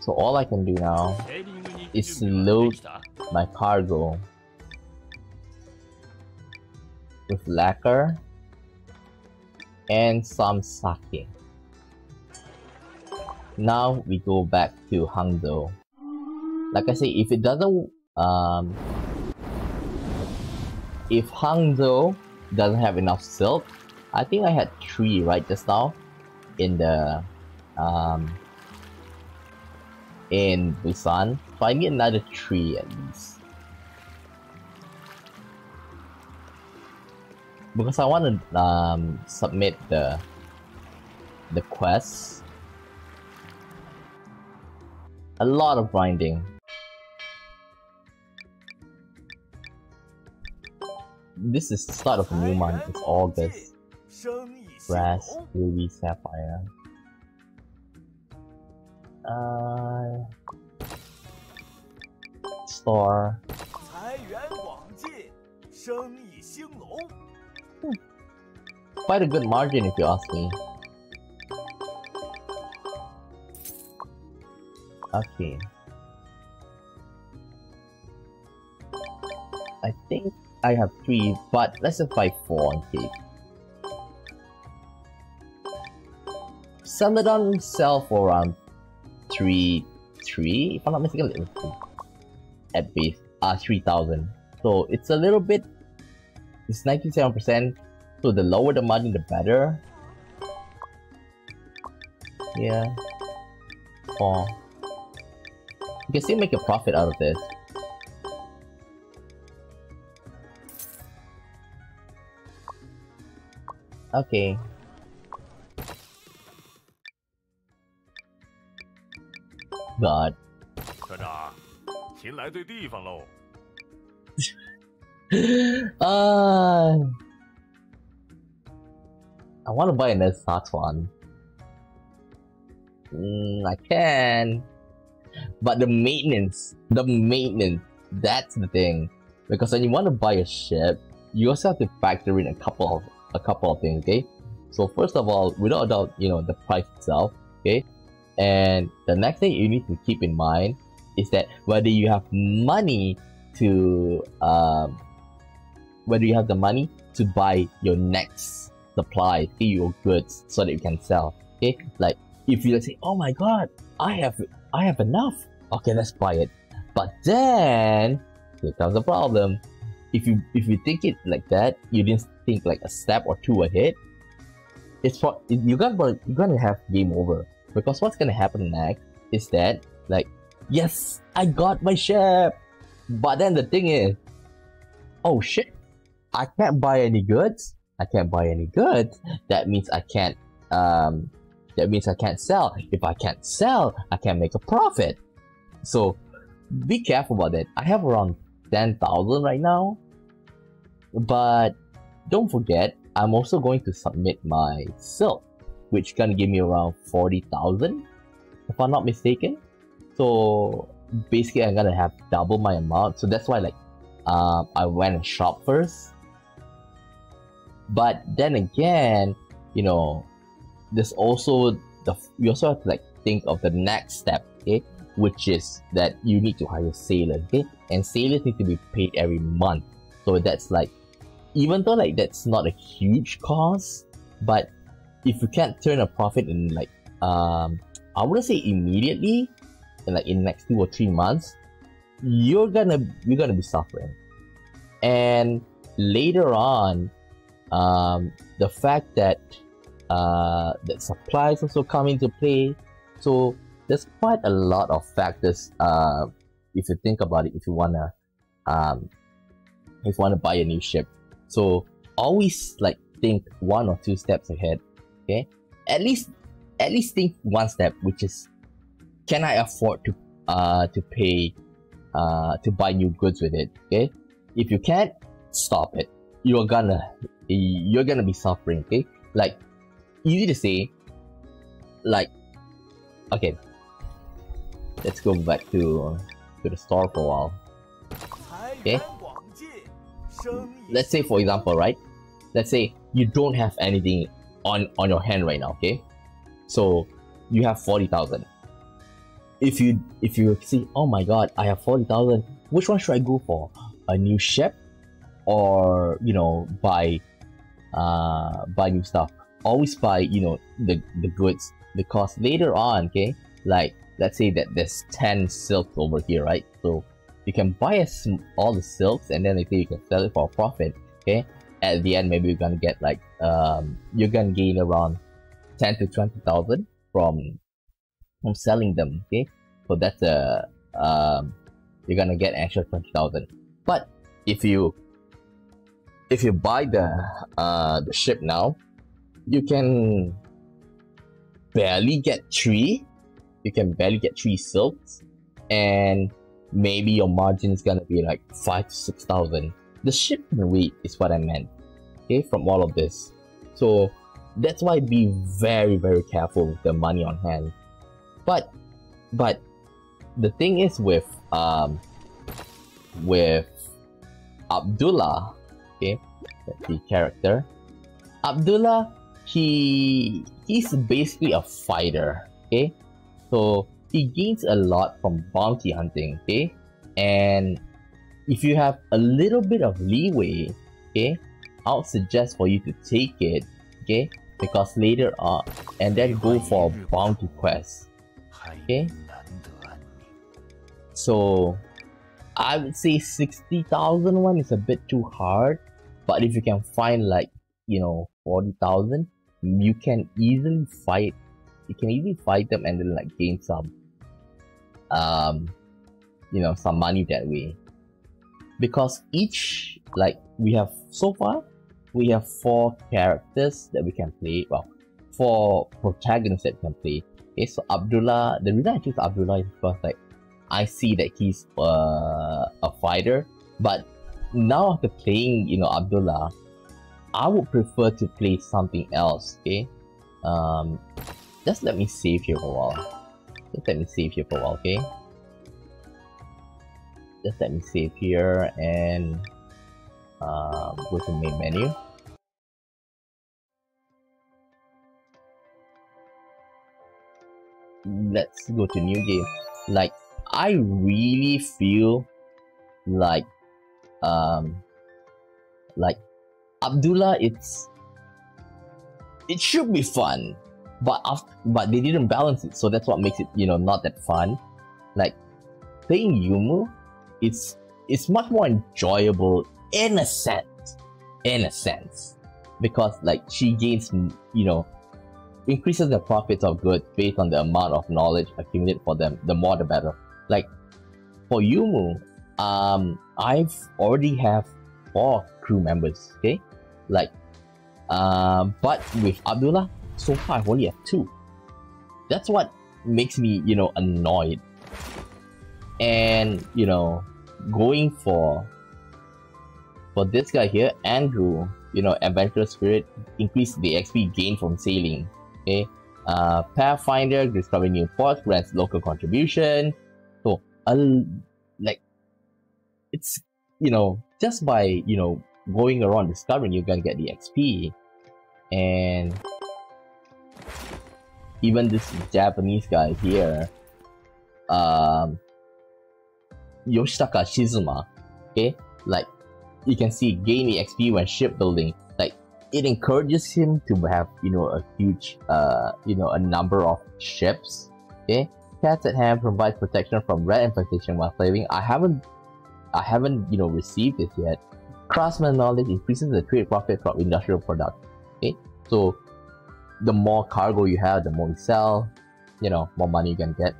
So all I can do now is load my cargo with lacquer and some sake. Now we go back to Hangzhou. Like I say, if it doesn't, um, if Hangzhou doesn't have enough silk, I think I had three right just now in the um in Busan. So I need another three at least. Because I want to um, submit the the quests. A lot of grinding. This is the start of a new month. It's August. 生意兴 Brass, 隆 ruby, sapphire. Uh, store. 财源广进生意兴隆 Quite a good margin if you ask me. Okay. I think I have three, but let's just buy four on cake. Celadon sell for around three, three, if I'm not mistaken. At base, uh, three thousand. So it's a little bit. It's ninety-seven percent. So the lower the money, the better. Yeah. Four. You can still make a profit out of this. Okay. God. 科长，您来对地方喽。 uh, I want to buy another SARS one. Mm, I can. But the maintenance, the maintenance, that's the thing. Because when you want to buy a ship, you also have to factor in a couple of a couple of things, okay? So first of all, without a doubt, you know, the price itself, okay? And the next thing you need to keep in mind is that whether you have money to um, whether you have the money to buy your next supply, your goods so that you can sell. Okay, like if you say, "Oh my God, I have I have enough," okay, let's buy it. But then here comes the problem. If you if you think it like that, you didn't think like a step or two ahead. It's for you're gonna you're gonna have game over because what's gonna happen next is that like yes, I got my ship, but then the thing is, oh shit, I can't buy any goods. I can't buy any goods. That means I can't um that means I can't sell. If I can't sell, I can't make a profit. So be careful about that. I have around 10,000 right now. But don't forget, I'm also going to submit my silk, which gonna give me around 40,000 if I'm not mistaken. So basically I'm gonna have double my amount. So that's why like um, I went and shop first. But then again, you know, there's also the you also have to like think of the next step, okay? Which is that you need to hire sailors, okay? And sailors need to be paid every month. So that's like even though like that's not a huge cost, but if you can't turn a profit in like um I wouldn't say immediately, in like in next two or three months, you're gonna you're gonna be suffering. And later on, um, the fact that uh, that supplies also come into play. So there's quite a lot of factors. Uh, if you think about it, if you wanna um, if you wanna buy a new ship, so always like think one or two steps ahead. Okay, at least at least think one step, which is can I afford to uh to pay uh to buy new goods with it? Okay, if you can't, stop it. You're gonna you're gonna be suffering. Okay, like easy to say. Like, okay, let's go back to to the store for a while. Okay. Let's say, for example, right? Let's say you don't have anything on on your hand right now. Okay, so you have forty thousand. If you if you see, oh my god, I have forty thousand. Which one should I go for? A new ship, or you know, buy uh buy new stuff? Always buy you know the the goods because later on, okay, like let's say that there's ten silks over here, right? So you can buy all the silks and then later you can sell it for a profit. Okay, at the end maybe you're gonna get like um you're gonna gain around ten to twenty thousand from from selling them. Okay, so that's a um you're gonna get extra twenty thousand. But if you if you buy the uh the ship now, you can barely get three. You can barely get three silks, and maybe your margin is gonna be like five to six thousand. The shipment rate is what I meant. Okay, from all of this. So that's why be very very careful with the money on hand. But but the thing is with um with Abdullah, okay, that's the character. Abdullah, he he's basically a fighter, okay? So he gains a lot from bounty hunting, okay? And if you have a little bit of leeway, okay, i'll suggest for you to take it, okay? Because later on, and then go for a bounty quest, okay? So I would say 60,000 one is a bit too hard, but if you can find like, you know, 40,000, you can easily fight, you can easily fight them and then like gain some, um, you know, some money that way. Because each, like, we have, so far, we have four characters that we can play, well, four protagonists that we can play. Okay, so Abdullah, the reason I choose Abdullah is because like, I see that he's uh, a fighter, but now after playing, you know, Abdullah, I would prefer to play something else. Okay, um, just let me save here for a while. Just let me save here for a while. Okay, just let me save here and um, go to main menu. Let's go to new game. Like I really feel like um like Abdullah it's it should be fun but after, but they didn't balance it so that's what makes it you know not that fun. Like playing Yumu it's it's much more enjoyable in a sense in a sense because like she gains you know increases the profits of goods based on the amount of knowledge accumulated for them the more the better. Like for Yumu, um, I've already have four crew members. Okay, like Um, but with Abdullah, so far I only have two. That's what makes me, you know, annoyed. And you know, going for for this guy here, Andrew, you know, adventurous spirit, increase the XP gain from sailing. Okay. Uh, Pathfinder, discover new ports, grants local contribution. So, uh, like, it's, you know, just by, you know, going around discovering, you're gonna get the XP. And even this Japanese guy here, um, Yoshitaka Shizuma, okay, like you can see gain XP when shipbuilding. Like it encourages him to have you know a huge uh you know a number of ships. Okay, Cats at Hand provides protection from red infestation while sailing. I haven't I haven't you know received this yet. Craftsman knowledge increases the trade profit from industrial products. Okay, so the more cargo you have, the more you sell, you know, more money you can get.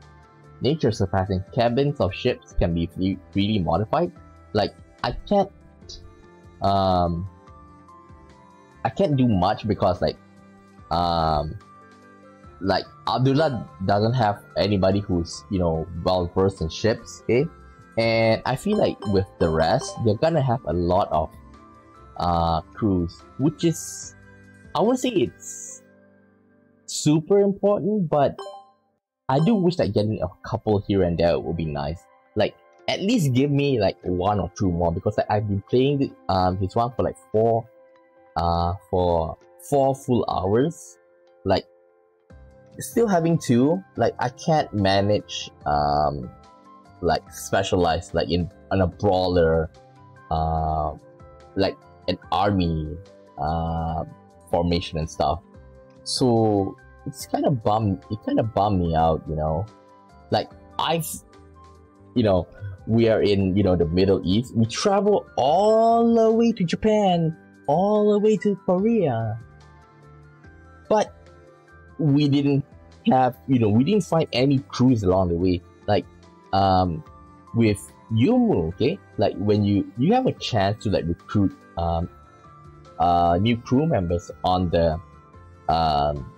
Nature surpassing cabins of ships can be freely modified. Like I can't, um, I can't do much because like, um, like Abdullah doesn't have anybody who's you know well versed in ships. Okay, and I feel like with the rest, they're gonna have a lot of uh crews, which is I would say it's super important, but I do wish that getting a couple here and there would be nice. Like at least give me like one or two more because like, I've been playing um his one for like four uh for four full hours. Like still having two, like I can't manage um like specialized like in on a brawler uh like an army uh formation and stuff. So it's kind of bum it kind of bummed me out, you know. Like I've you know, we are in, you know, the Middle East. We travel all the way to Japan, all the way to Korea. But we didn't have, you know, we didn't find any crews along the way. Um with Yumu, okay? Like when you you have a chance to like recruit um uh new crew members on the um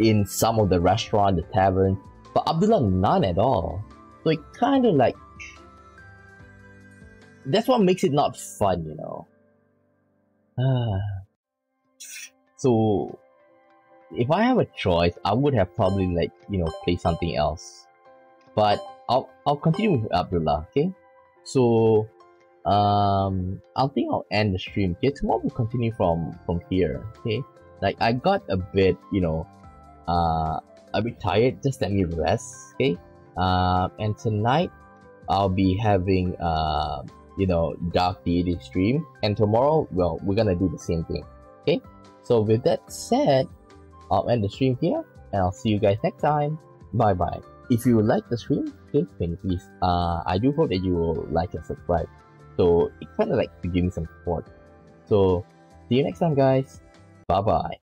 in some of the restaurant, the tavern, but Abdullah none at all. So it kind of like that's what makes it not fun, you know. so if I have a choice, I would have probably like you know play something else, but I'll I'll continue with Abdullah. Okay, so um I'll think I'll end the stream. Okay, tomorrow we'll continue from from here. Okay, like I got a bit you know uh a bit tired. Just let me rest. Okay, um and tonight I'll be having uh you know dark deity stream, and tomorrow well we're gonna do the same thing. Okay, so with that said. I'll end the stream here and I'll see you guys next time. Bye bye. If you like the stream, then please, uh, I do hope that you will like and subscribe. So it kind of like to give me some support. So see you next time, guys. Bye bye.